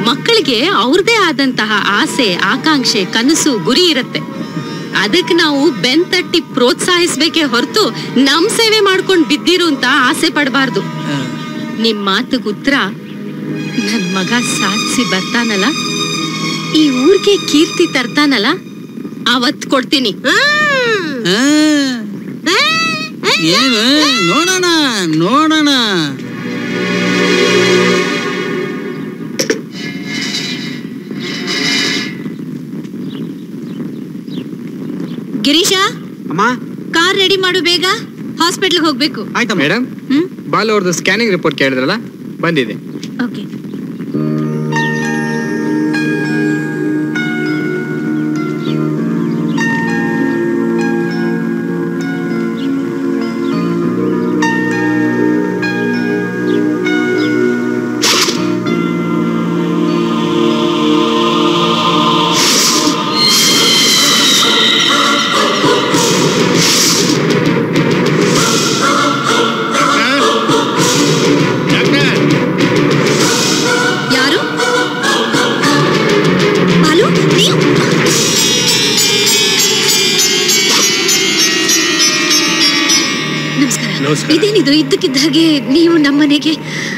ಮಕ್ಕಳಿಗೆ ಅವ್ರದೇ ಆದಂತಹ ಆಸೆ, ಆಕಾಂಕ್ಷೆ, ಕನಸು, ಗುರಿ ಇರುತ್ತೆ. ಅದಕ್ಕೆ ನಾವು ಬೆನ್ ತಟ್ಟಿ ಪ್ರೋತ್ಸಾಹಿಸ್ಬೇಕೇ ಹೊರತು ನಮ್ ಸೇವೆ ಮಾಡ್ಕೊಂಡು ಬಿದ್ದಿರು ಅಂತ ಆಸೆ ಪಡಬಾರ್ದು. ನಿಮ್ ಮಾತು ಉತ್ತರ ನನ್ ಮಗ ಸಾಧಿಸಿ ಬರ್ತಾನಲ್ಲ, ಈ ಊರಿಗೆ ಕೀರ್ತಿ ತರ್ತಾನಲ್ಲ ಅವತ್ ಕೊಡ್ತೀನಿ. ಏನು ನೋಡೋಣ ನೋಡೋಣ. ಗಿರೀಶ ಅಮ್ಮ. ಕಾರ್ ರೆಡಿ ಮಾಡು ಬೇಗ. ಹಾಸ್ಪಿಟಲ್ ಹೋಗ್ಬೇಕು. ಆಯ್ತಾ ಮೇಡಮ್ ಬಾಲ್ ಅವ್ರದ್ದು ಸ್ಕ್ಯಾನಿಂಗ್ ರಿಪೋರ್ಟ್ ಕೇಳಿದ್ರಲ್ಲ? ಬಂದಿದೆ. ಓಕೆ.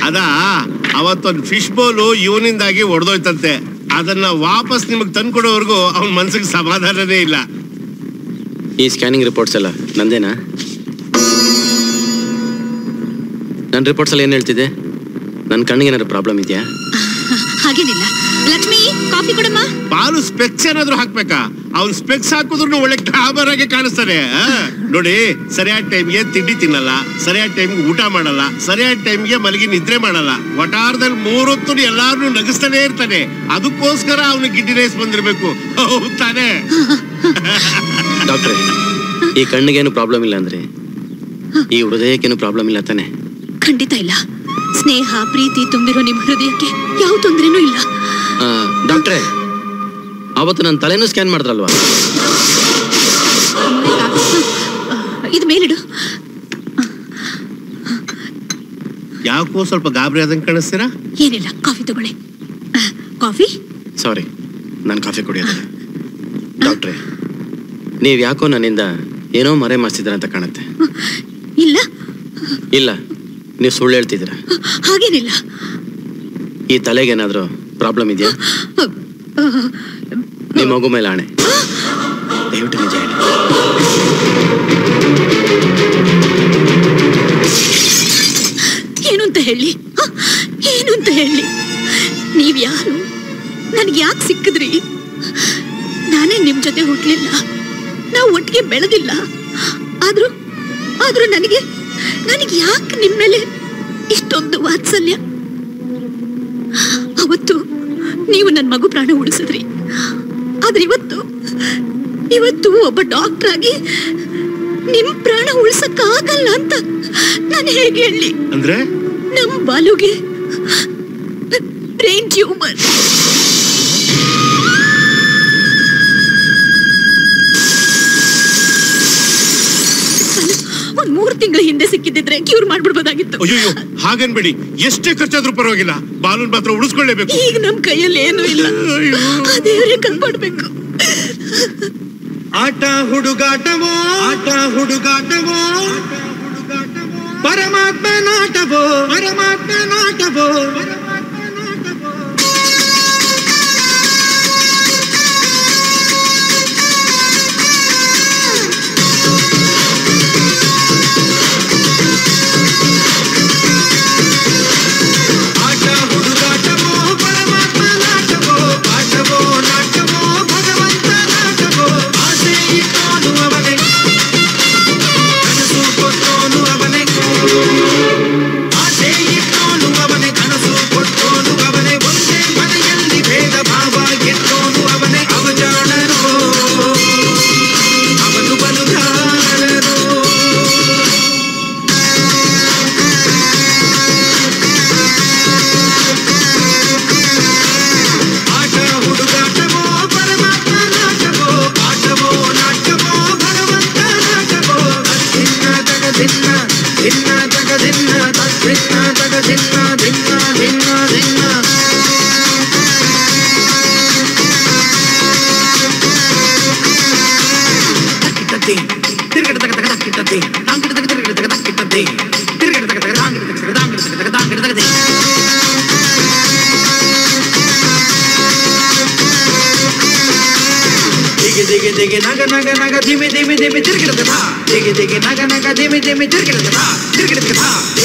ಅದ ಅವತ್ತೊಂದು ಫಿಶ್ ಬೌಲು ಇವನಿಂದಾಗಿ ಒಡೆದೋಯ್ತಂತೆ. ಅದನ್ನ ವಾಪಸ್ ನಿಮಗೆ ತಂದ್ಕೊಡೋವರೆಗೂ ಅವನ ಮನ್ಸಿಗೆ ಸಮಾಧಾನನೇ ಇಲ್ಲ. ಈ ಸ್ಕ್ಯಾನಿಂಗ್ ರಿಪೋರ್ಟ್ಸ್ ಎಲ್ಲ ನಂದೇನಾ? ನನ್ನ ರಿಪೋರ್ಟ್ಸ್ ಎಲ್ಲ ಏನು ಹೇಳ್ತಿದೆ ನನ್ನ ಕಣ್ಣಿಗೆ ಏನಾದ್ರು ಪ್ರಾಬ್ಲಮ್ ಇದೆಯಾ? ಹಾಗೇನಿಲ್ಲ. ಲಕ್ಷ್ಮಿ ಕಾಫಿ ಕೊಡಮ್ಮ. ಪಾಲು ಸ್ಪೆಕ್ಸ್ ಏನಾದ್ರು ಹಾಕ್ಬೇಕಾ? ಅವ್ನ್ ಸ್ಪೆಕ್ಸ್ ಹಾಕಿದ್ರು ಒಳ್ಳೆ ಗ್ಲಾಮರ್ ಆಗಿ ಕಾಣಿಸ್ತಾರೆ ನೋಡಿ ಸರಿಯಾದ ಟೈಮ್ಗೆ ತಿಂಡಿ ತಿನ್ನಲ್ಲ ಸರಿಯಾದ ಟೈಮ್ಗೆ ಊಟ ಮಾಡಲ್ಲ ಸರಿಯಾದ ಟೈಮ್ಗೆ ಮಲಗಿ ನಿದ್ರೆ ಮಾಡಲ್ಲ. ಒಟಾರದಲ್ಲಿ ಮೂರೊತ್ತು ಎಲ್ಲಾರು ನಗಿಸ್ತಾನೆ ಇರ್ತಾನೆ. ಅದಕ್ಕೋಸ್ಕರ ಅವನು ಗಿಡ್ಡಿನೇಸ್ ಬಂದಿರ್ಬೇಕು. ಬಂದಿರಬೇಕು ತಾನೇ. ಡಾಕ್ಟ್ರೆ ಈ ಕಣ್ಣಿಗೇನು ಪ್ರಾಬ್ಲಮ್ ಇಲ್ಲ ಅಂದ್ರೆ? ಈ ಹೃದಯಕ್ಕೇನು ಪ್ರಾಬ್ಲಮ್ ಇಲ್ಲ ತಾನೆ? ಖಂಡಿತ ಇಲ್ಲ. ಸ್ನೇಹ ಪ್ರೀತಿ ತುಂಬಿರೋ ನಿಮ್ಮ ಹೃದಯಕ್ಕೆ ಯಾವ ತೊಂದರೆನೂ ಇಲ್ಲ. ಡಾಕ್ಟ್ರೆ ಅವತ್ತು ನನ್ನ ತಲೆನೂ ಸ್ಕ್ಯಾನ್ ಮಾಡಿದ್ರಲ್ವಾ? ಇದು ಮೇಲಿಡು. ಯಾಕೋ ಸ್ವಲ್ಪ ಗಾಬರಿ ಆದಂಗೆ ಕಾಣಿಸ್ತೀರಾ? ಏನಿಲ್ಲ ಕಾಫಿ ತಗೊಳ್ಳಿ. ಕಾಫಿ? ಸಾರಿ ನಾನು ಕಾಫಿ ಕುಡಿಯೋದು. ಡಾಕ್ಟ್ರೆ ನೀವು ಯಾಕೋ ನನ್ನಿಂದ ಏನೋ ಮರೆ ಮಾಡಿಸಿದ್ರ ಅಂತ ಕಾಣುತ್ತೆ. ಇಲ್ಲ. ಇಲ್ಲ ನೀವು ಸುಳ್ಳು ಹೇಳ್ತಿದ್ದೀರಾ. ಹಾಗೇನಿಲ್ಲ. ಈ ತಲೆಗೇನಾದರೂ ಪ್ರಾಬ್ಲಮ್ ಇದೆಯಾ? ನಿಮ್ಮ ಮಗು ಮೇಲೆ ಆಣೆ ದಯವಿಟ್ಟು ನಿಜ ಹೇಳಿ. ಏನು ಹೇಳಿ? ಹೇಳಿ? ನೀವು ಯಾರು? ನನಗೆ ಯಾಕೆ ಸಿಕ್ಕಿದ್ರಿ? ನಾನೇ ನಿಮ್ಮ ಜೊತೆ ಹುಟ್ಟಲಿಲ್ಲ ನಾವು ಒಟ್ಟಿಗೆ ಬೆಳೆದಿಲ್ಲ ಆದರೂ ಆದರೂ ನನಗೆ ನನಗೆ ಯಾಕೆ ನಿಮ್ಮ ಮೇಲೆ ಇಷ್ಟೊಂದು ವಾತ್ಸಲ್ಯ? ಅವತ್ತು ನೀವು ನನ್ನ ಮಗು ಪ್ರಾಣ ಉಳಿಸಿದ್ರಿ. ಆದ್ರೆ ಇವತ್ತು ಇವತ್ತು ಒಬ್ಬ ಡಾಕ್ಟರ್ ಆಗಿ ನಿಮ್ ಪ್ರಾಣ ಉಳಿಸಕ್ಕಾಗಲ್ಲ ಅಂತ ನಾನು ಹೇಗೆ ಹೇಳಿ? ಅಂದ್ರೆ? ನಮ್ ಬಾಲುಗೆ ಬ್ರೈನ್ ಟ್ಯೂಮರ್ ಮೂರ್ ತಿಂಗಳ ಹಿಂದೆ ಸಿಕ್ಕಿದ್ರೆ ಕ್ಯೂರ್ ಮಾಡ್ಬಿಡ್ಬೋದಾಗಿತ್ತು. ಅಯ್ಯೋ ಹಾಗನ್ಬೇಡಿ. ಎಷ್ಟೇ ಖರ್ಚಾದ್ರೂ ಪರವಾಗಿಲ್ಲ. ಬಾಲೂನ್ ಮಾತ್ರ ಉಳಿಸ್ಕೊಳ್ಳೇಬೇಕು. ಈಗ ನಮ್ ಕೈಯಲ್ಲಿ ಏನು ಇಲ್ಲ. ದೇವ್ರೇ ಕಾಪಾಡ್ಬೇಕು. ಆಟ ಹುಡುಗಾಟವೋ? ಆಟ ಹುಡುಗಾಟವೋ? ಪರಮಾತ್ಮ ನಾಟವೋ? ಪರಮಾತ್ಮ ನಾಟವೋ? デメデメデデデなかなかデメデメデルケルケパーデルケルケパー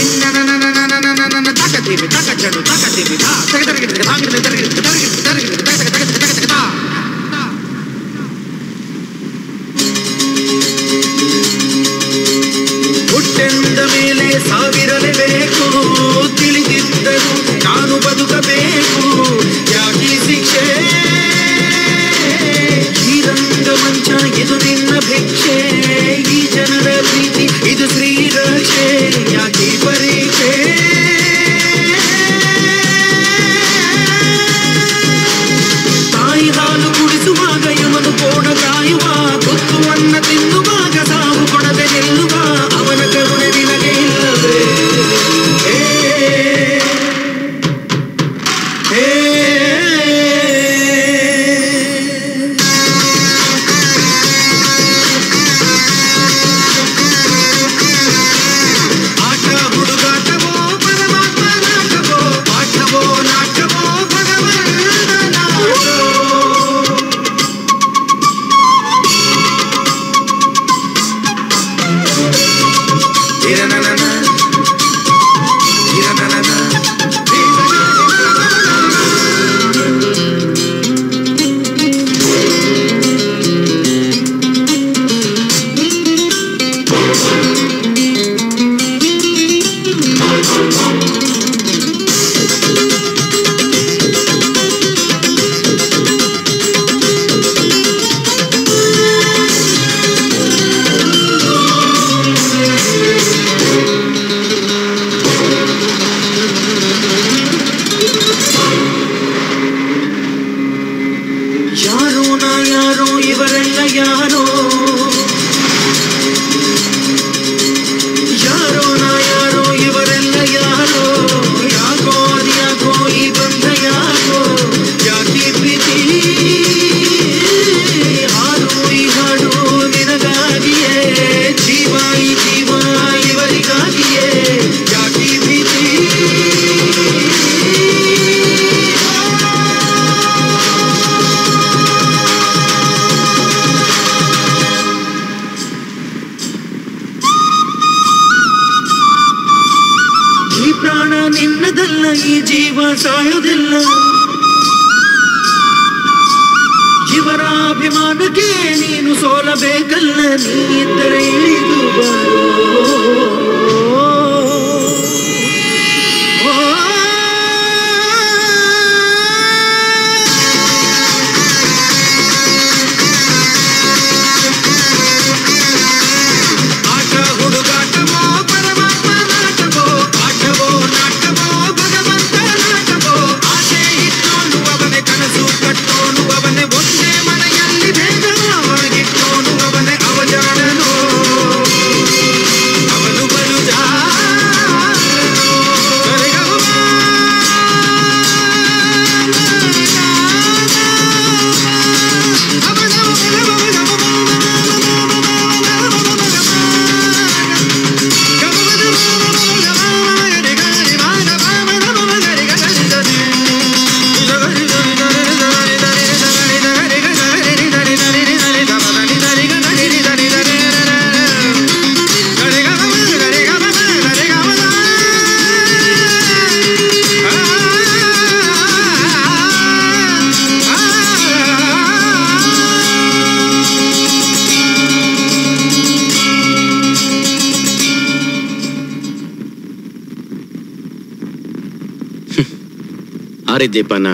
ದೀಪನ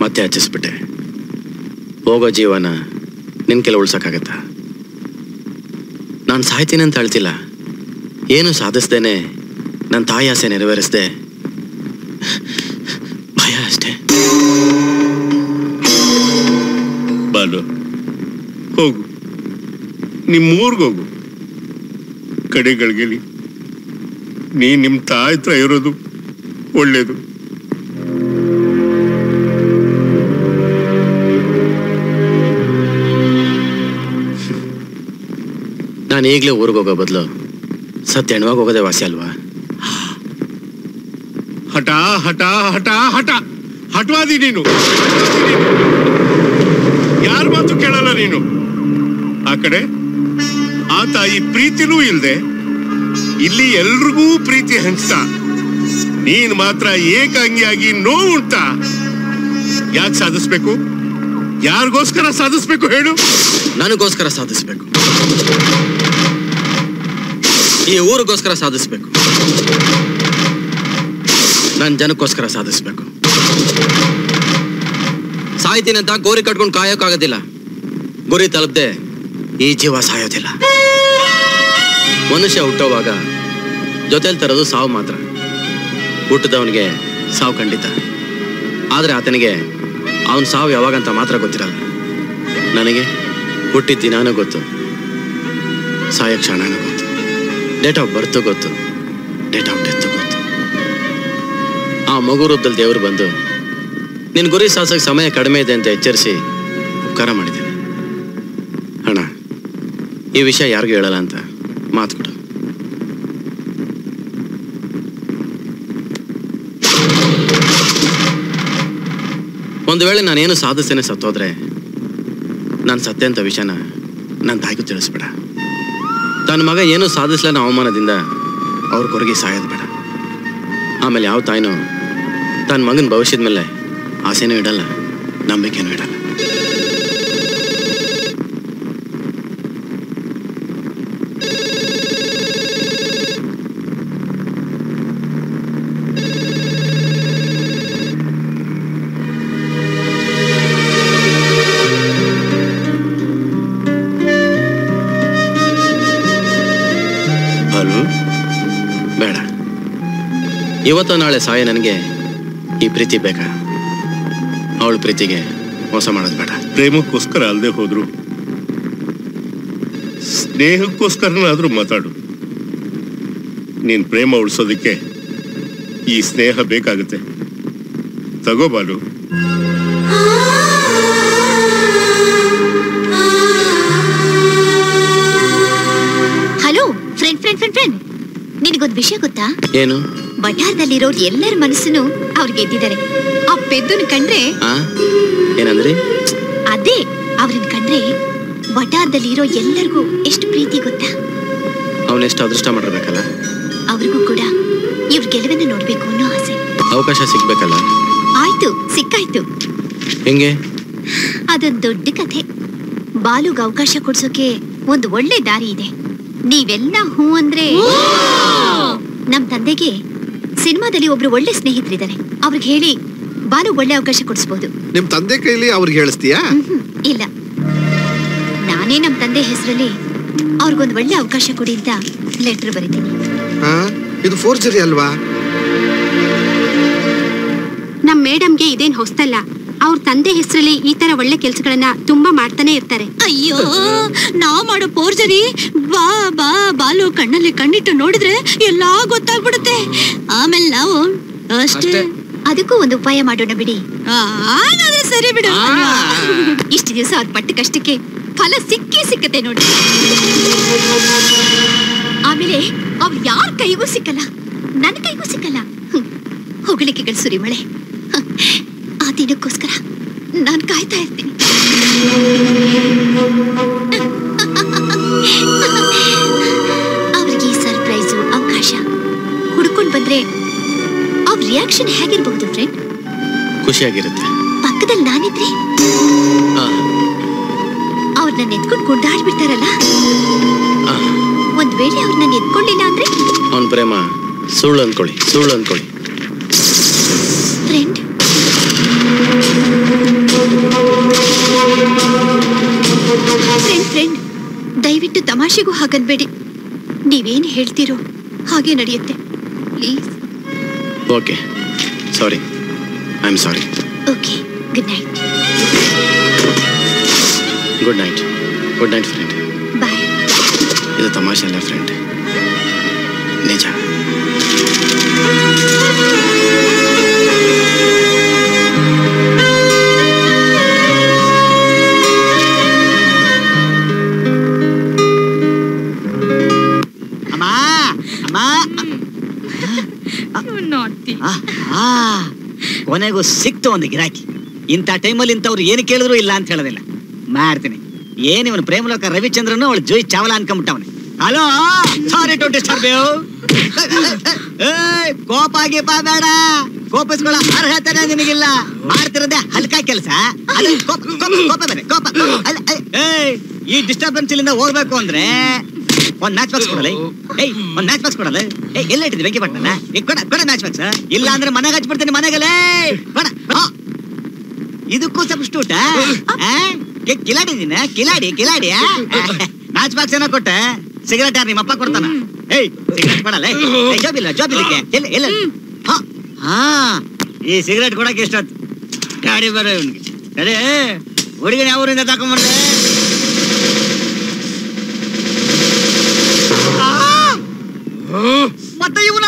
ಮತ್ತೆ ಹಚ್ಚಿಸ್ಬಿಟ್ಟೆ. ಹೋಗೋ ಜೀವನ ನಿನ್ ಕೆಲ ಉಳ್ಸಕ್ಕಾಗತ್ತ? ನಾನು ಸಾಯ್ತೀನಿ ಅಂತ ಹೇಳ್ತಿಲ್ಲ. ಏನು ಸಾಧಿಸ್ದೇನೆ ನನ್ನ ತಾಯಿ ಆಸೆ ನೆರವೇರಿಸ್ದೆ. ಭಯ ಅಷ್ಟೇ. ಬಾಲು, ಹೋಗು. ನಿಮ್ಮೂರ್ಗೋಗು ಕಡೆಗಳಿಗೆಲಿ. ನೀ ನಿಮ್ಮ ತಾಯಿ ಹತ್ರ ಇರೋದು ಒಳ್ಳೇದು. ನಾನು ಈಗಲೇ ಊರಿಗೆ ಹೋಗೋ ಬದಲು ಸತ್ಯ ಹೆಣ್ವಾಗ ಹೋಗೋದೇ ವಾಸಿ ಅಲ್ವಾ? ಹಠ ಹಠ ಹಠ ಹಠ. ಹಠವಾದಿ ನೀನು. ಯಾರ ಮಾತು ಕೇಳಲ್ಲ ನೀನು? ಆ ಕಡೆ ಆ ತಾಯಿ ಪ್ರೀತಿನೂ ಇಲ್ಲದೆ ಇಲ್ಲಿ ಎಲ್ರಿಗೂ ಪ್ರೀತಿ ಹಂಚ್ತಾ, ನೀನ್ ಮಾತ್ರ ಏಕಾಂಗಿಯಾಗಿ ನೋವುಂಟಾ ಯಾಕೆ ಸಾಧಿಸ್ಬೇಕು? ಯಾರಿಗೋಸ್ಕರ ಸಾಧಿಸ್ಬೇಕು ಹೇಳು? ನನಗೋಸ್ಕರ ಸಾಧಿಸ್ಬೇಕು. ಈ ಊರಿಗೋಸ್ಕರ ಸಾಧಿಸ್ಬೇಕು. ನನ್ನ ಜನಕ್ಕೋಸ್ಕರ ಸಾಧಿಸ್ಬೇಕು. ಸಾಯ್ತೀನಿ ಅಂತ ಗೋರಿ ಕಟ್ಕೊಂಡು ಕಾಯೋಕ್ಕಾಗೋದಿಲ್ಲ. ಗುರಿ ತಲುಪದೆ ಈ ಜೀವ ಸಾಯೋದಿಲ್ಲ. ಮನುಷ್ಯ ಹುಟ್ಟೋವಾಗ ಜೊತೆಲಿ ತರೋದು ಸಾವು ಮಾತ್ರ. ಹುಟ್ಟಿದವನಿಗೆ ಸಾವು ಖಂಡಿತ. ಆದರೆ ಆತನಿಗೆ ಅವನ ಸಾವು ಯಾವಾಗಂತ ಮಾತ್ರ ಗೊತ್ತಿರಲ್ಲ. ನನಗೆ ಹುಟ್ಟಿದ ನಾನು ಗೊತ್ತು. ಸಾಯೋ ಕ್ಷಣನೂ ಗೊತ್ತು. ಡೇಟ್ ಆಫ್ ಬರ್ತ್ ಗೊತ್ತು. ಡೇಟ್ ಆಫ್ ಡೆತ್ ಗೊತ್ತು. ಆ ಮಗು ರೂಪದಲ್ಲಿ ದೇವರು ಬಂದು ನಿನ್ನ ಗುರಿ ಸಾಸಕ್ಕೆ ಸಮಯ ಕಡಿಮೆ ಇದೆ ಅಂತ ಎಚ್ಚರಿಸಿ ಉಪಕಾರ ಮಾಡಿದ್ದೇನೆ ಹಣ ಈ ವಿಷಯ ಯಾರಿಗೂ ಹೇಳಲ್ಲ ಅಂತ ಮಾತು ಕೊಡು. ಒಂದು ವೇಳೆ ನಾನೇನು ಸಾಧಿಸ್ತೇನೆ ಸತ್ತೋದ್ರೆ, ನಾನು ಸತ್ತೆ ಅಂತ ವಿಷಯನ ನನ್ನ ತಾಯಿಗೂ ತಿಳಿಸ್ಬೇಡ. ತನ್ನ ಮಗ ಏನು ಸಾಧಿಸ್ಲ ಅವಮಾನದಿಂದ ಅವ್ರ ಕೊರಗಿ ಸಾಯೋದು ಬೇಡ. ಆಮೇಲೆ ಯಾವ ತಾಯಿನೂ ತನ್ನ ಮಗನ ಭವಿಷ್ಯದ ಮೇಲೆ ಆಸೆನೂ ಇಡಲ್ಲ, ನಂಬಿಕೆನೂ ಇಡಲ್ಲ. ಇವತ್ತು ನಾಳೆ ಸಾಯ ನನಗೆ ಈ ಪ್ರೀತಿ ಬೇಕಾ? ಅವಳ ಪ್ರೀತಿಗೆ ಮೋಸ ಮಾಡೋದು ಬೇಡ. ಪ್ರೇಮಕ್ಕೋಸ್ಕರ ಅಲ್ಲದೆ ಹೋದ್ರು. ಸ್ನೇಹಕ್ಕೋಸ್ಕರನಾದ್ರೂ ಮಾತಾಡು. ನೀನ್ ಪ್ರೇಮ ಉಳಿಸೋದಕ್ಕೆ ಈ ಸ್ನೇಹ ಬೇಕಾಗುತ್ತೆ. ತಗೋ Balu. Hello friend friend friend friend ನಿನಗೊಂದು ವಿಷಯ ಗೊತ್ತಾ? ಏನು? ವಠಾರದಲ್ಲಿರೋರ್ ಎಲ್ಲರ ಮನಸ್ಸನ್ನು ಅವ್ರು ಗೆದ್ದಿದ್ದಾರೆ. ಆ ಪೆದ್ದನ್ ಕಂಡ್ರೆ ಏನಂದ್ರೆ ಏನಂದ್ರಿ? ಅದೇ ಅವ್ರನ್ನ ಕಂಡ್ರೆ ಬಟಾರ್ದಲ್ಲಿರೋ ಎಲ್ಲರಿಗೂ ಎಷ್ಟು ಪ್ರೀತಿ ಗೊತ್ತಾ? ಅವನೆಷ್ಟು ಅದೃಷ್ಟ ಮಾಡಿರ್ಬೇಕಲ್ಲ? ಅವ್ರಿಗೂ ಕೂಡ ಇವ್ರ ಗೆಲುವನ್ನ ನೋಡ್ಬೇಕು ಅನ್ನೋ ಆಸೆ. ಅವಕಾಶ ಸಿಗ್ಬೇಕಲ್ಲ? ಆಯ್ತು ಸಿಕ್ಕಾಯ್ತು. ಹೆಂಗೆ? ಅದೊಂದ್ ದೊಡ್ಡ ಕಥೆ. ಬಾಲುಗ್ ಅವಕಾಶ ಕೊಡ್ಸೋಕೆ ಒಂದು ಒಳ್ಳೆ ದಾರಿ ಇದೆ. ನೀವೆಲ್ಲ ಹೂ ಅಂದ್ರೆ ನಮ್ ತಂದೆಗೆ ಸಿನಿಮಾದಲ್ಲಿ ಒಬ್ರು ಒಳ್ಳೆ ಸ್ನೇಹಿತರಿದ್ದಾರೆ. ಅವ್ರಿಗೆ ಹೇಳಿ ಬಾಲು ಒಳ್ಳೆ ಅವಕಾಶ ಕೊಡಿಸಬಹುದು ನಿಮ್ ತಂದೆ ಕೈಲಿ ಅವ್ರಿಗೆ ಹೇಳಿಸ್ತೀಯಾ? ಇಲ್ಲ. ನಾನೇ ನಮ್ ತಂದೆ ಹೆಸರಲ್ಲಿ ಅವ್ರಿಗೊಂದು ಒಳ್ಳೆ ಅವಕಾಶ ಕೊಡಿ ಅಂತ ಲೆಟರ್ ಬರೀತೀನಿ. ಹಾ? ಇದು ಫೋರ್ಜರಿ ಅಲ್ವಾ? ನಮ್ ಮೇಡಮ್ಗೆ ಇದೇನ್ ಹೊಸ್ತಲ್ಲ ಅವ್ರ ತಂದೆ ಹೆಸರಲ್ಲಿ ಈ ತರ ಒಳ್ಳೆ ಕೆಲ್ಸಗಳನ್ನ ತುಂಬಾ ಮಾಡ್ತಾನೆ ಇರ್ತಾರೆ. ಅಯ್ಯೋ ನಾವು ಮಾಡೋ ಪೋರ್ಜರಿ ಬಾ ಬಾ ಬಾಲು ಕಣ್ಣಲ್ಲಿ ಕಣ್ಣಿಟ್ಟು ನೋಡಿದ್ರೆ ಎಲ್ಲಾ ಗೊತ್ತಾಗ್ಬಿಡುತ್ತೆ. ಆಮೇಲೆ ನಾವು ಅಷ್ಟೇ. ಅದಕ್ಕೂ ಒಂದು ಉಪಾಯ ಮಾಡೋಣ ಬಿಡಿ. ಸರಿ ಬಿಡು. ಇಷ್ಟು ದಿವಸ ಅವ್ರ ಪಟ್ಟ ಕಷ್ಟಕ್ಕೆ ಫಲ ಸಿಕ್ಕೇ ಸಿಕ್ಕತ್ತೆ ನೋಡಿ. ಆಮೇಲೆ ಅವ್ ಯಾರ ಕೈಗೂ ಸಿಕ್ಕಲ್ಲ. ನನ್ನ ಕೈಗೂ ಸಿಕ್ಕಲ್ಲ. ಹೊಗಳಿಕೆಗಳು ಹೊಗಳಿಕೆಗಳ ಸುರಿಮಳೆ. ಹ. ನಾನು ಕಾಯ್ತಾ ಇರ್ತೀನಿ. ಅವ್ರಿಗೆ ಸರ್ಪ್ರೈಸು ಅವಕಾಶ ಹುಡ್ಕೊಂಡು ಬಂದ್ರೆ ಅವ್ರ ರಿಯಾಕ್ಷನ್ ಹೇಗಿರ್ಬಹುದು ಫ್ರೆಂಡ್ ಖುಷಿಯಾಗಿರುತ್ತೆ. ಪಕ್ಕದಲ್ಲಿ ನಾನಿದ್ರೆ ಆ, ಅವ್ರು ನನ್ನ ಎತ್ಕೊಂಡು ಕೊಂಡಾಡ್ಬಿಡ್ತಾರಲ್ಲ ಒಂದ್ ವೇಳೆ ಅವ್ರು ನನ್ನ ಎತ್ಕೊಂಡಿಲ್ಲ ಅಂದ್ರೆ? ಅವ್ನು ಪ್ರೇಮ ಸುಳ್ಳು ಅನ್ಕೊಳ್ಳಿ ಸುಳ್ಳು ಅನ್ಕೊಳ್ಳಿ. ಫ್ರೆಂಡ್ ಫ್ರೆಂಡ್ ದಯವಿಟ್ಟು ತಮಾಷೆಗೂ ಹಾಗನ್ಬೇಡಿ. ನೀವೇನು ಹೇಳ್ತೀರೋ ಹಾಗೆ ನಡೆಯುತ್ತೆ. Please. Okay. Sorry. I am sorry. Okay. Good night. Good night. Good night friend. Bye. ಇದು ತಮಾಷೆ ಅಲ್ಲ ಫ್ರೆಂಡ್. ನಿಜ. ಕೊನೆಗೂ ಸಿಕ್ತು ಒಂದು ಗಿರಾಕಿ. ಇಂಥ ಟೈಮಲ್ಲಿ ಇಂಥವ್ರು ಏನು ಕೇಳಿದ್ರು ಇಲ್ಲ ಅಂತ ಹೇಳೋದಿಲ್ಲ. ಮಾಡ್ತೀನಿ ಏನು ಇವನು ಪ್ರೇಮಲೋಕ ರವಿಚಂದ್ರನು ಅವಳು Joy ಚಾವಲ ಅನ್ಕೊಂಬಿಟ್ಟವನೆ. Hello? Sorry to disturb you ಕೋಪ ಗೀಪ ಬೇಡ. ಕೋಪಿಸ್ಕೊಳ್ಳೋ ಅರ್ಹತೆನೇ ನಿನಗಿಲ್ಲ. ಮಾಡ್ತಿರೋದೇ ಹಲ್ಕ ಕೆಲಸ. ಕೋಪ ಬೇರೆ, ಕೋಪ ಈ ಡಿಸ್ಟರ್ಬೆನ್ಸ್ ಇಲ್ಲಿಂದ ಹೋಗ್ಬೇಕು ಅಂದ್ರೆ ಒಂದ್ ಮ್ಯಾಚ್ ಬಾಕ್ಸ್ ಕೊಡಲ್ಲ ಏಯ್ ಒಂದ್ ಮ್ಯಾಚ್ ಬಾಕ್ಸ್ ಕೊಡಲ್ಲ ಏ ಎಲ್ಲ ಇಟ್ಟಿದ್ವಿ ಬೆಂಕಿ ಪಟ್ಟಣ ಕೊಡ ಕೊಡ ಮ್ಯಾಚ್ ಬಾಕ್ಸ್ ಇಲ್ಲ ಅಂದ್ರೆ ಮನೆಗೆ ಹಚ್ಬಿಡ್ತೇನೆ ಮನೆಗಲೇ. ಕೊಡ. ಇದಕ್ಕೂ ಸಬ್ಸ್ಟೂಟ ಕಿಲಾಡಿ ನೀನ? ಕಿಲಾಡಿ ಕಿಲಾಡಿ ಮ್ಯಾಚ್ ಬಾಕ್ಸ್ ಏನೋ ಕೊಟ್ಟೆ? ಸಿಗರೇಟ್ ಯಾರು ನಿಮ್ಮಪ್ಪ ಕೊಡ್ತಾನ? ಏಯ್ ಸಿಗರೇಟ್ ಕೊಡಲ್ಲ ಜಾಬ್ ಇಲ್ಲ ಜಾಬ್ ಇಲ್ಲಕ್ಕೆ. ಎಲ್ಲ ಎಲ್ಲ? ಹಾ ಈ ಸಿಗರೇಟ್ ಕೊಡಕ್ಕೆ ಎಷ್ಟೊತ್ತು? ಗಾಡಿ ಬರೋ ಇವನಿಗೆ. ಅದೇ ಹುಡುಗನ ಯಾವ ಊರಿಂದ ತಕೊಂಡ್ಬಂದೆ ಮತ್ತೆ ಇವನ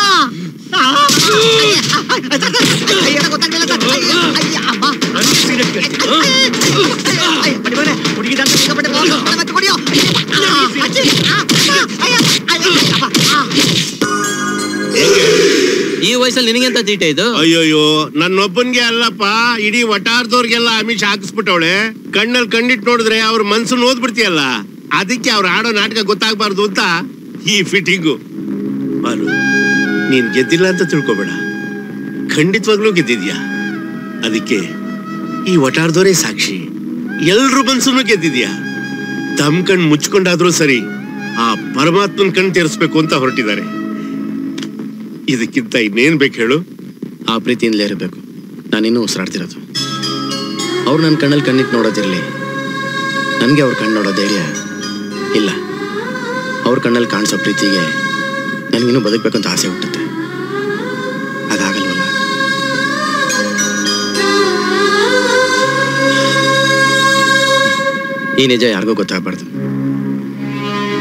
ಈ ವಯಸ್ಸಲ್ಲಿ ನಿನಗೆಂತ ತೀಟೆ ಇದು ಅಯ್ಯೋಯ್ಯೋ ನನ್ನೊಬ್ಬನ್ಗೆ ಅಲ್ಲಪ್ಪ ಇಡೀ ವಟಾರ್ದವ್ರಿಗೆಲ್ಲ ಅಮಿಷ್ ಹಾಕಿಸ್ಬಿಟ್ಟವಳೆ ಕಣ್ಣಲ್ಲಿ ಕಂಡಿಟ್ ನೋಡಿದ್ರೆ ಅವ್ರ ಮನ್ಸನ್ನ ಓದ್ಬಿಡ್ತೀಯಲ್ಲ ಅದಕ್ಕೆ ಅವ್ರು ಆಡೋ ನಾಟಕ ಗೊತ್ತಾಗ್ಬಾರ್ದು ಅಂತ ಈ ಫಿಟ್ಟಿಂಗು ಬಾಲು ನೀನ್ ಗೆದ್ದಿಲ್ಲ ಅಂತ ತಿಳ್ಕೊಬೇಡ. ಖಂಡಿತವಾಗ್ಲೂ ಗೆದ್ದಿದ್ಯಾ? ಅದಕ್ಕೆ ಈ ವಟಾರದವರೇ ಸಾಕ್ಷಿ. ಎಲ್ರೂ ಮನ್ಸನ್ನು ಗೆದ್ದಿದ್ಯಾ? ತಮ್ ಕಣ್ ಮುಚ್ಕೊಂಡಾದ್ರೂ ಸರಿ ಆ ಪರಮಾತ್ಮನ್ ಕಣ್ ತೆರೆಸ್ಬೇಕು ಅಂತ ಹೊರಟಿದ್ದಾರೆ. ಇದಕ್ಕಿಂತ ಇನ್ನೇನ್ ಬೇಕು ಹೇಳು? ಆ ಪ್ರೀತಿಯಿಂದಲೇ ಇರಬೇಕು. ನಾನಿನ್ನೂ ಉಸಿರಾಡ್ತಿರೋದು. ಅವ್ರು ನನ್ನ ಕಣ್ಣಲ್ಲಿ ಕಣ್ಣಿಟ್ಟು ನೋಡೋದಿರಲಿ. ನನಗೆ ಅವ್ರ ಕಣ್ಣು ನೋಡೋ ಧೈರ್ಯ ಇಲ್ಲ. ಅವ್ರ ಕಣ್ಣಲ್ಲಿ ಕಾಣಿಸೋ ಪ್ರೀತಿಗೆ ನನಗಿನ್ನೂ ಬದುಕಬೇಕು ಅಂತ ಆಸೆ ಹುಟ್ಟುತ್ತೆ. ಅದಾಗಲ್ವಲ್ಲ? ಈ ನಿಜ ಯಾರಿಗೂ ಗೊತ್ತಾಗಬಾರ್ದು.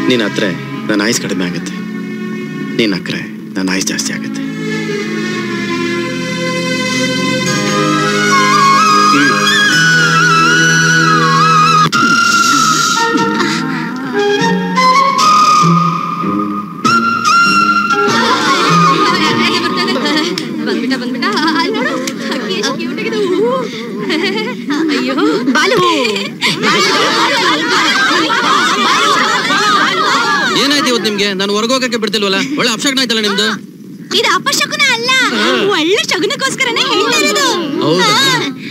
ನೀನು ಹತ್ರ ನನ್ನ ಆಯುಸ್ ಕಡಿಮೆ ಆಗುತ್ತೆ. ನೀನು ಅಕ್ಕರೆ ನನ್ನ ಆಯುಸ್ ಜಾಸ್ತಿ ಆಗುತ್ತೆ. ಬಾಲು. ಏನಾಯ್ತು ಇವತ್ತು ನಿಮ್ಗೆ? ನಾನು ಹೊರಗೋಗಕ್ಕೆ ಬಿಡ್ತಿಲ್ವಲ್ಲ? ಒಳ್ಳೆ ಅಪ್ಶಕ್ನ ಆಯ್ತಲ್ಲ ನಿಮ್ದು? ಇದು ಅಪಶಕುನ ಅಲ್ಲ. ಒಳ್ಳೆ ಶಗುನಕ್ಕೋಸ್ಕರನೇ ಹೇಳ್ತಾ ಇರೋದು.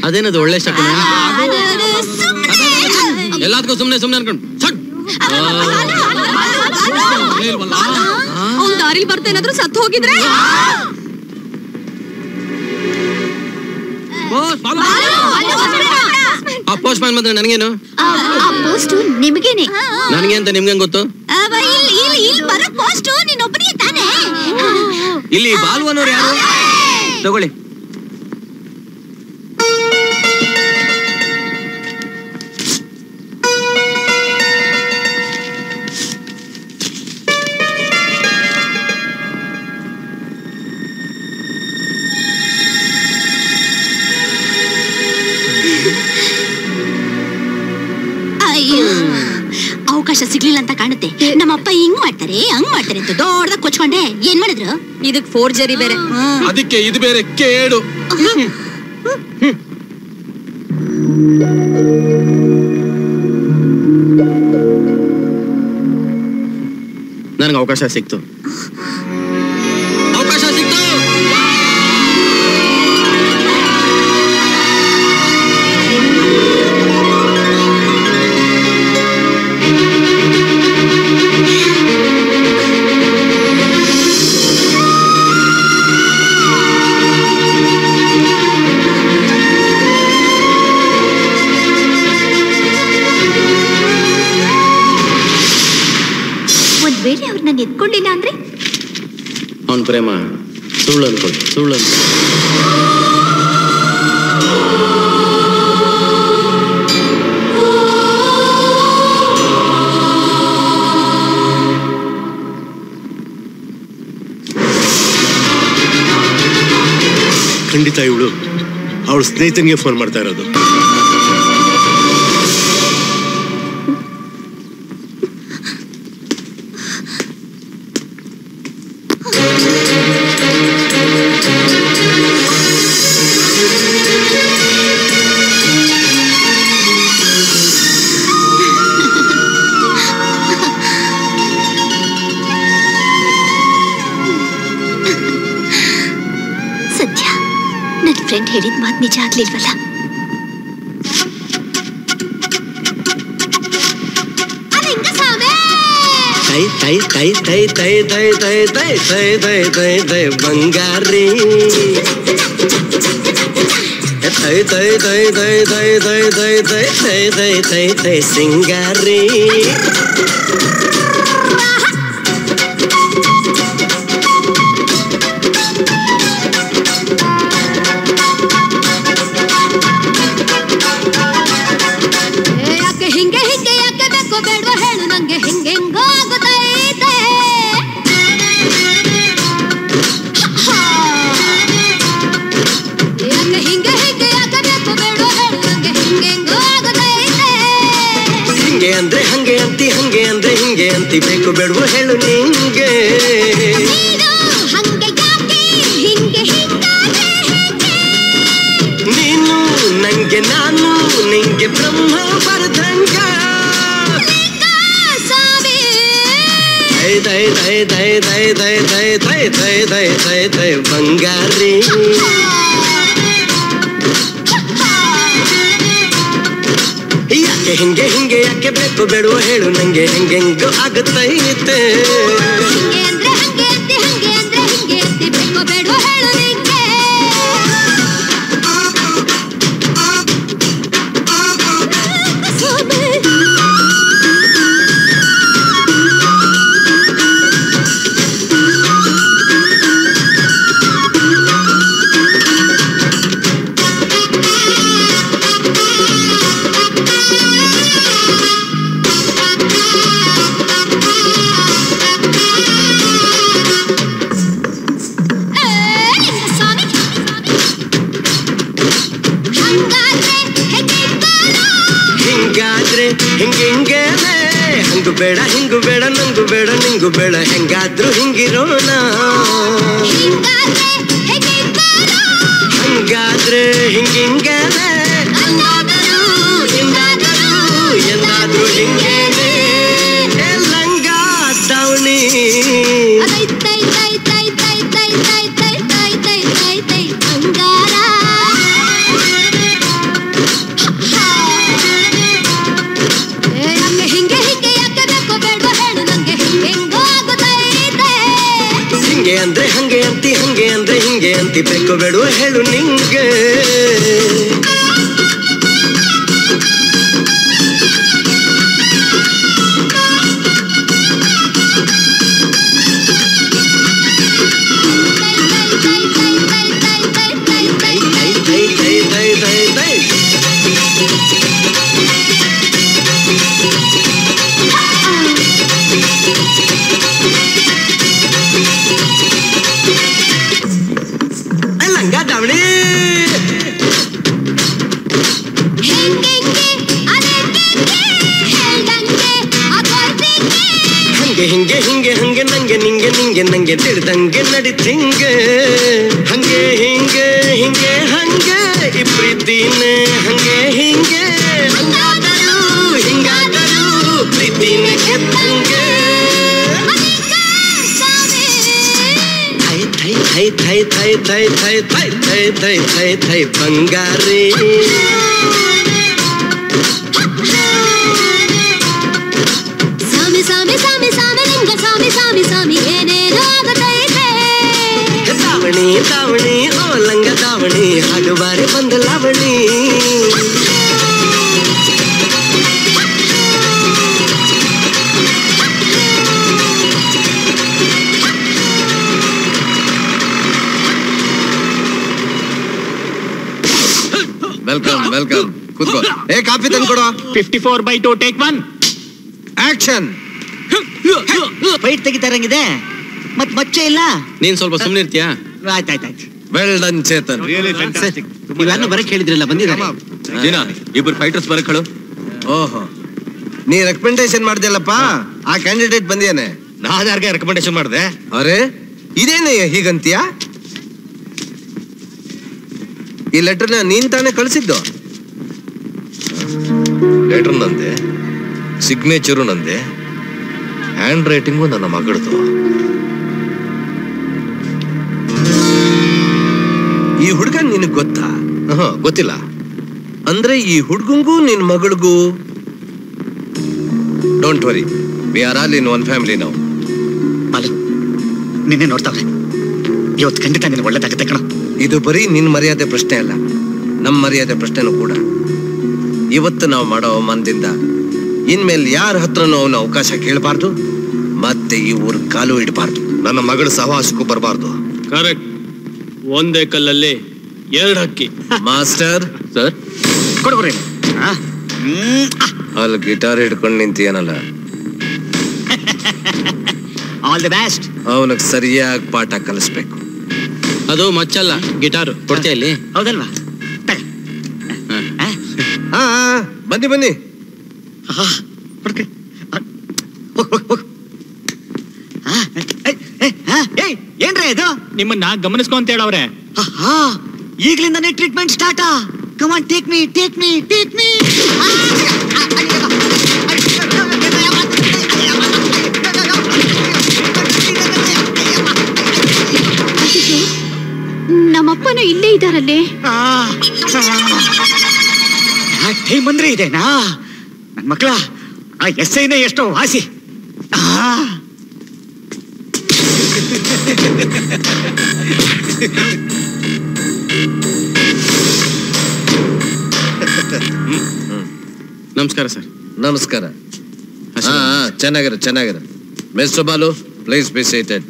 ಅದೇನದು ಒಳ್ಳೆ ಶಕುನ. ಎಲ್ಲದಕ್ಕೂ ಸುಮ್ನೆ. ಸುಮ್ನೆ ಅನ್ಕೊಂಡು ಸಟ್ ಅವ್ನ್ ದಾರಿ ಬರ್ತೇನಾದ್ರೂ ಸತ್ತು ಹೋಗಿದ್ರೆ? ಆ ಪೋಸ್ಟ್ ಮ್ಯಾನ್ ಬಂದ್ರೆ ನನಗೇನು? ಆ ಪೋಸ್ಟ್ ನಿಮಗೇನೆ. ನನಗೆ ಅಂತ ನಿಮ್ಗೆ ಗೊತ್ತು? ಇಲ್ಲಿ ಇಲ್ಲಿ ಇಲ್ಲಿ ಬರೋ ಪೋಸ್ಟ್ ತಾನೇ. ಇಲ್ಲಿ ಬಾಲು ಅನ್ನೋರು ಯಾರು ತಗೊಳ್ಳಿ. ಅವಕಾಶ ಸಿಗ್ಲಿಲ್ಲ ಅಂತ ಕಾಣುತ್ತೆ. ನಮ್ಮ ಅಪ್ಪ ಹಿಂಗ್ ಮಾಡ್ತಾರೆ ಹಂಗ್ ಮಾಡ್ತಾರೆ ಅಂತ ದೊಡ್ಡದಾಗ ಕೊಚ್ಕೊಂಡೆ. ಏನ್ ಮಾಡಿದ್ರು? ಇದಕ್ ಫೋರ್ಜರಿ ಬೇರೆ. ಅದಕ್ಕೆ ಇದು ಬೇರೆ ಕೇಡು. ನನಗೆ ಅವಕಾಶ ಸಿಕ್ತು. ವೇಳೆ ಅವ್ರು ನಾನು ಎತ್ಕೊಂಡಿಲ್ಲ ಅಂದ್ರೆ? ಅವನ ಪ್ರೇಮ ಸುಳ್ಳು ಅನ್ಕೊಳ್ಳಿ ಸುಳ್ಳು ಅನ್ಕೊಳ್ಳಿ ಖಂಡಿತ ಇವಳು ಅವಳ ಸ್ನೇಹಿತನಿಗೆ ಫೋನ್ ಮಾಡ್ತಾ ಇರೋದು. ನಿಜ ಆಗ್ಲಿಲ್ವಲ್ಲ ತೈ ತೈ ತೈ ತೈ ತೈ ತೈ ತೈ ತೈ ತೈ ತೈ ತೈ ತೈ ಬಂಗಾರಿ ತೈ ತೈ ತೈ ತೈ ತೈ ತೈ ತೈ ತೈ ತೈ ತೈ ತೈ ತೈ ಸಿಂಗಾರಿ ತೈ ತೈ ತೈ ತೈ ತೈ ತೈ ತೈ ತೈ ತೈ ತೈ ತೈ ತೈ ಬಂಗಾರಿ ಯಾಕೆ ಹಿಂಗೆ ಹಿಂಗೆ ಯಾಕೆ ಬೇಕು ಬೇಡುವ ಹೇಳು ನಂಗೆ ಹೆಂಗೆಂಗೋ ಆಗುತ್ತೈತೆ 54 by 2 take 1 ಆಕ್ಷನ್ ಫೈಟ್ ತೆಗಿತಾರಂಗಿದೆ. ಮತ್ ಮಚ್ಚೆ ಇಲ್ಲ? ನೀನ್ ಸ್ವಲ್ಪ ಸುಮ್ಮನೆ ಇರ್ತೀಯಾ ಆಯ್ತು well done Chetan. Really fantastic ನೀವೇನು ಬರಕ್ಕೆ ಹೇಳಿದ್ರಲ್ಲ ಬಂದಿದ್ದಾರೆ. ದಿನ ಇಬ್ಬರು ಫೈಟರ್ಸ್ ಬರಕ್ಕಳು ಓಹೋ. ನೀ ರೆಕಮೆಂಡೇಶನ್ ಮಾಡ್ದಲ್ಲಪ್ಪ ಆ ಕ್ಯಾಂಡಿಡೇಟ್ ಬಂದಿಯಾನೆ? ನಾನು ಯಾರಿಗೆ ರೆಕಮೆಂಡೇಶನ್ ಮಾಡಿದೆ? ಅರೆ ಇದೇನೆ ಹೀಗಂತೀಯಾ? ಈ ಲೆಟರ್ನ ನೀನ್ ತಾನೇ ಕಳಿಸಿದ್ದು. ಲೆಟರ್ ನಂದೆ ಸಿಗ್ನೇಚರು ನಂದೆ ಹ್ಯಾಂಡ್ ರೈಟಿಂಗು ನನ್ನ ಮಗಳದು ಈ ಹುಡುಗ ನಿನಗ್ ಗೊತ್ತಾ? ಗೊತ್ತಿಲ್ಲ. ಅಂದ್ರೆ ಈ ಹುಡುಗಂಗೂ ನಿನ್ ಮಗಳಿಗೂ? Don't worry we are all in one family ನಾವು ಬಾಲು ನಿನ್ನೆ ನೋಡ್ತಾವ್ರೆ. ಇವತ್ತು ಖಂಡಿತ ನಿನ್ ಒಳ್ಳೇದಾಗುತ್ತೆ ಕಣ. ಇದು ಬರೀ ನಿನ್ ಮರ್ಯಾದೆ ಪ್ರಶ್ನೆ ಅಲ್ಲ. ನಮ್ಮ ಮರ್ಯಾದೆ ಪ್ರಶ್ನೆನೂ ಕೂಡ. ಇವತ್ತು ನಾವು ಮಾಡೋ ಮನದಿಂದ ಇನ್ಮೇಲೆ ಯಾರ ಹತ್ರನೂ ಅವನ ಅವಕಾಶ ಕೇಳಬಾರ್ದು ಮತ್ತೆ ಈ ಊರ್ ಕಾಲು ಇಡಬಾರ್ದು. ನನ್ನ ಮಗಳ ಸಹವಾಸಕ್ಕೂ ಬರಬಾರ್ದು. ಕರೆಕ್ಟ್. ಒಂದೇ ಕಲ್ಲಲ್ಲಿ ಎರಡು ಹಕ್ಕಿ. ಮಾಸ್ಟರ್? ಸರ್? ಕೊಡ್ಬರಿ ಅಲ್ಲಿ ಗಿಟಾರ್ ಹಿಡ್ಕೊಂಡು ನಿಂತೀಯನಲ್ಲ. ಆಲ್ ದಿ ಬೆಸ್ಟ್ ಅವನಿಗೆ ಸರಿಯಾಗಿ ಪಾಠ ಕಲಿಸ್ಬೇಕು. ಅದು ಮಚ್ಚಲ್ಲ ಗಿಟಾರು. ಕೊಡ್ತೀಯ ಇಲ್ಲಿ? ಹೌದಲ್ವಾ? ಹಾ ಬನ್ನಿ ಬನ್ನಿ. ಏನ್ರೇ ಇದು? ನಿಮ್ಮನ್ನ ಗಮನಿಸ್ಕೊ ಅಂತ ಹೇಳವ್ರೆ. ಆಹಾ, ಈಗ್ಲಿಂದಾನೇ treatment ಸ್ಟಾರ್ಟಾ come on take me take me take me ನಮ್ಮಪ್ಪನೂ ಇಲ್ಲೇ ಇದ್ದಾರಲ್ಲೇ? ಟೈಮ್ ಬಂದ್ರೆ ಇದೇನಾ? ನನ್ ಮಕ್ಳ ಆ ಎಸ್ ಐನೇ ಎಷ್ಟೋ ವಾಸಿ. ಆ. ನಮಸ್ಕಾರ ಸರ್. ನಮಸ್ಕಾರ. ಹಾ ಚೆನ್ನಾಗಿರ ಚೆನ್ನಾಗಿರು ಚೆನ್ನಾಗಿರು. Mister Balu please be seated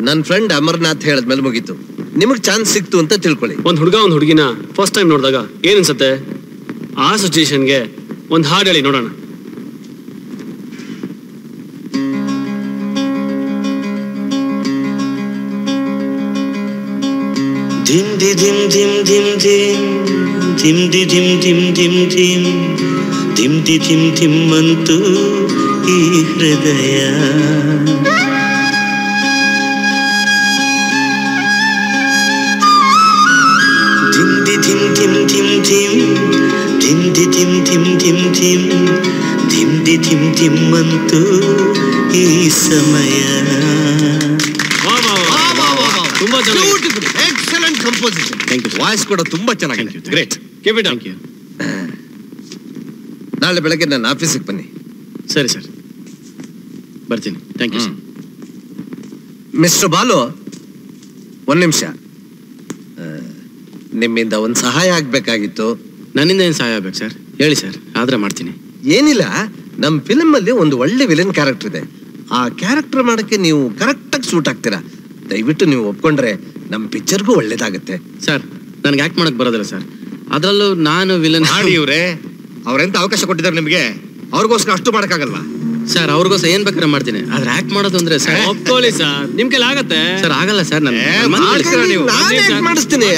ನನ್ನ ಫ್ರೆಂಡ್ ಅಮರ್ನಾಥ್ ಹೇಳಿದ್ಮೇಲೆ ಮುಗೀತು. ನಿಮಗ್ ಚಾನ್ಸ್ ಸಿಕ್ತು ಅಂತ ತಿಳ್ಕೊಳ್ಳಿ. ಒಂದ್ ಹುಡುಗ ಒಂದ್ ಹುಡುಗಿನ ಫಸ್ಟ್ ಟೈಮ್ ನೋಡಿದಾಗ ಏನ್ ಅನ್ಸುತ್ತೆ ಆ ಸಿಚುಯೇಷನ್ಗೆ ಒಂದ್ ಹಾಡು ಹೇಳಿ ನೋಡೋಣ. ಧಿಮ್ ದಿ ಧಿಮ್ ಧಿಮ್ ಧಿಮ್ ಧಿಮ್ ಧಿಮ್ ದಿ ಧಿಮ್ ಧಿಮ್ ಧಿಮ್ ಧಿಮ್ ಧಿಮ್ ದಿ ಧಿಮ್ ಧಿಮ್ ಅಂತೂ ಈ ಹೃದಯ. ತಿಂದಿ ತಿಂ ತಿಂ ತಿಂ ತಿಂ ತಿಂದಿ ತಿಂ ತಿಮ್ಮಂತು ಈ ಸಮಯ. ತುಂಬಾ beautiful excellent composition thank you voice ಕೂಡ ತುಂಬಾ ಚೆನ್ನಾಗಿದೆ. ಗ್ರೇಟ್ ಕೀಪ್ ಇಟ್ ಥ್ಯಾಂಕ್ ನಾಳೆ ಬೆಳಗ್ಗೆ ನನ್ನ ಆಫೀಸಿಗೆ ಬನ್ನಿ. ಸರಿ ಸರ್. ಬರ್ತೀನಿ. ಥ್ಯಾಂಕ್ ಯು ಮಿಸ್ಟರ್ ಬಾಲು ಒಂದು ನಿಮಿಷ. ನಿಮ್ಮಿಂದ ಒಂದು ಸಹಾಯ ಆಗಬೇಕಾಗಿತ್ತು. ನನ್ನಿಂದ ಏನು ಸಹಾಯ ಆಗ್ಬೇಕು ಸರ್? ಹೇಳಿ ಸರ್ ಆದರೆ ಮಾಡ್ತೀನಿ. ಏನಿಲ್ಲ ನಮ್ಮ ಫಿಲ್ಮ್ ಅಲ್ಲಿ ಒಂದು ಒಳ್ಳೆ ವಿಲನ್ ಕ್ಯಾರೆಕ್ಟರ್ ಇದೆ. ಆ ಕ್ಯಾರೆಕ್ಟರ್ ಮಾಡೋಕ್ಕೆ ನೀವು ಕರೆಕ್ಟಾಗಿ ಸೂಟ್ ಆಗ್ತೀರಾ? ದಯವಿಟ್ಟು ನೀವು ಒಪ್ಕೊಂಡ್ರೆ ನಮ್ಮ ಪಿಕ್ಚರ್ಗೂ ಒಳ್ಳೇದಾಗುತ್ತೆ. ಸರ್ ನನಗೆ ಆಕ್ಟ್ ಮಾಡಕ್ ಬರೋದಿಲ್ಲ ಸರ್. ಅದರಲ್ಲೂ ನಾನು ವಿಲನ್ ಮಾಡಿ ಇವರೇ ಅವ್ರೆಂತ ಅವಕಾಶ ಕೊಟ್ಟಿದ್ದಾರೆ ನಿಮಗೆ? ಅವ್ರಿಗೋಸ್ಕರ ಅಷ್ಟು ಮಾಡಕ್ಕಾಗಲ್ವಾ? ಸರ್ ಅವ್ರಿಗೋಸ್ಕರ ಏನ್ ಬೇಕಾದ್ರೆ ಮಾಡ್ತೀನಿ. ಆದ್ರೆ ಆಕ್ಟ್ ಮಾಡೋದು ಅಂದ್ರೆ ಸರ್ ಒಪ್ಕೊಳ್ಳಿ ಸರ್ ನಿಮ್ ಕೈಲಿ ಆಗತ್ತೆ. ಸರ್ ಆಗಲ್ಲ ಸರ್ ಸರ್. ಮಾಡಿಸ್ತೀನಿ.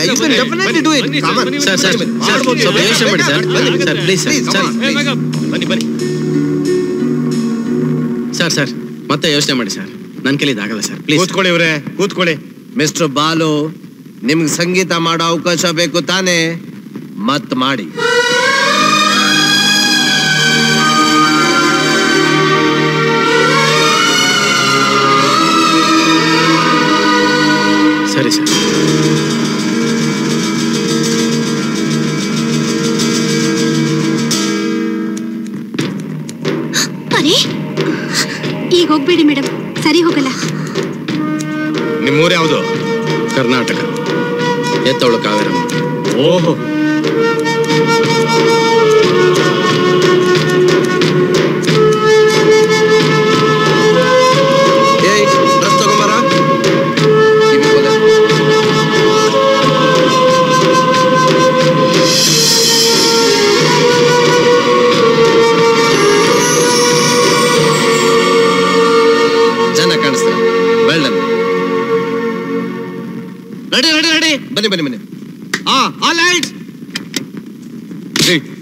ಸರ್ ಸರ್ ಬನ್ನಿ, ಸರ್ ಸ್ವಲ್ಪ ಯೋಚನೆ ಮಾಡಿ sir sir please sir sir ಏ, ಬನ್ನಿ ಬನ್ನಿ. ಸರ್ ಸರ್ ಮತ್ತೆ ಯೋಚನೆ ಮಾಡಿ ಸರ್ ನನ್ ಕೈಲಿ ಇದಾಗಲ್ಲ ಸರ್ ಪ್ಲೀಸ್ ಕೂತ್ಕೊಳ್ಳಿ ಇವ್ರೆ ಕೂತ್ಕೊಳ್ಳಿ. ಮಿಸ್ಟರ್ ಬಾಲು ನಿಮ್ಗೆ ಸಂಗೀತ ಮಾಡೋ ಅವಕಾಶ ಬೇಕು ತಾನೇ? ಮತ್ ಮಾಡಿ. ಸರಿ ಸರ್ ಅರೆ ಈಗ ಹೋಗ್ಬೇಡಿ ಮೇಡಮ್ ಸರಿ ಹೋಗಲ್ಲ ನಿಮ್ಮೂರು ಯಾವುದು ಕರ್ನಾಟಕ ಎತ್ತವಳು ಕಾವೇರಮ್ಮ ಓಹೋ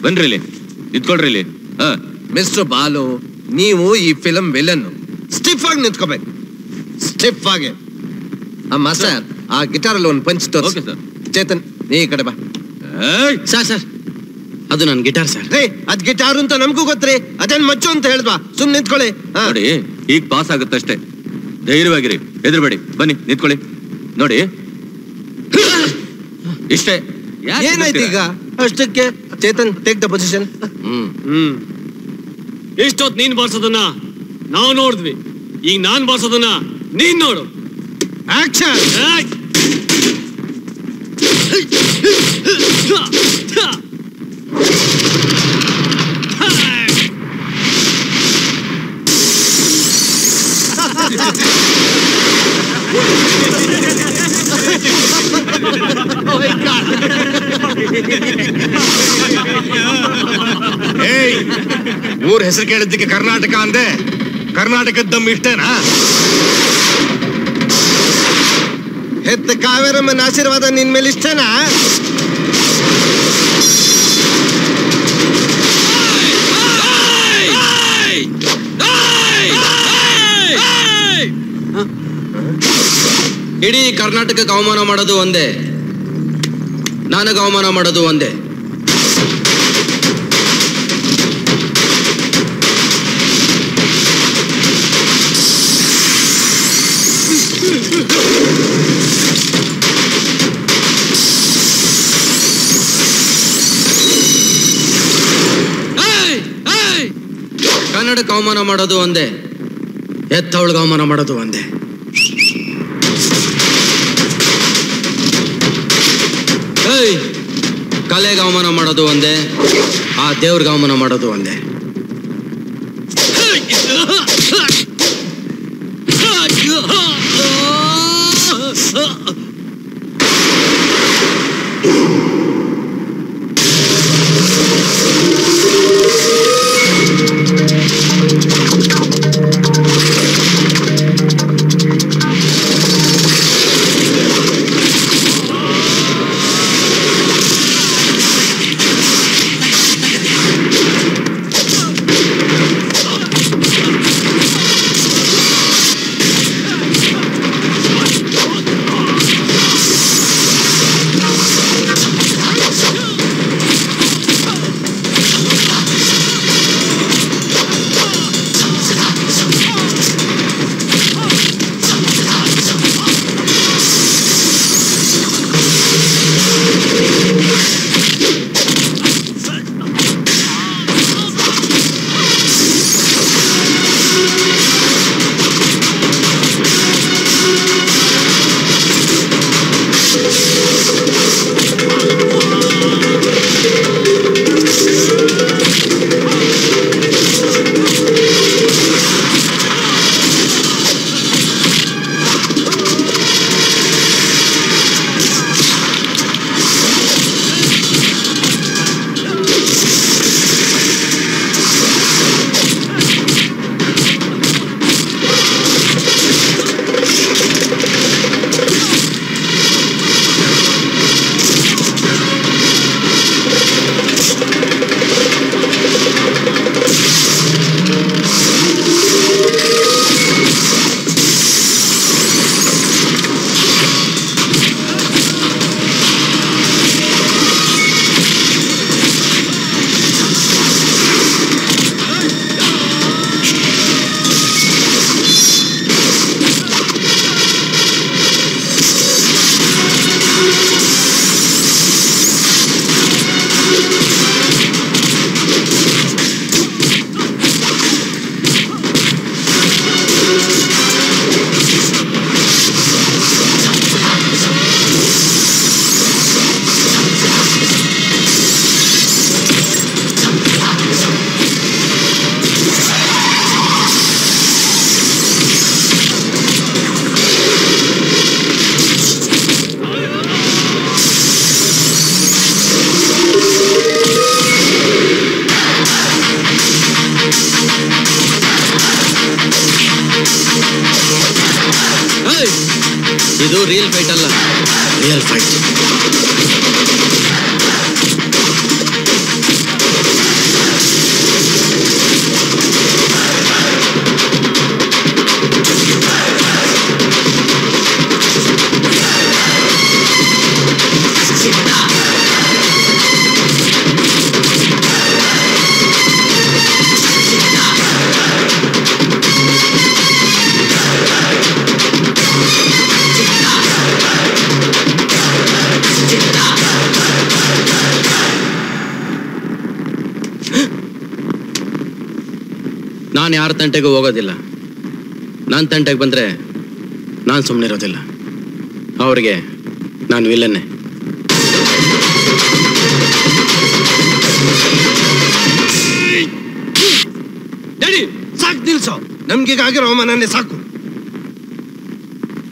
ಬನ್ರಿ ಇಲ್ಲಿ ನಿಂತ್ಕೊಳ್ರಿ ಇಲ್ಲಿ ಹಾ. ಮಿಸ್ಟರ್ ಬಾಲು ನೀವು ಈ ಫಿಲಂ ವಿಲನ್ ಸ್ಟಿಫ್ ಆಗಿ ನಿಂತ್ಕೋಬೇಕು. ಸ್ಟಿಫ್ ಆಗಿ. ಅಮ್ಮ ಸರ್ ಆ ಗಿಟಾರ್ ಅಲ್ಲಿ ಒಂದು ಪಂಚ್ ತೋರಿಸಿ. Sir. ಚೇತನ್ ನೀ ಈ ಕಡೆ ಬಾ. ಸರ್ ಸರ್ ಅದು ನನ್ನ ಗಿಟಾರ್ ಸರ್ ರೇ ಅದ್ ಗಿಟಾರ್ ಅಂತ ನಮಗೂ ಗೊತ್ತ್ರಿ. ಅದೇನ್ ಮಚ್ಚು ಅಂತ ಹೇಳ್ಬಾ ಸುಮ್ ನಿಂತ್ಕೊಳ್ಳಿ. ಹಾ. ನೋಡಿ ಈಗ ಪಾಸ್ ಆಗುತ್ತಷ್ಟೇ. ಧೈರ್ಯವಾಗಿರಿ. ಹೆದರ್ಬೇಡಿ. ಬನ್ನಿ ನಿಂತ್ಕೊಳ್ಳಿ. ನೋಡಿ. ಇಷ್ಟೇ. ಏನಾಯ್ತು ಈಗ? ಅಷ್ಟಕ್ಕೆ Chetan take the position hmm hmm ಇಷ್ಟೊತ್ ನೀನ್ ಬಾರ್ಸೋದನ್ನ ನಾವು ನೋಡಿದ್ವಿ ಈಗ ನಾನ್ ಬಾರ್ಸೋದನ್ನ ನೀನ್ ನೋಡು ಆಕ್ಷನ್ ಏಯ್! ಏಯ್, ಊರ್ ಹೆಸರು ಕೇಳಿದ್ದಕ್ಕೆ ಕರ್ನಾಟಕ ಅಂದೆ. ಕರ್ನಾಟಕದ ದಮ್ ಇಷ್ಟೇನಾ? ಹೆತ್ತ ಕಾವೇರಮ್ಮನ ಆಶೀರ್ವಾದ ನಿನ್ ಮೇಲೆ ಇಷ್ಟನಾ ಇಡೀ ಕರ್ನಾಟಕಕ್ಕೆ ಅವಮಾನ ಮಾಡೋದು ಒಂದೇ. ನನಗೆ ಅವಮಾನ ಮಾಡೋದು ಒಂದೇ! ಕನ್ನಡಕ್ಕೆ ಅವಮಾನ ಮಾಡೋದು ಒಂದೇ. ಎತ್ತವಳಿಗೆ ಅವಮಾನ ಮಾಡೋದು ಒಂದೇ. ಕಲೆಗೆ ಅವಮಾನ ಮಾಡೋದು ಒಂದೇ ಆ ದೇವ್ರಿಗೆ ಅವಮಾನ ಮಾಡೋದು ಒಂದೇ. ರಿಯಲ್ ಫೈಟ್ ನಾನು ಯಾರ ತಂಟೆಗೂ ಹೋಗೋದಿಲ್ಲ. ನನ್ನ ತಂಟೆಗೆ ಬಂದರೆ ನಾನು ಸುಮ್ಮನೆ ಇರೋದಿಲ್ಲ. ಅವರಿಗೆ ನಾನು ವಿಲ್ಲನ್ನೇ ಸಾಕು, ನಿಲ್ಸೋ. ನಮ್ಗೀಗ ಆಗಿರೋ ಅವಮಾನನೇ ಸಾಕು.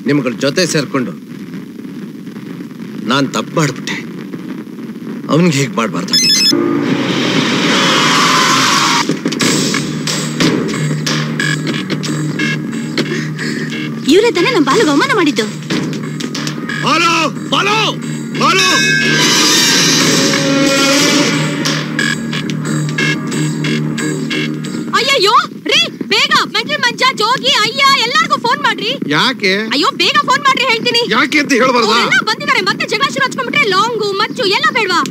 ನಿಮ್ಗಳ ಜೊತೆ ಸೇರ್ಕೊಂಡು ನಾನು ತಪ್ಪು ಮಾಡ್ಬಿಟ್ಟೆ ಅವನಿಗೆ ಹೀಗೆ ಮಾಡಬಾರ್ದಾಗಿತ್ತು. ಇವರೇ ತಾನೇ ನಮ್ಮ ಬಾಲು ಅವಮಾನ ಮಾಡಿದ್ದು. ಬಾಲು ಬಾಲು ಬಾಲು. ಅಯ್ಯಯ್ಯೋ ರೀ ಬೇಗ ಮೆಂಟಲ್ ಮಂಜ ಜೋಗಿ ಅಯ್ಯ ಎಲ್ಲಾರ್ಗೂ ಫೋನ್ ಮಾಡ್ರಿ. ಯಾಕೆ? ಅಯ್ಯೋ ಬೇಗ ಫೋನ್ ಮಾಡ್ರಿ ಹೇಳ್ತೀನಿ. ಯಾಕೆ ಅಂತ ಹೇಳ್ಬಾರ್ದಾ? ಬಂದಿದ್ದಾರೆ ಮತ್ತೆ ಜಗಳ ಶುರು ಹಚ್ಕೊಂಡ್ಬಿಟ್ರೆ ಲಾಂಗು ಮಚ್ಚು ಎಲ್ಲ ಬೇಡವಾ?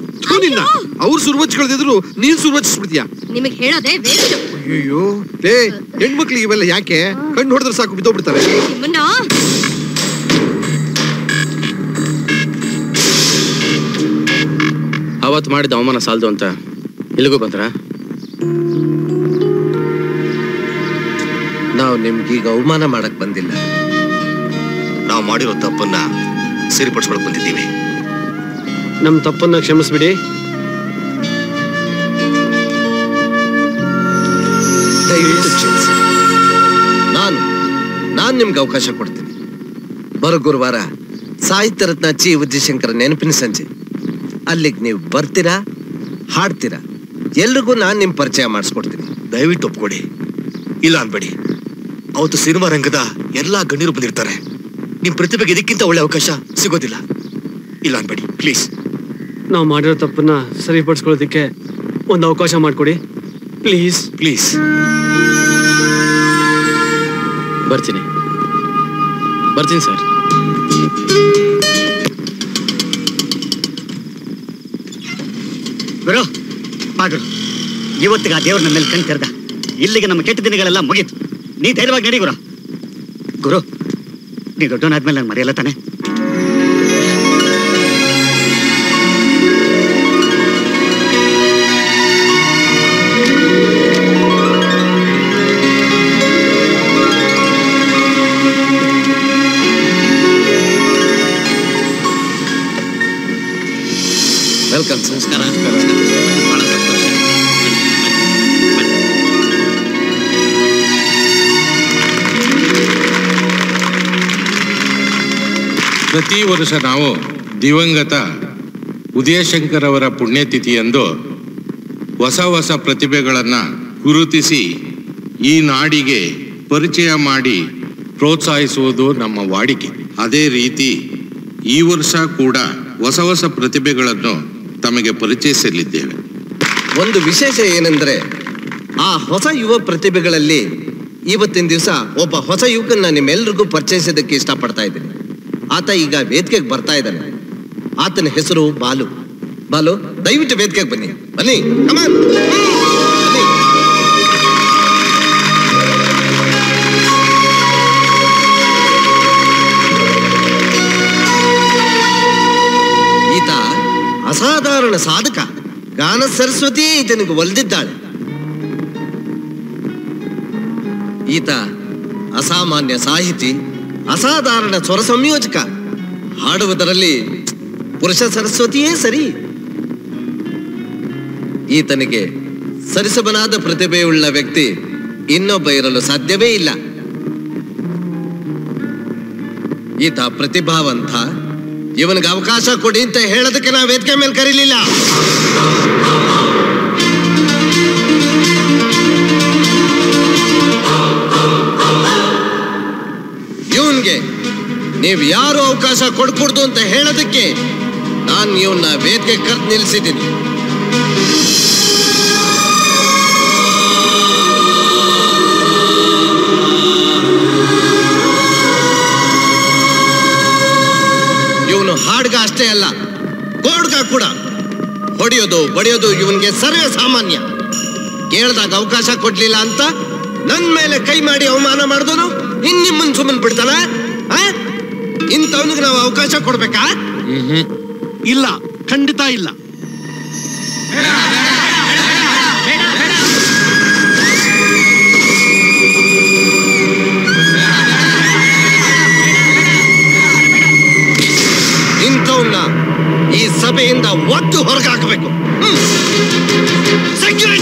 ಅವ್ರು ಸುರ್ವಚ್ಕೊಳ್ದಿದ್ರು ನೀನ್ ಸುರ್ವಚಿಸ್ಬಿಡ್ತೀಯ? ನಿಮಗೆ ಹೇಳೋದೇ ವೇಸ್ಟ್. ಅಯ್ಯೋ ಲೇ ಹೆಣ್ಮಕ್ಳಿಗೆ ಇವೆಲ್ಲ ಯಾಕೆ? ಕಣ್ಣು ಹೊಡೆದ್ರೆ ಸಾಕು ಬಿದ್ದೋಗ್ಬಿಡ್ತಾರೆ. ನಿಮ್ಮನ್ನ. ಅವತ್ತು ಮಾಡಿದ ಅವಮಾನ ಸಾಲದು ಅಂತ ಇಲ್ಲಿಗೂ ಬಂದ್ರ? ನಾವು ನಿಮ್ಗೀಗ ಅವಮಾನ ಮಾಡಕ್ ಬಂದಿಲ್ಲ. ನಾವು ಮಾಡಿರೋ ತಪ್ಪನ್ನ ಸರಿಪಡಿಸ್ಕೊಳಕ್ ಬಂದಿದ್ದೀವಿ. ನಮ್ಮ ತಪ್ಪನ್ನ ಕ್ಷಮಿಸ್ಬಿಡಿ. ನಿಮ್ಗೆ ಅವಕಾಶ ಕೊಡ್ತೀನಿ. ಬರೋ ಗುರುವಾರ ಸಾಹಿತ್ಯ ರತ್ನ ಚಿ ವಿದ್ಯಾಶಂಕರ ನೆನಪಿನ ಸಂಜೆ. ಅಲ್ಲಿಗೆ ನೀವು ಬರ್ತೀರಾ? ಹಾಡ್ತೀರಾ? ಎಲ್ರಿಗೂ ನಾನು ನಿಮ್ಮ ಪರಿಚಯ ಮಾಡಿಸ್ಕೊಡ್ತೀನಿ. ದಯವಿಟ್ಟು ಒಪ್ಕೊಡಿ. ಇಲ್ಲ ಅನ್ಬೇಡಿ. ಅವತ್ತು ಸಿನಿಮಾ ರಂಗದ ಎಲ್ಲಾ ಗಣ್ಯರು ಬಂದಿರ್ತಾರೆ. ನಿಮ್ಮ ಪ್ರತಿಭೆಗೆ ಇದಕ್ಕಿಂತ ಒಳ್ಳೆ ಅವಕಾಶ ಸಿಗೋದಿಲ್ಲ. ಇಲ್ಲ ಅನ್ಬೇಡಿ ಪ್ಲೀಸ್. ನಾವು ಮಾಡಿರೋ ತಪ್ಪನ್ನ ಸರಿಪಡಿಸ್ಕೊಳ್ಳೋದಕ್ಕೆ ಒಂದು ಅವಕಾಶ ಮಾಡಿಕೊಡಿ. ಪ್ಲೀಸ್. ಪ್ಲೀಸ್. ಬರ್ತೀನಿ ಸರ್. ಗುರು ಪಾಗರು ಗುರು ಇವತ್ತಿಗೆ ಆ ದೇವ್ರ ಮೇಲೆ ಕಣ್ ತೆರೆದ. ಇಲ್ಲಿಗೆ ನಮ್ಮ ಕೆಟ್ಟ ದಿನಗಳೆಲ್ಲ ಮುಗೀತು. ನೀ ಧೈರ್ಯವಾಗಿ ನಡಿ ಗುರು. ಗುರು, ನೀ ದೊಡ್ಡವನಾದ್ಮೇಲೆ ನಾನು ಮರೆಯಲ್ಲ ತಾನೆ? ಪ್ರತಿ ವರ್ಷ ನಾವು ದಿವಂಗತ ಉದಯಶಂಕರ್ ಅವರ ಪುಣ್ಯತಿಥಿಯಂದು ಹೊಸ ಹೊಸ ಪ್ರತಿಭೆಗಳನ್ನು ಗುರುತಿಸಿ ಈ ನಾಡಿಗೆ ಪರಿಚಯ ಮಾಡಿ ಪ್ರೋತ್ಸಾಹಿಸುವುದು ನಮ್ಮ ವಾಡಿಕೆ. ಅದೇ ರೀತಿ ಈ ವರ್ಷ ಕೂಡ ಹೊಸ ಹೊಸ ಪ್ರತಿಭೆಗಳನ್ನು ತಮಗೆ ಪರಿಚಯಿಸಲಿದ್ದೇವೆ. ಒಂದು ವಿಶೇಷ ಏನೆಂದರೆ ಆ ಹೊಸ ಯುವ ಪ್ರತಿಭೆಗಳಲ್ಲಿ ಇವತ್ತಿನ ದಿವಸ ಒಬ್ಬ ಹೊಸ ಯುವಕನ ನಿಮ್ಮೆಲ್ರಿಗೂ ಪರಿಚಯಿಸೋದಕ್ಕೆ ಇಷ್ಟಪಡ್ತಾ ಇದ್ದೀನಿ. ಆತ ಈಗ ವೇದಿಕೆಗೆ ಬರ್ತಾ ಇದ್ದಾನೆ. ಆತನ ಹೆಸರು ಬಾಲು. ಬಾಲು, ದಯವಿಟ್ಟು ವೇದಿಕೆಗೆ ಬನ್ನಿ. ಬನ್ನಿ. ಬನ್ನಿ. ಈತ ಅಸಾಧಾರಣ ಸಾಧಕ. ಗಾನ ಸರಸ್ವತಿ ಈತನಿಗೆ ಒಲ್ದಿದ್ದಾಳೆ. ಈತ ಅಸಾಮಾನ್ಯ ಸಾಹಿತಿ. ಅಸಾಧಾರಣ ಸ್ವರ ಸಂಯೋಜಕ. ಹಾಡುವುದರಲ್ಲಿ ಪುರುಷ ಸರಸ್ವತಿಯೇ ಸರಿ. ಈತನಿಗೆ ಸರಿಸಬನಾದ ಪ್ರತಿಭೆಯುಳ್ಳ ವ್ಯಕ್ತಿ ಇನ್ನೊಬ್ಬ ಇರಲು ಸಾಧ್ಯವೇ ಇಲ್ಲ. ಈತ ಪ್ರತಿಭಾವಂತ. ಇವನಿಗೆ ಅವಕಾಶ ಕೊಡಿ ಅಂತ ಹೇಳೋದಕ್ಕೆ ನಾವು ವೇದಿಕೆ ಮೇಲೆ ಕರೀಲಿಲ್ಲ. ನೀವು ಯಾರು ಅವಕಾಶ ಕೊಡ್ಕೂಡ್ದು ಅಂತ ಹೇಳೋದಕ್ಕೆ ನಾನು ನೀವನ್ನ ವೇದಿಕೆ ಕರ್ತ್ ನಿಲ್ಲಿಸಿದ್ದೀನಿ. ಇವನು ಹಾಡ್ಗ ಅಷ್ಟೇ ಅಲ್ಲ, ಕೋಡ್ಗ ಕೂಡ. ಹೊಡೆಯೋದು ಬಡಿಯೋದು ಇವನಿಗೆ ಸರ್ವೇ ಸಾಮಾನ್ಯ. ಕೇಳಿದಾಗ ಅವಕಾಶ ಕೊಡ್ಲಿಲ್ಲ ಅಂತ ನನ್ನ ಮೇಲೆ ಕೈ ಮಾಡಿ ಅವಮಾನ ಮಾಡಿದನು ಇನ್ನು ನಿಮ್ಮನ್ನು ಸುಮ್ಮನೆ ಬಿಡ್ತಾನೆ? ಇಂಥವನಿಗೆ ನಾವು ಅವಕಾಶ ಕೊಡ್ಬೇಕಾ? ಇಲ್ಲ ಖಂಡಿತ ಇಲ್ಲ. ಇಂಥವನ್ನ ಈ ಸಭೆಯಿಂದ ಒಟ್ಟು ಹೊರಗಾಕಬೇಕು. ಸೆಕ್ಯೂರಿಟಿ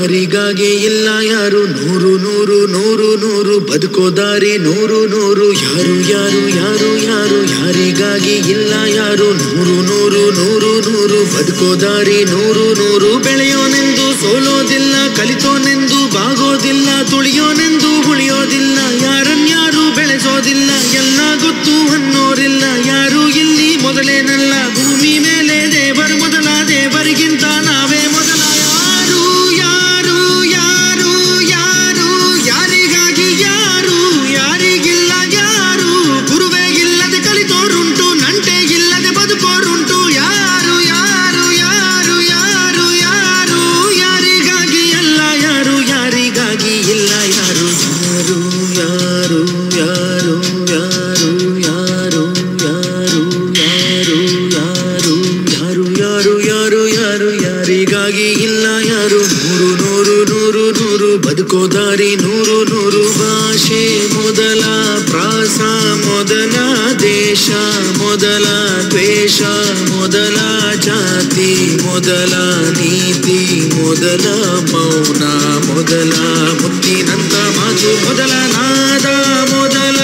ಯಾರಿಗಾಗೆ ಇಲ್ಲ ಯಾರು? ನೂರು ನೂರು ನೂರು ನೂರು. ಬದುಕೋದಾರಿ ನೂರು ನೂರು. ಯಾರು ಯಾರು ಯಾರು ಯಾರು? ಯಾರಿಗಾಗಿ ಇಲ್ಲ ಯಾರು? ನೂರು ನೂರು ನೂರು ನೂರು. ಬದುಕೋದಾರಿ ನೂರು ನೂರು. ಬೆಳೆಯೋನೆಂದು ಸೋಲೋದಿಲ್ಲ, ಕಲಿತೋನೆಂದು ಬಾಗೋದಿಲ್ಲ, ತುಳಿಯೋನೆಂದು ಉಳಿಯೋದಿಲ್ಲ. ಯಾರನ್ಯಾರು ಬೆಳೆಸೋದಿಲ್ಲ, ಎಲ್ಲ ಗೊತ್ತು ಅನ್ನೋರಿಲ್ಲ. ಯಾರು ಇಲ್ಲಿ ಮೊದಲೇನಲ್ಲ? ಭೂಮಿ ಮೇಲೆ ದೇವರು ಮೊದಲ ದೇವರಿಗಿಂತ ನಾವು ದೇಶ ಮೊದಲ ಜಾತಿ ಮೊದಲ ನೀತಿ ಮೊದಲ ಮೌನ ಮೊದಲ ಮುತ್ತಿನಂತ ಮಾತು ಮೊದಲ ನಾದ ಮೊದಲ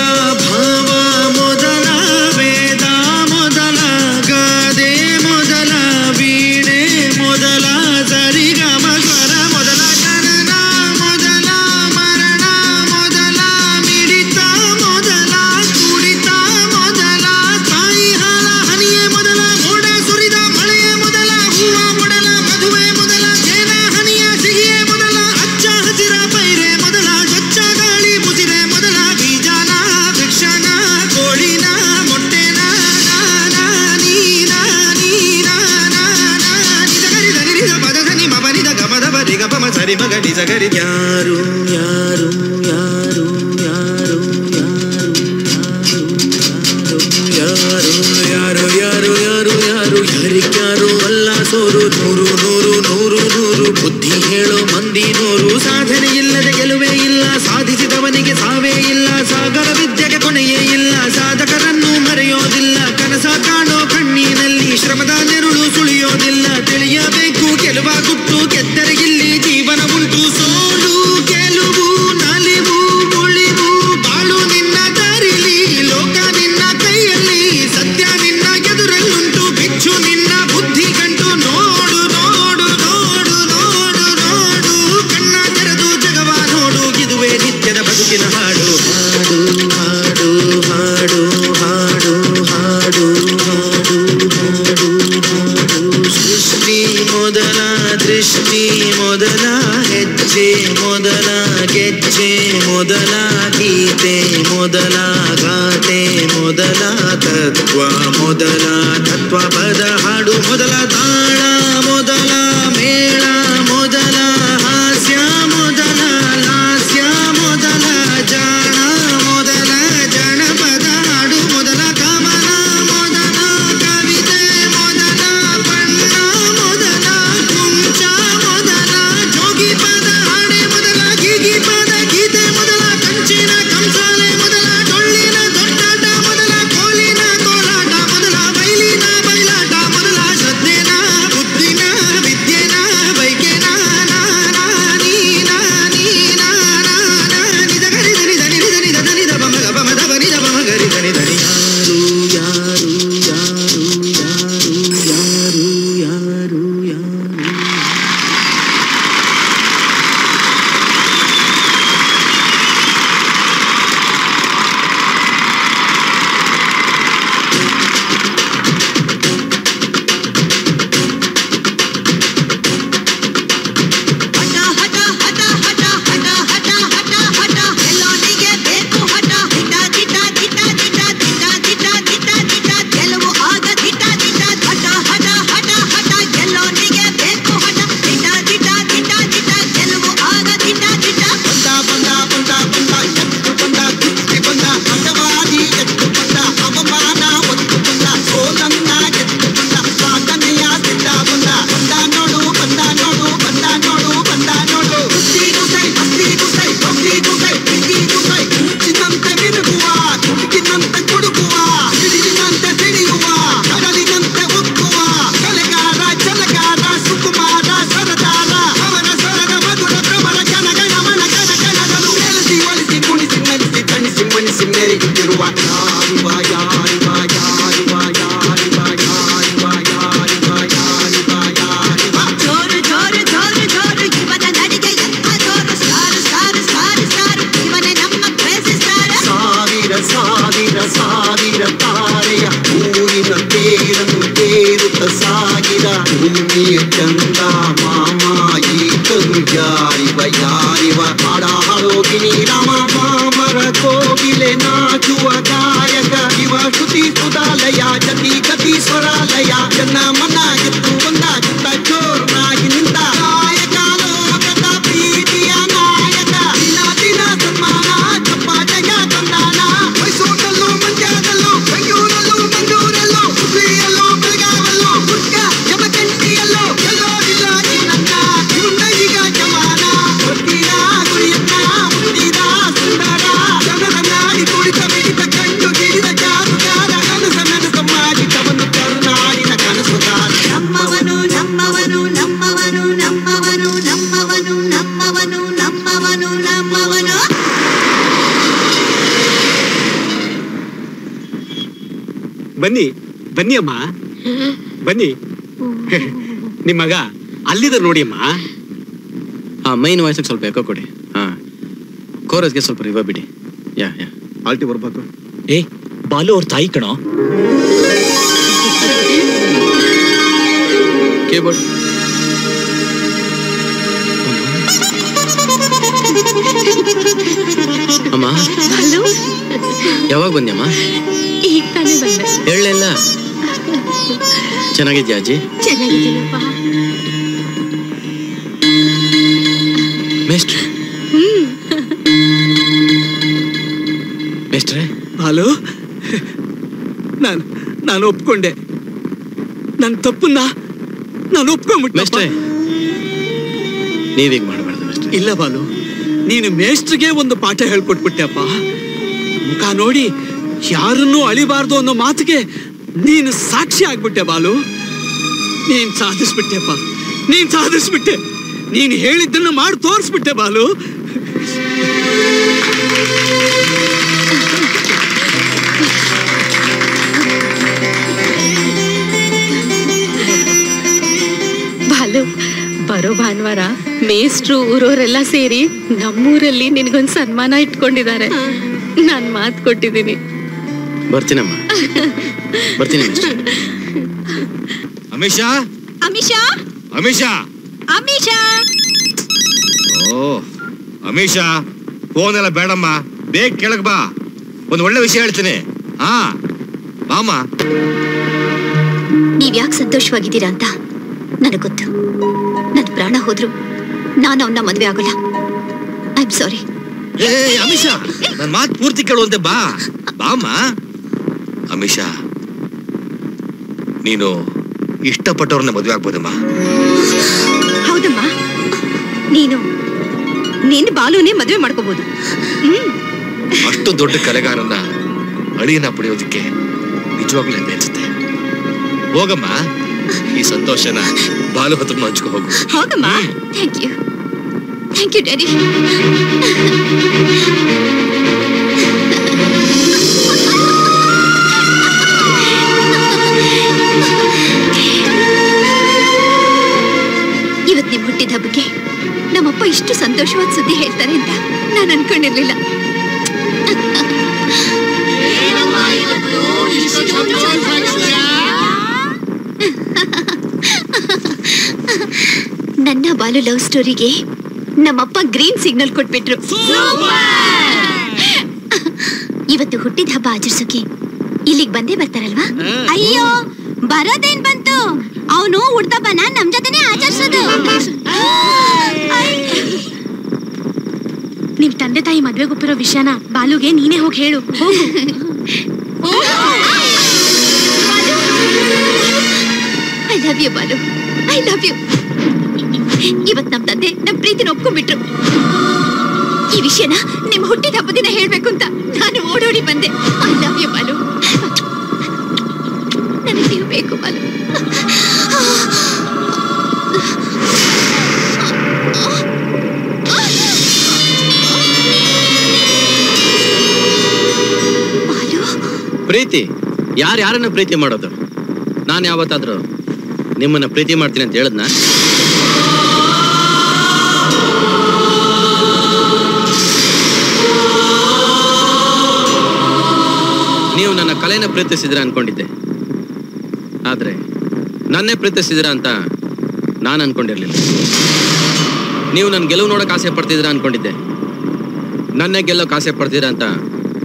ತತ್ವ ಮೊದಲ ತತ್ವ ಪದ ಹಾಡು ಮೊದಲ ಅಮ್ಮ ಆ ಮೈನ್ ವಾಯ್ಸಿಗೆ ಸ್ವಲ್ಪ ಎಕೋ ಕೊಡಿ. ಹಾ. ಕೋರಸ್ಗೆ ಸ್ವಲ್ಪ ರಿವ ಬಿಡಿ ಯಾ ಯಾ. ಆಲ್ಟಿ ಬರ್ಬೇಕು. ಏ ಬಾಲು ಅವ್ರ ತಾಯಿ ಕಣೋ. ಕೀಬೋರ್ಡ್ ಅಮ್ಮ? ಯಾವಾಗ ಬಂದ್ಯಮ್ಮ? ಈಗ ತಾನೇ ಬಂದೆ. ಹೇಳಲಿಲ್ಲ ಚೆನ್ನಾಗಿದ್ಯಾ ಅಜ್ಜಿ? ಚೆನ್ನಾಗಿದ್ದೀನಪ್ಪ ಬಾಲು? ನಾನು ನಾನು ಒಪ್ಕೊಂಡೆ. ನನ್ನ ತಪ್ಪನ್ನ ನಾನು ಒಪ್ಕೊಂಡ್ಬಿಟ್ಟೆ ನೀವೀಗ ಮಾಡಬಾರ್ದು ಇಲ್ಲ ಬಾಲು ನೀನು ಮೇಸ್ಟ್ರಿಗೆ ಒಂದು ಪಾಠ ಹೇಳ್ಕೊಟ್ಬಿಟ್ಟೆಪ್ಪ. ಮುಖ ನೋಡಿ ಯಾರನ್ನೂ ಅಳಿಬಾರ್ದು ಅನ್ನೋ ಮಾತಿಗೆ ನೀನು ಸಾಕ್ಷಿ ಆಗ್ಬಿಟ್ಟೆ ಬಾಲು. ನೀನ್ ಸಾಧಿಸ್ಬಿಟ್ಟೆಪ್ಪ. ನೀನ್ ಸಾಧಿಸ್ಬಿಟ್ಟೆ. ನೀನು ಹೇಳಿದ್ದನ್ನು ಮಾಡಿ ತೋರಿಸ್ಬಿಟ್ಟೆ ಬಾಲು. ಬರೋ ಭಾನುವಾರ ಮೇಸ್ಟ್ರು ಊರವರೆಲ್ಲ ಸೇರಿ ನಮ್ಮೂರಲ್ಲಿ ನಿನಗೊಂದು ಸನ್ಮಾನ ಇಟ್ಕೊಂಡಿದ್ದಾರೆ. ನಾನು ಮಾತು ಕೊಟ್ಟಿದ್ದೀನಿ. ಬರ್ತೀನಮ್ಮ. ಬರ್ತೀನಿ ಅಮಿಷಾ? ಅಮಿಷಾ? ಅಮಿಷಾ? ಅಮಿಷಾ? ಓ ಅಮಿಷಾ ಫೋನ್ ಎಲ್ಲ ಬೇಡಮ್ಮ. ಬೇಗ ಕೆಳಗೆ ಬಾ. ಒಂದು ಒಳ್ಳೆ ವಿಷಯ ಹೇಳ್ತೀನಿ. ಹಾ ಬಾಮ ನೀವ್ ಯಾಕೆ ಸಂತೋಷವಾಗಿದ್ದೀರಾ ಅಂತ ನನಗೆ ಗೊತ್ತು. ನನ್ ಪ್ರಾಣ ಹೋದ್ರು. ನಾನು ಅವನ್ನ ಮದ್ವೆ ಆಗಲ್ಲ. ಐ ಆಮ್ ಸಾರಿ ಏ ಅಮಿಷಾ ನನ್ ಮಾತು ಪೂರ್ತಿ ಕೇಳುವಂತೆ ಬಾ. ಬಾಮ ಅಮಿಷಾ ನೀನು ಇಷ್ಟಪಟ್ಟವ್ರನ್ನ ಮದುವೆ ಆಗ್ಬೋದಮ್ಮ. ಹೌದಮ್ಮ. ನೀನು ನಿನ್ ಬಾಲುನೇ ಮದುವೆ ಮಾಡ್ಕೋಬಹುದು ಅಷ್ಟು ದೊಡ್ಡ ಕಲೆಗಾರನ್ನ ಅಳಿಯನ್ನ ಪಡೆಯೋದಕ್ಕೆ ನಿಜವಾಗ್ಲೂ ಅನ್ಸುತ್ತೆ. ಹೋಗಮ್ಮ. ಈ ಸಂತೋಷನ ಬಾಲು ಹತ್ರ ಹಂಚ್ಕೊ ಹೋಗು. ಹೌದಮ್ಮ thank you thank you daddy ಇವತ್ತು ನಿಮ್ಮ ಹುಟ್ಟಿದ ಹಬ್ಬಕ್ಕೆ ನಮ್ಮಪ್ಪ ಇಷ್ಟು ಸಂತೋಷವಾದ ಸುದ್ದಿ ಹೇಳ್ತಾರೆ ಅಂತ ನಾನು ಅನ್ಕೊಂಡಿರ್ಲಿಲ್ಲ. ನನ್ನ ಬಾಲು ಲವ್ ಸ್ಟೋರಿಗೆ ನಮ್ಮಪ್ಪ ಗ್ರೀನ್ ಸಿಗ್ನಲ್ ಕೊಟ್ಬಿಟ್ರು. ಇವತ್ತು ಹುಟ್ಟಿದ ಹಬ್ಬ ಆಚರಿಸೋಕೆ ಇಲ್ಲಿಗೆ ಬಂದೇ ಬರ್ತಾರಲ್ವಾ? ಅಯ್ಯೋ ಬರೋದೇನ್ ಬಂತು? ಅವನು ಹುಡ್ದಬ್ಬನ ನಮ್ ಜೊತೆನೆ ಆಚರಿಸೋದು. ನಿಮ್ ತಂದೆ ತಾಯಿ ಮದ್ವೆಗೆ ಒಪ್ಪಿರೋ ವಿಷಯನ ಬಾಲುಗೆ ನೀನೇ ಹೋಗಿ ಹೇಳು. ಹೋಗು. I love you Balu. I love you ಇವತ್ ನಮ್ ತಂದೆ ನಮ್ ಪ್ರೀತಿನ ಒಪ್ಕೊಂಡ್ಬಿಟ್ರು. ಈ ವಿಷಯನ ನಿಮ್ ಹುಟ್ಟಿದ ಹಬ್ಬ ದಿನ ಹೇಳ್ಬೇಕು ಅಂತ ನಾನು ಓಡೋಡಿ ಬಂದೆ. I love you Balu. ನನಗೆ ನೀವು ಬೇಕು, ಬಾಲು. ಪ್ರೀತಿ ಯಾರು ಯಾರನ್ನ ಪ್ರೀತಿ ಮಾಡೋದು? ನಾನು ಯಾವತ್ತಾದ್ರೂ ನಿಮ್ಮನ್ನ ಪ್ರೀತಿ ಮಾಡ್ತೀನಿ ಅಂತ ಹೇಳದ್ನ? ನೀವು ನನ್ನ ಕಲೆನ ಪ್ರೀತಿಸಿದ್ರ ಅನ್ಕೊಂಡಿದ್ದೆ. ಆದ್ರೆ ನನ್ನೇ ಪ್ರೀತಿಸಿದಿರ ಅಂತ ನಾನು ಅನ್ಕೊಂಡಿರ್ಲಿಲ್ಲ. ನೀವು ನನ್ನ ಗೆಲುವು ನೋಡಕ್ ಆಸೆ ಪಡ್ತಿದ್ರ ಅನ್ಕೊಂಡಿದ್ದೆ. ನನ್ನೇ ಗೆಲ್ಲೋಕ್ ಆಸೆ ಪಡ್ತೀರಾ ಅಂತ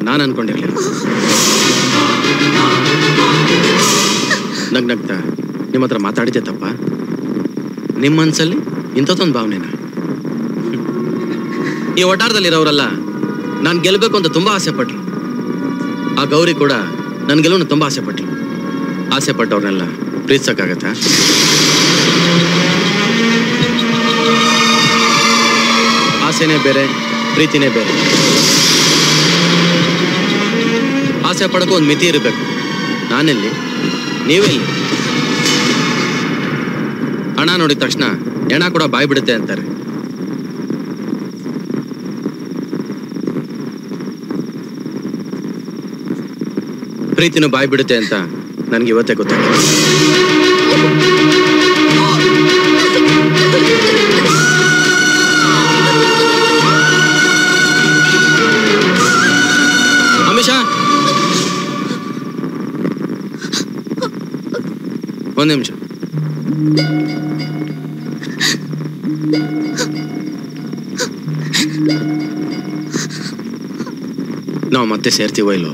ನಾನು ಅನ್ಕೊಂಡಿರ್ಲಿಲ್ಲ. ನಗ್ ನಗ್ತಾ ನಿಮ್ಮ ಹತ್ರ ಮಾತಾಡಿದ್ದೆ ತಪ್ಪ. ನಿಮ್ಮ ಮನಸ್ಸಲ್ಲಿ ಇಂಥದ್ದೊಂದು ಭಾವನೆನ? ಈ ಒಟ್ಟಾರದಲ್ಲಿರೋರೆಲ್ಲ, ನಾನು ಗೆಲ್ಲಬೇಕು ಅಂತ ತುಂಬ ಆಸೆ ಪಟ್ರು ಆ ಗೌರಿ ಕೂಡ ನನ್ನ ಗೆಲುವನ್ನ ತುಂಬ ಆಸೆ ಪಟ್ಲು ಆಸೆ ಪಟ್ಟವ್ರನ್ನೆಲ್ಲ ಪ್ರೀತಿಸೋಕ್ಕಾಗತ್ತ? ಆಸೆನೇ ಬೇರೆ, ಪ್ರೀತಿನೇ ಬೇರೆ. ಆಸೆ ಪಡೋಕ್ಕೂ ಒಂದು ಮಿತಿ ಇರಬೇಕು. ನಾನೆಲ್ಲಿ, ನೀವೆಲ್ಲಿ. ಹಣ ನೋಡಿದ ತಕ್ಷಣ ಹೆಣ ಕೂಡ ಬಾಯ್ ಬಿಡುತ್ತೆ ಅಂತಾರೆ. ಪ್ರೀತಿನೂ ಬಾಯ್ ಬಿಡುತ್ತೆ ಅಂತ ನನಗೆ ಇವತ್ತೇ ಗೊತ್ತಾಗಿದೆ. ಒಂದು ಒಂದ್ ನಿಮಿಷ. ಮತ್ತೆ ಸೇರ್ತೀವೋ ಇಲ್ಲೋ?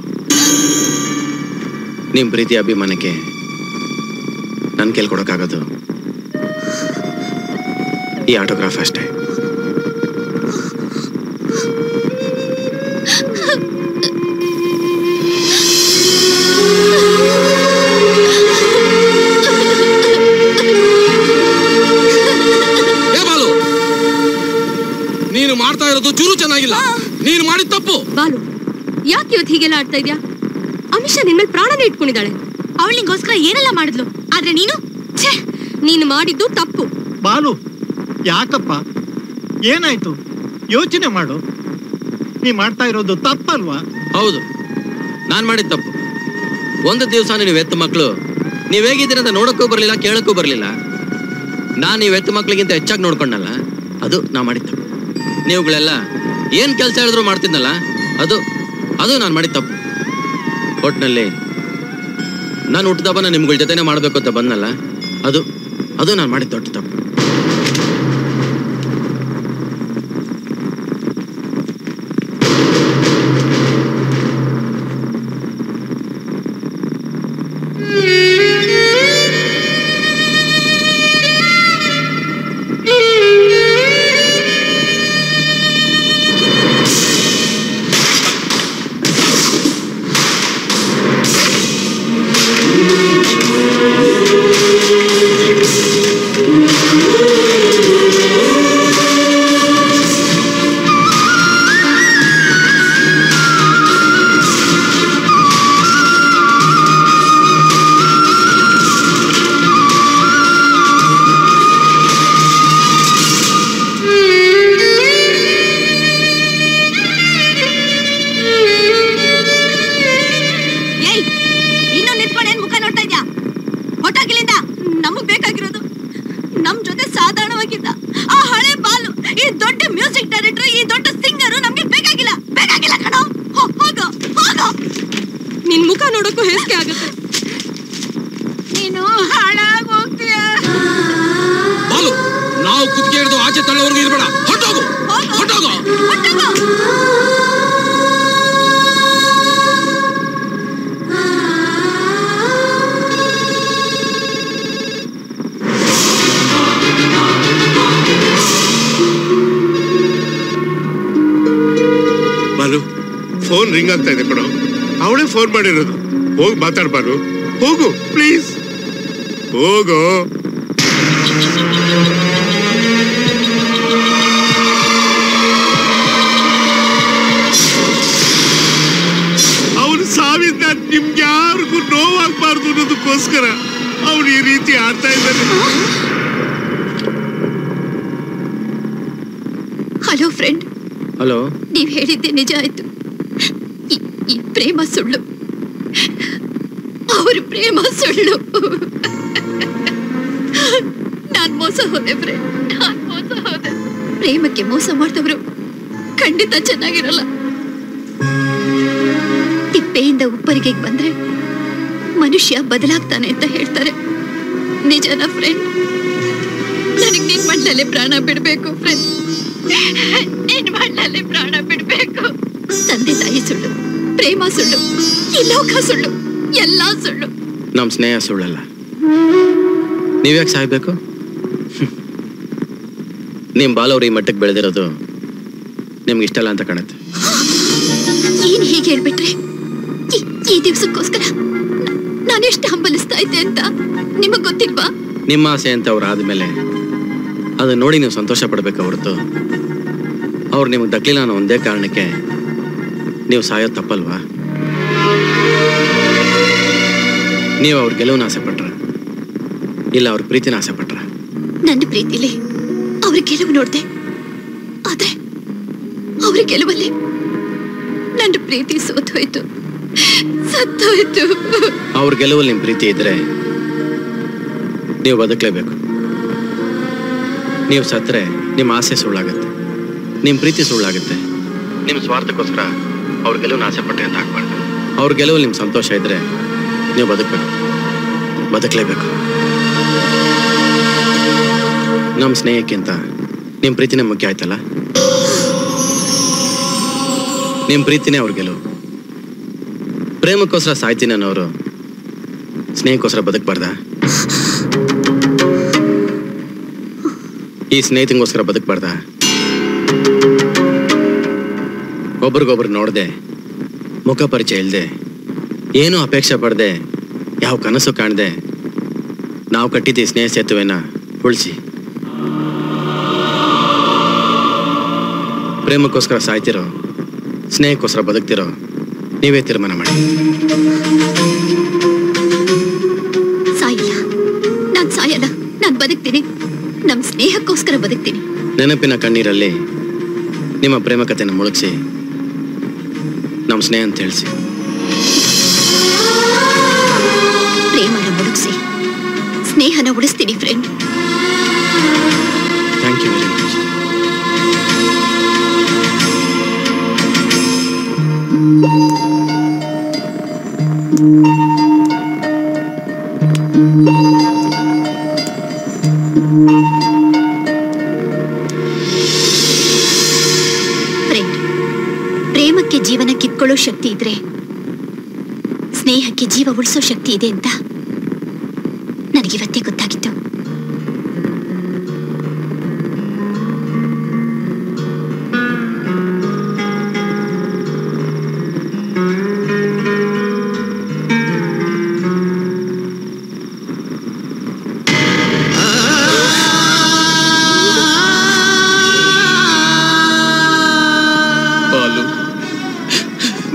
ನಿಮ್ ಪ್ರೀತಿ ಅಭಿಮಾನಕ್ಕೆ ನನ್ ಕೇಳ್ಕೊಡಕ್ಕಾಗೋದು ಈ ಆಟೋಗ್ರಾಫ್ ಅಷ್ಟೇ. ಯಾಕೆ ಇವತ್ತು ಹೀಗೆಲ್ಲ ಆಡ್ತಾ ಇದ್ಯಾ? ಅಮಿಷಾ ನಿನ್ ಮೇಲೆ ಪ್ರಾಣನೇ ಇಟ್ಕೊಂಡಿದ್ದಾಳೆ. ಅವಳಿಗೋಸ್ಕರ ಏನೆಲ್ಲ ಮಾಡಿದ್ಲು? ಆದ್ರೆ ನೀನು? ಛೇ ನೀನು ಮಾಡಿದ್ದು ತಪ್ಪು. ಬಾಲು ಯಾಕಪ್ಪ? ಏನಾಯ್ತು? ಯೋಚನೆ ಮಾಡು. ನೀ ಮಾಡ್ತಾ ಇರೋದು ತಪ್ಪಲ್ವಾ? ಹೌದು ನಾನ್ ಮಾಡಿದ ತಪ್ಪು. ಒಂದು ದಿವಸ ನೀವು ಎತ್ತ ಮಕ್ಕಳು ನೀವ್ ಹೇಗಿದ್ದೀರ ಅಂತ ನೋಡಕ್ಕೂ ಬರಲಿಲ್ಲ ಕೇಳಕ್ಕೂ ಬರಲಿಲ್ಲ. ನಾನು ನೀವು ಎತ್ತ ಮಕ್ಳಿಗಿಂತ ಹೆಚ್ಚಾಗಿ ನೋಡ್ಕೊಂಡಲ್ಲ ಅದು ನಾ ಮಾಡಿದ್ದು ತಪ್ಪು. ನೀವುಗಳೆಲ್ಲ ಏನ್ ಕೆಲಸ ಹೇಳಿದ್ರು ಮಾಡ್ತಿದ್ನಲ್ಲ ಅದು ಅದು ನಾನು ಮಾಡಿದ ತಪ್ಪು. ಒಟ್ನಲ್ಲಿ ನಾನು ಹುಟ್ಟಿದಬ್ಬನ ನಿಮ್ಗಳ ಜೊತೆನೆ ಮಾಡಬೇಕು ಅಂತ ಬಂದಲ್ಲ ಅದು ಅದು ನಾನು ಮಾಡಿದ ದೊಡ್ಡ ತಪ್ಪು. ಬದಲಾಗ್ತಾನೆ ಅಂತ ಹೇಳ್ತಾರೆ. ನಿಜನ ಫ್ರೆಂಡ್ ನನಗೆ ನಿನ್ ಮಣ್ಣಲ್ಲಿ ಪ್ರಾಣ ಬಿಡ್ಬೇಕು ಫ್ರೆಂಡ್ ನಿನ್ ಮಣ್ಣಲ್ಲಿ ಪ್ರಾಣ ಬಿಡ್ಬೇಕು. ತಂದೆ ತಾಯಿ ಸುಳ್ಳು ಪ್ರೇಮ ಸುಳ್ಳು ಈ ಲೋಕ ಸುಳ್ಳು ಎಲ್ಲಾ ಸುಳ್ಳು. ನಮ್ ಸ್ನೇಹ ಸುಳ್ಳಲ್ಲ. ನೀವ್ಯಾಕೆ ಸಾಯ್ಬೇಕು? ನಿಮ್ಮ ಬಾಲವ್ರು ಈ ಮಟ್ಟಕ್ಕೆ ಬೆಳೆದಿರೋದು ನಿಮ್ಗೆ ಇಷ್ಟಲ್ಲ ಅಂತ ಕಾಣುತ್ತೆ. ಏನ್ ಹೀಗೆ ಹೇಳ್ಬಿಟ್ರೆ ಈ- ದಿವಸಕ್ಕೋಸ್ಕರ ನಾನೆಷ್ಟು ಹಂಬಲಿಸ್ತಾ ಇದ್ದೆ ಅಂತ ನಿಮಗ್ ಗೊತ್ತಿಲ್ವಾ? ನಿಮ್ಮ ಆಸೆ ಅಂತ ಅವ್ರು ಆದ್ಮೇಲೆ ಅದನ್ನ ನೋಡಿ ನೀವು ಸಂತೋಷ ಪಡ್ಬೇಕು ಹೊರತು. ಅವ್ರು ನಿಮ್ಗೆ ದಕ್ಲಿಲ್ಲ ಅನ್ನೋ ಒಂದೇ ಕಾರಣಕ್ಕೆ ನೀವು ಸಾಯೋ ತಪ್ಪಲ್ವಾ? ನೀವು ಅವ್ರ ಗೆಲುವನ್ನ ಆಸೆ ಪಟ್ರ. ಇಲ್ಲ ಅವ್ರ ಪ್ರೀತಿನ ಆಸೆ ಪಟ್ರ. ನನ್ನ ಪ್ರೀತಿಲಿ ಅವ್ರ ಗೆಲುವು ನೋಡ್ದೆ. ಆದ್ರೆ ಅವ್ರ ಗೆಲುವಲ್ಲಿ ನನ್ನ ಪ್ರೀತಿ ಸೋತೋಯ್ತು ಸತ್ತೋಯ್ತು ಅವ್ರ ಗೆಲುವಲ್ಲಿ ನಿಮ್ ಪ್ರೀತಿ ಇದ್ರೆ ನೀವು ಬದುಕಲೇಬೇಕು. ನೀವು ಸತ್ತರೆ ನಿಮ್ಮ ಆಸೆ ಸುಳ್ಳಾಗತ್ತೆ. ನಿಮ್ಮ ಪ್ರೀತಿ ಸುಳ್ಳಾಗುತ್ತೆ. ನಿಮ್ಮ ಸ್ವಾರ್ಥಕ್ಕೋಸ್ಕರ ಅವ್ರ ಗೆಲುವನ್ನ ಆಸೆ ಪಟ್ಟೆ ಅಂತ ಹಾಕ್ಬಾರ್ದು ಅವ್ರ ಗೆಲುವಲ್ಲಿ ನಿಮ್ಮ ಸಂತೋಷ ಇದ್ರೆ ನೀವು ಬದುಕಬೇಕು. ಬದುಕಲೇಬೇಕು. ನಮ್ಮ ಸ್ನೇಹಕ್ಕಿಂತ ನಿಮ್ಮ ಪ್ರೀತಿನೇ ಮುಖ್ಯ ಆಯ್ತಲ್ಲ? ನಿಮ್ಮ ಪ್ರೀತಿನೇ ಅವ್ರ ಗೆಲುವು. ಪ್ರೇಮಕ್ಕೋಸ್ಕರ ಸಾಯ್ತೀನಿ ಅನ್ನೋರು, ಸ್ನೇಹಕ್ಕೋಸ್ಕರ ಬದುಕಬಾರ್ದ? ಈ ಸ್ನೇಹಿತಿಗೋಸ್ಕರ ಬದುಕಬಾರ್ದ? ಒಬ್ರಿಗೊಬ್ರು ನೋಡ್ದೆ, ಮುಖ ಪರಿಚಯ ಇಲ್ಲದೆ ಏನೂ ಅಪೇಕ್ಷೆ ಪಡದೆ, ಯಾವ ಕನಸು ಕಾಣದೆ, ನಾವು ಕಟ್ಟಿದ್ದ ಸ್ನೇಹ ಸೇತುವೆನ ಉಳಿಸಿ. ಪ್ರೇಮಕ್ಕೋಸ್ಕರ ಸಾಯ್ತಿರೋ, ಸ್ನೇಹಕ್ಕೋಸ್ಕರ ಬದುಕ್ತಿರೋ ನೀವೇ ತೀರ್ಮಾನ ಮಾಡಿ. ಸಾಯಿಲ್ಲ. ನಾನ್ ಸಾಯಲ್ಲ. ನಾನ್ ಬದುಕ್ತೀನಿ. ನಮ್ಮ ಸ್ನೇಹಕ್ಕೋಸ್ಕರ ಬದುಕ್ತೀನಿ. ನೆನಪಿನ ಕಣ್ಣೀರಲ್ಲಿ ನಿಮ್ಮ ಪ್ರೇಮ ಕಥೆನ ಮುಳುಗಿಸಿ ನಮ್ಮ ಸ್ನೇಹ ಅಂತ ಹೇಳಿಸಿ. ಪ್ರೇಮನ ಮುಳುಗಿಸಿ. ಸ್ನೇಹನ ಉಳಿಸ್ತೀನಿ ಫ್ರೆಂಡ್ ಜೀವನ ಕಿತ್ಕೊಳ್ಳೋ ಶಕ್ತಿ ಇದ್ರೆ ಸ್ನೇಹಕ್ಕೆ ಜೀವ ಉಳಿಸೋ ಶಕ್ತಿ ಇದೆ ಅಂತ.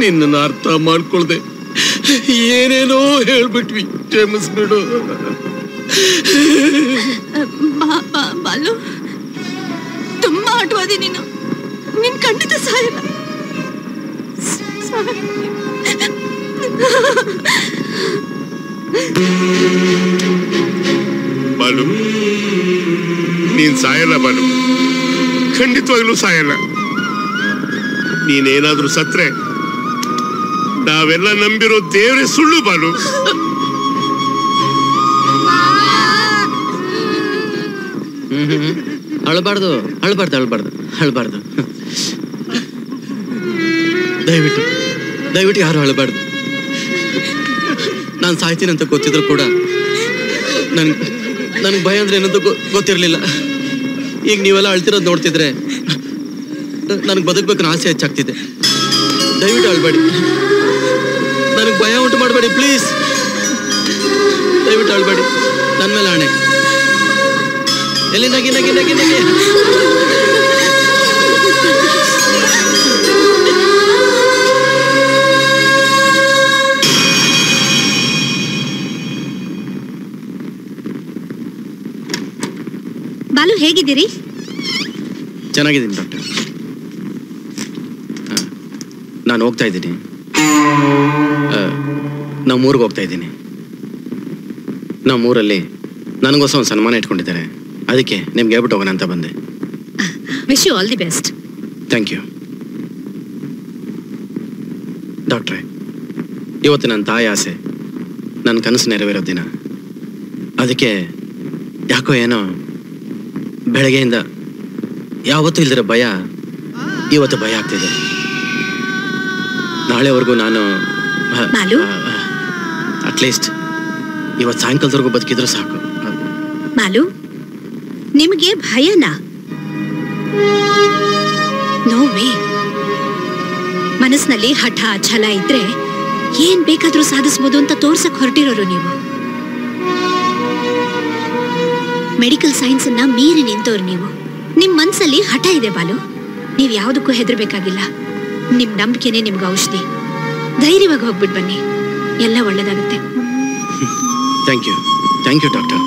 ನಿನ್ನನ್ನು ಅರ್ಥ ಮಾಡ್ಕೊಳ್ದೆ. ಏನೇನೋ ಹೇಳ್ಬಿಟ್ವಿ. ಕ್ಷಮಿಸ್ಬಿಡು ಬಾಲು. ತುಂಬಾ ಆಟವಾದಿ ನೀನು. ನಿನ್ ಖಂಡಿತ ಸಾಯಲ್ಲ ಬಾಲು ನೀನ್ ಸಾಯಲ್ಲ ಬಾಲು. ಖಂಡಿತವಾಗ್ಲೂ ಸಾಯಲ್ಲ. ನೀನೇನಾದ್ರೂ ಸತ್ರೆ ನಾವೆಲ್ಲ ನಂಬಿರೋ ದೇವ್ರೆ ಸುಳ್ಳು ಬಾಲು. ಅಳಬಾರ್ದು, ಅಳ್ಬಾರ್ದು ಅಳ್ಬಾರ್ದು ಅಳ್ಬಾರ್ದು. ದಯವಿಟ್ಟು ದಯವಿಟ್ಟು ಯಾರು ಅಳ್ಬಾರ್ದು? ನಾನು ಸಾಯ್ತೀನಿ ಅಂತ ಗೊತ್ತಿದ್ರು ಕೂಡ ನನ್ಗೆ ನನಗೆ ಭಯ ಅಂದ್ರೆ ಏನಂತ ಗೊತ್ತಿರಲಿಲ್ಲ. ಈಗ ನೀವೆಲ್ಲ ಅಳ್ತಿರೋದು ನೋಡ್ತಿದ್ರೆ ನನಗೆ ಬದುಕಬೇಕು ಆಸೆ ಹೆಚ್ಚಾಗ್ತಿದೆ. ದಯವಿಟ್ಟು ಅಳ್ಬೇಡಿ. ನನಗೆ ಭಯ ಉಂಟು ಮಾಡಬೇಡಿ ಪ್ಲೀಸ್ ದಯವಿಟ್ಟು ಅಳ್ಬೇಡಿ. ನನ್ನ ಮೇಲೆ ಆಣೆ. ಎಲ್ಲಿ ನಗಿ ನಗಿ ನಗಿ ನಗಿ? ಬಾಲು ಹೇಗಿದ್ದೀರಿ? ಚೆನ್ನಾಗಿದ್ದೀನಿ ಡಾಕ್ಟರ್. ನಾನು ಹೋಗ್ತಾ ಇದ್ದೀನಿ. ನಮ್ಮೂರಿಗೆ ಹೋಗ್ತಾ ಇದ್ದೀನಿ. ನಮ್ಮೂರಲ್ಲಿ ನನಗೋಸ್ಕರ ಒಂದು ಸನ್ಮಾನ ಇಟ್ಕೊಂಡಿದ್ದಾರೆ. ಅದಕ್ಕೆ ನಿಮ್ಗೆ ಹೇಳ್ಬಿಟ್ಟು ಹೋಗೋಣ ಅಂತ ಬಂದೆ. Wish you all the best thank you ಡಾಕ್ಟ್ರೆ ಇವತ್ತು ನನ್ನ ತಾಯಿ ಆಸೆ ನನ್ನ ಕನಸು ನೆರವೇರೋ ದಿನ. ಅದಕ್ಕೆ ಯಾಕೋ ಏನೋ ಬೆಳಗ್ಗೆಯಿಂದ ಯಾವತ್ತೂ ಇಲ್ದಿರೋ ಭಯ ಇವತ್ತು ಭಯ ಆಗ್ತಿದೆ. ನಾಳೆವರೆಗೂ ನಾನು? ಅಟ್ಲೀಸ್ಟ್ ಇವತ್ತು ಸಾಯಂಕಾಲದವರೆಗೂ ಬದುಕಿದ್ರು ಸಾಕು. ಮಾಲು, ನಿಮಗೆ ಭಯನಾ? ನೋವೇ. ಮನಸ್ಸಿನಲ್ಲಿ ಹಠ, ಛಲ ಇದ್ರೆ ಏನ್ ಬೇಕಾದ್ರೂ ಸಾಧಿಸ್ಬೋದು ಅಂತ ತೋರ್ಸಕ್ ಹೊರಟಿರೋರು ನೀವು. ಮೆಡಿಕಲ್ ಸೈನ್ಸ್ ಅನ್ನ ಮೀರಿ ನಿಂತವ್ರು ನೀವು. ನಿಮ್ ಮನ್ಸಲ್ಲಿ ಹಠ ಇದೆ ಬಾಲು. ನೀವ್ ಯಾವ್ದಕ್ಕೂ ಹೆದರ್ಬೇಕಾಗಿಲ್ಲ. ನಿಮ್ ನಂಬಿಕೆನೆ ನಿಮ್ಗೆ ಔಷಧಿ. ಧೈರ್ಯವಾಗಿ ಹೋಗ್ಬಿಟ್ ಬನ್ನಿ. ಎಲ್ಲ ಒಳ್ಳೇದಾಗುತ್ತೆ. Thank you thank you doctor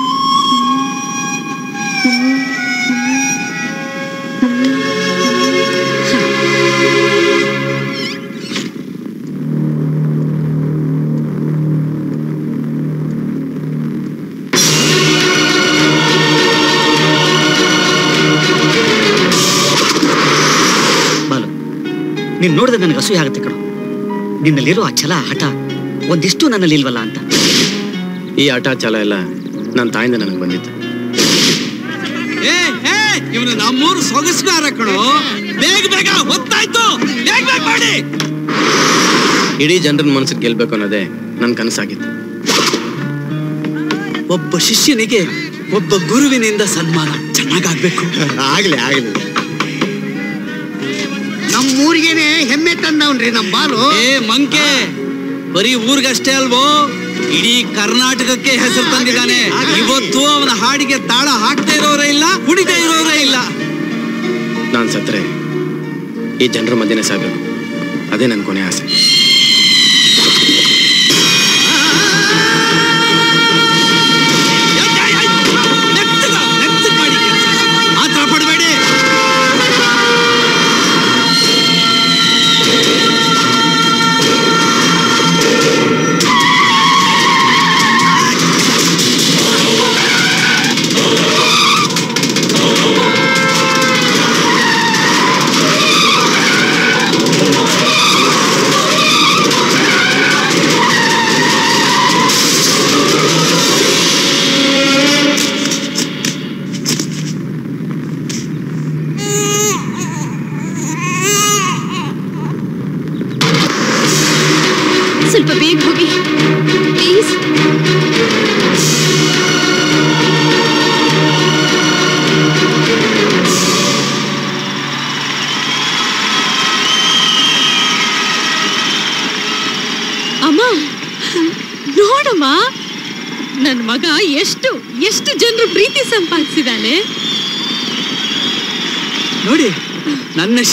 ನೀನು ನೋಡಿದ್ರೆ ನನಗೆ ಅಸೂಯ ಆಗುತ್ತೆ ಕಣೋ. ನಿನ್ನಲ್ಲಿರೋ ಆ ಛಲ, ಹಠ, ಒಂದಿಷ್ಟು ನನ್ನಲ್ಲಿ ಇಲ್ವಲ್ಲ ಅಂತ. ಈ ಆಟ ಚಾಲ ಎಲ್ಲ ನನ್ನ ತಾಯಿಂದ ನನಗೆ ಬಂದಿತ್ತು. ಇವನು ನಮ್ಮೂರು ಸೊಗಸ್ಕಾರ ಕಣೋ. ಬೇಗ ಬೇಗ ಹೊತ್ತಾಯ್ತು. ಬೇಗ ಬೇಗ ಮಾಡಿ. ಇಡೀ ಜನರ ಮನಸ್ಸಿಗೆ ಗೆಲ್ಬೇಕು ಅನ್ನೋದೇ ನನ್ನ ಕನಸಾಗಿತ್ತು. ಒಬ್ಬ ಶಿಷ್ಯನಿಗೆ ಒಬ್ಬ ಗುರುವಿನಿಂದ ಸನ್ಮಾನ ಚೆನ್ನಾಗಾಗ್ಬೇಕು. ಆಗ್ಲಿ ಆಗ್ಲಿ. ನಮ್ಮೂರಿಗೇನೆ ಹೆಮ್ಮೆ ತಂದವನ್ರಿ ನಮ್ಮ ಬಾಲು. ಏ ಮಂಕೆ ಬರೀ ಊರ್ಗಷ್ಟೇ ಅಲ್ವೋ? ಇಡೀ ಕರ್ನಾಟಕಕ್ಕೆ ಹೆಸರು ತಂದಿದ್ದಾನೆ. ಇವತ್ತು ಅವನ ಹಾಡಿಗೆ ತಾಳ ಹಾಕ್ತಾ ಇರೋರೇ ಇಲ್ಲ ಕುಡಿತಾ ಇರೋರೇ ಇಲ್ಲ. ನಾನು ಸತ್ರೆ ಈ ಜನರ ಮಧ್ಯೆ ಸಾಗಬೇಕು. ಅದೇ ನನ್ನ ಕೊನೆ ಆಸೆ.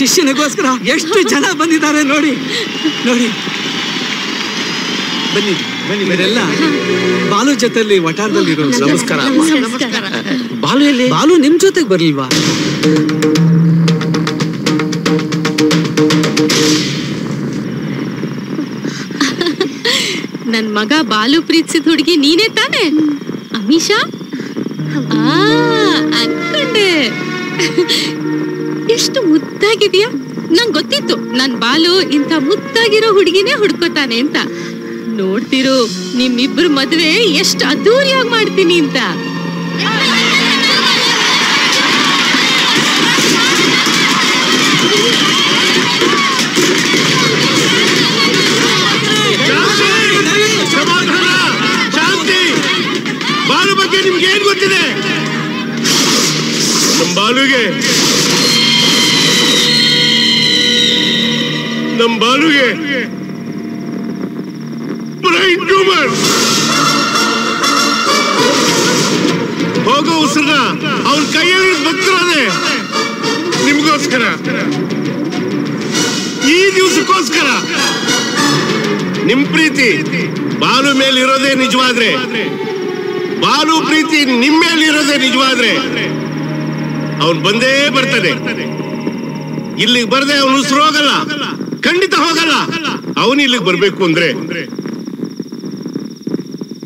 ಶಿಷ್ಯನಿಗೋಸ್ಕರ ಎಷ್ಟು ಜನ ಬಂದಿದ್ದಾರೆ ನೋಡಿ ನೋಡಿ. ಬನ್ನಿ ಬನ್ನಿ ಇವರೆಲ್ಲ ಬಾಲು ಜೊತೆಲಿ ವಟಾರದಲ್ಲಿ ನಮಸ್ಕಾರ. ಬಾಲು ಎಲ್ಲಿ? ಬಾಲು ನಿಮ್ ಜೊತೆಗೆ ಬರ್ಲಿಲ್ವಾ? ನನ್ ಮಗ ಬಾಲು ಪ್ರೀತಿಸಿದ ಹುಡುಗಿ ನೀನೇ ತಾನೆ? ಅಮಿಷಾ ಅನ್ಕೊಂಡೆ ಎಷ್ಟು ಮುದ್ದಾಗಿದ್ಯಾ? ನಂಗ್ ಗೊತ್ತಿತ್ತು. ನನ್ ಬಾಲು ಇಂಥ ಮುದ್ದಾಗಿರೋ ಹುಡುಗಿನೇ ಹುಡ್ಕೋತಾನೆ ಅಂತ. ನೋಡ್ತಿರು, ನಿಮ್ಮಿಬ್ರು ಮದ್ವೆ ಎಷ್ಟು ಅದ್ದೂರಿಯಾಗಿ ಮಾಡ್ತೀನಿ ಅಂತ. ಬಾಲು ಬಗ್ಗೆ ನಿಮ್ಗೆ ಏನ್ ಗೊತ್ತಿದೆ? ನಮ್ ಬಾಲುಗೆ ನಮ್ ಬಾಲುಗೆ. ಬ್ರೈನ್ ಟ್ಯೂಮರ್ ಹೋಗೋ ಉಸಿರನ್ನ ಅವ್ರ ಕೈಯಲ್ಲಿ ಬಗ್ತಿರೋದೆ ನಿಮಗೋಸ್ಕರ. ಈ ದಿವಸಕ್ಕೋಸ್ಕರ. ನಿಮ್ ಪ್ರೀತಿ ಬಾಲು ಮೇಲೆ ಇರೋದೇ ನಿಜವಾದ್ರೆ. ಬಾಲು ಪ್ರೀತಿ ನಿಮ್ ಇರೋದೇ ನಿಜವಾದ್ರೆ. ಅವನ್ ಬಂದೇ ಬರ್ತದೆ. ಇಲ್ಲಿಗೆ ಬರದೆ ಅವನು ಉಸಿರು ಹೋಗಲ್ಲ. ಖಂಡಿತ ಹೋಗಲ್ಲ. ಅವನು ಇಲ್ಲಿಗೆ ಬರ್ಬೇಕು ಅಂದ್ರೆ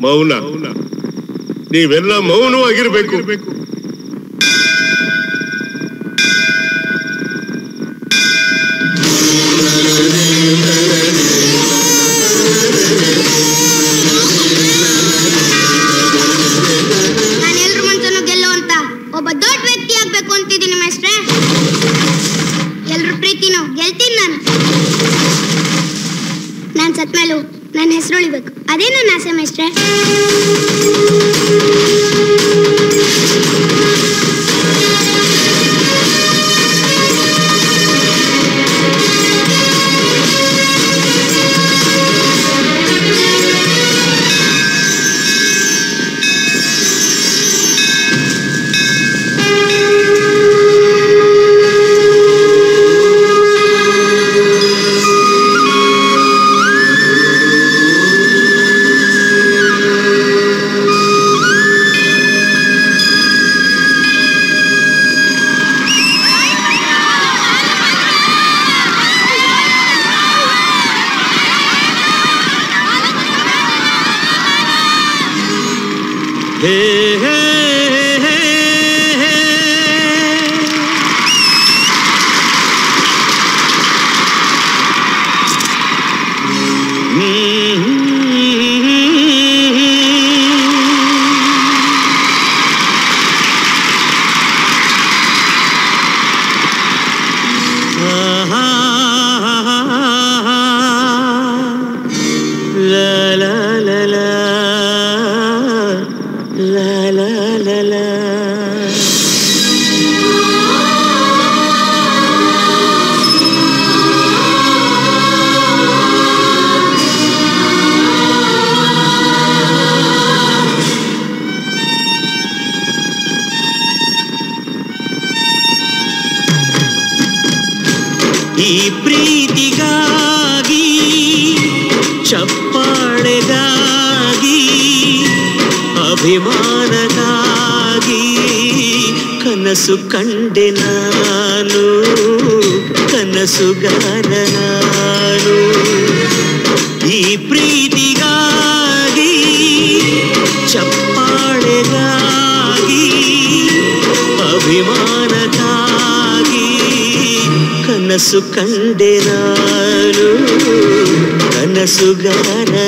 ಮೌನ. ನೀವೆಲ್ಲ ಮೌನವಾಗಿರ್ಬೇಕು. ಕನಸು ಕಂಡೆ ನಾನು ಕನಸುಗಾರನಾನು ಈ ಪ್ರೀತಿಗಾಗಿ ಚಪ್ಪಾಳೆಗಾಗಿ ಅಭಿಮಾನಕ್ಕಾಗಿ ಕನಸು ಕಂಡೆ ನಾನು ಕನಸುಗಾರನಾನು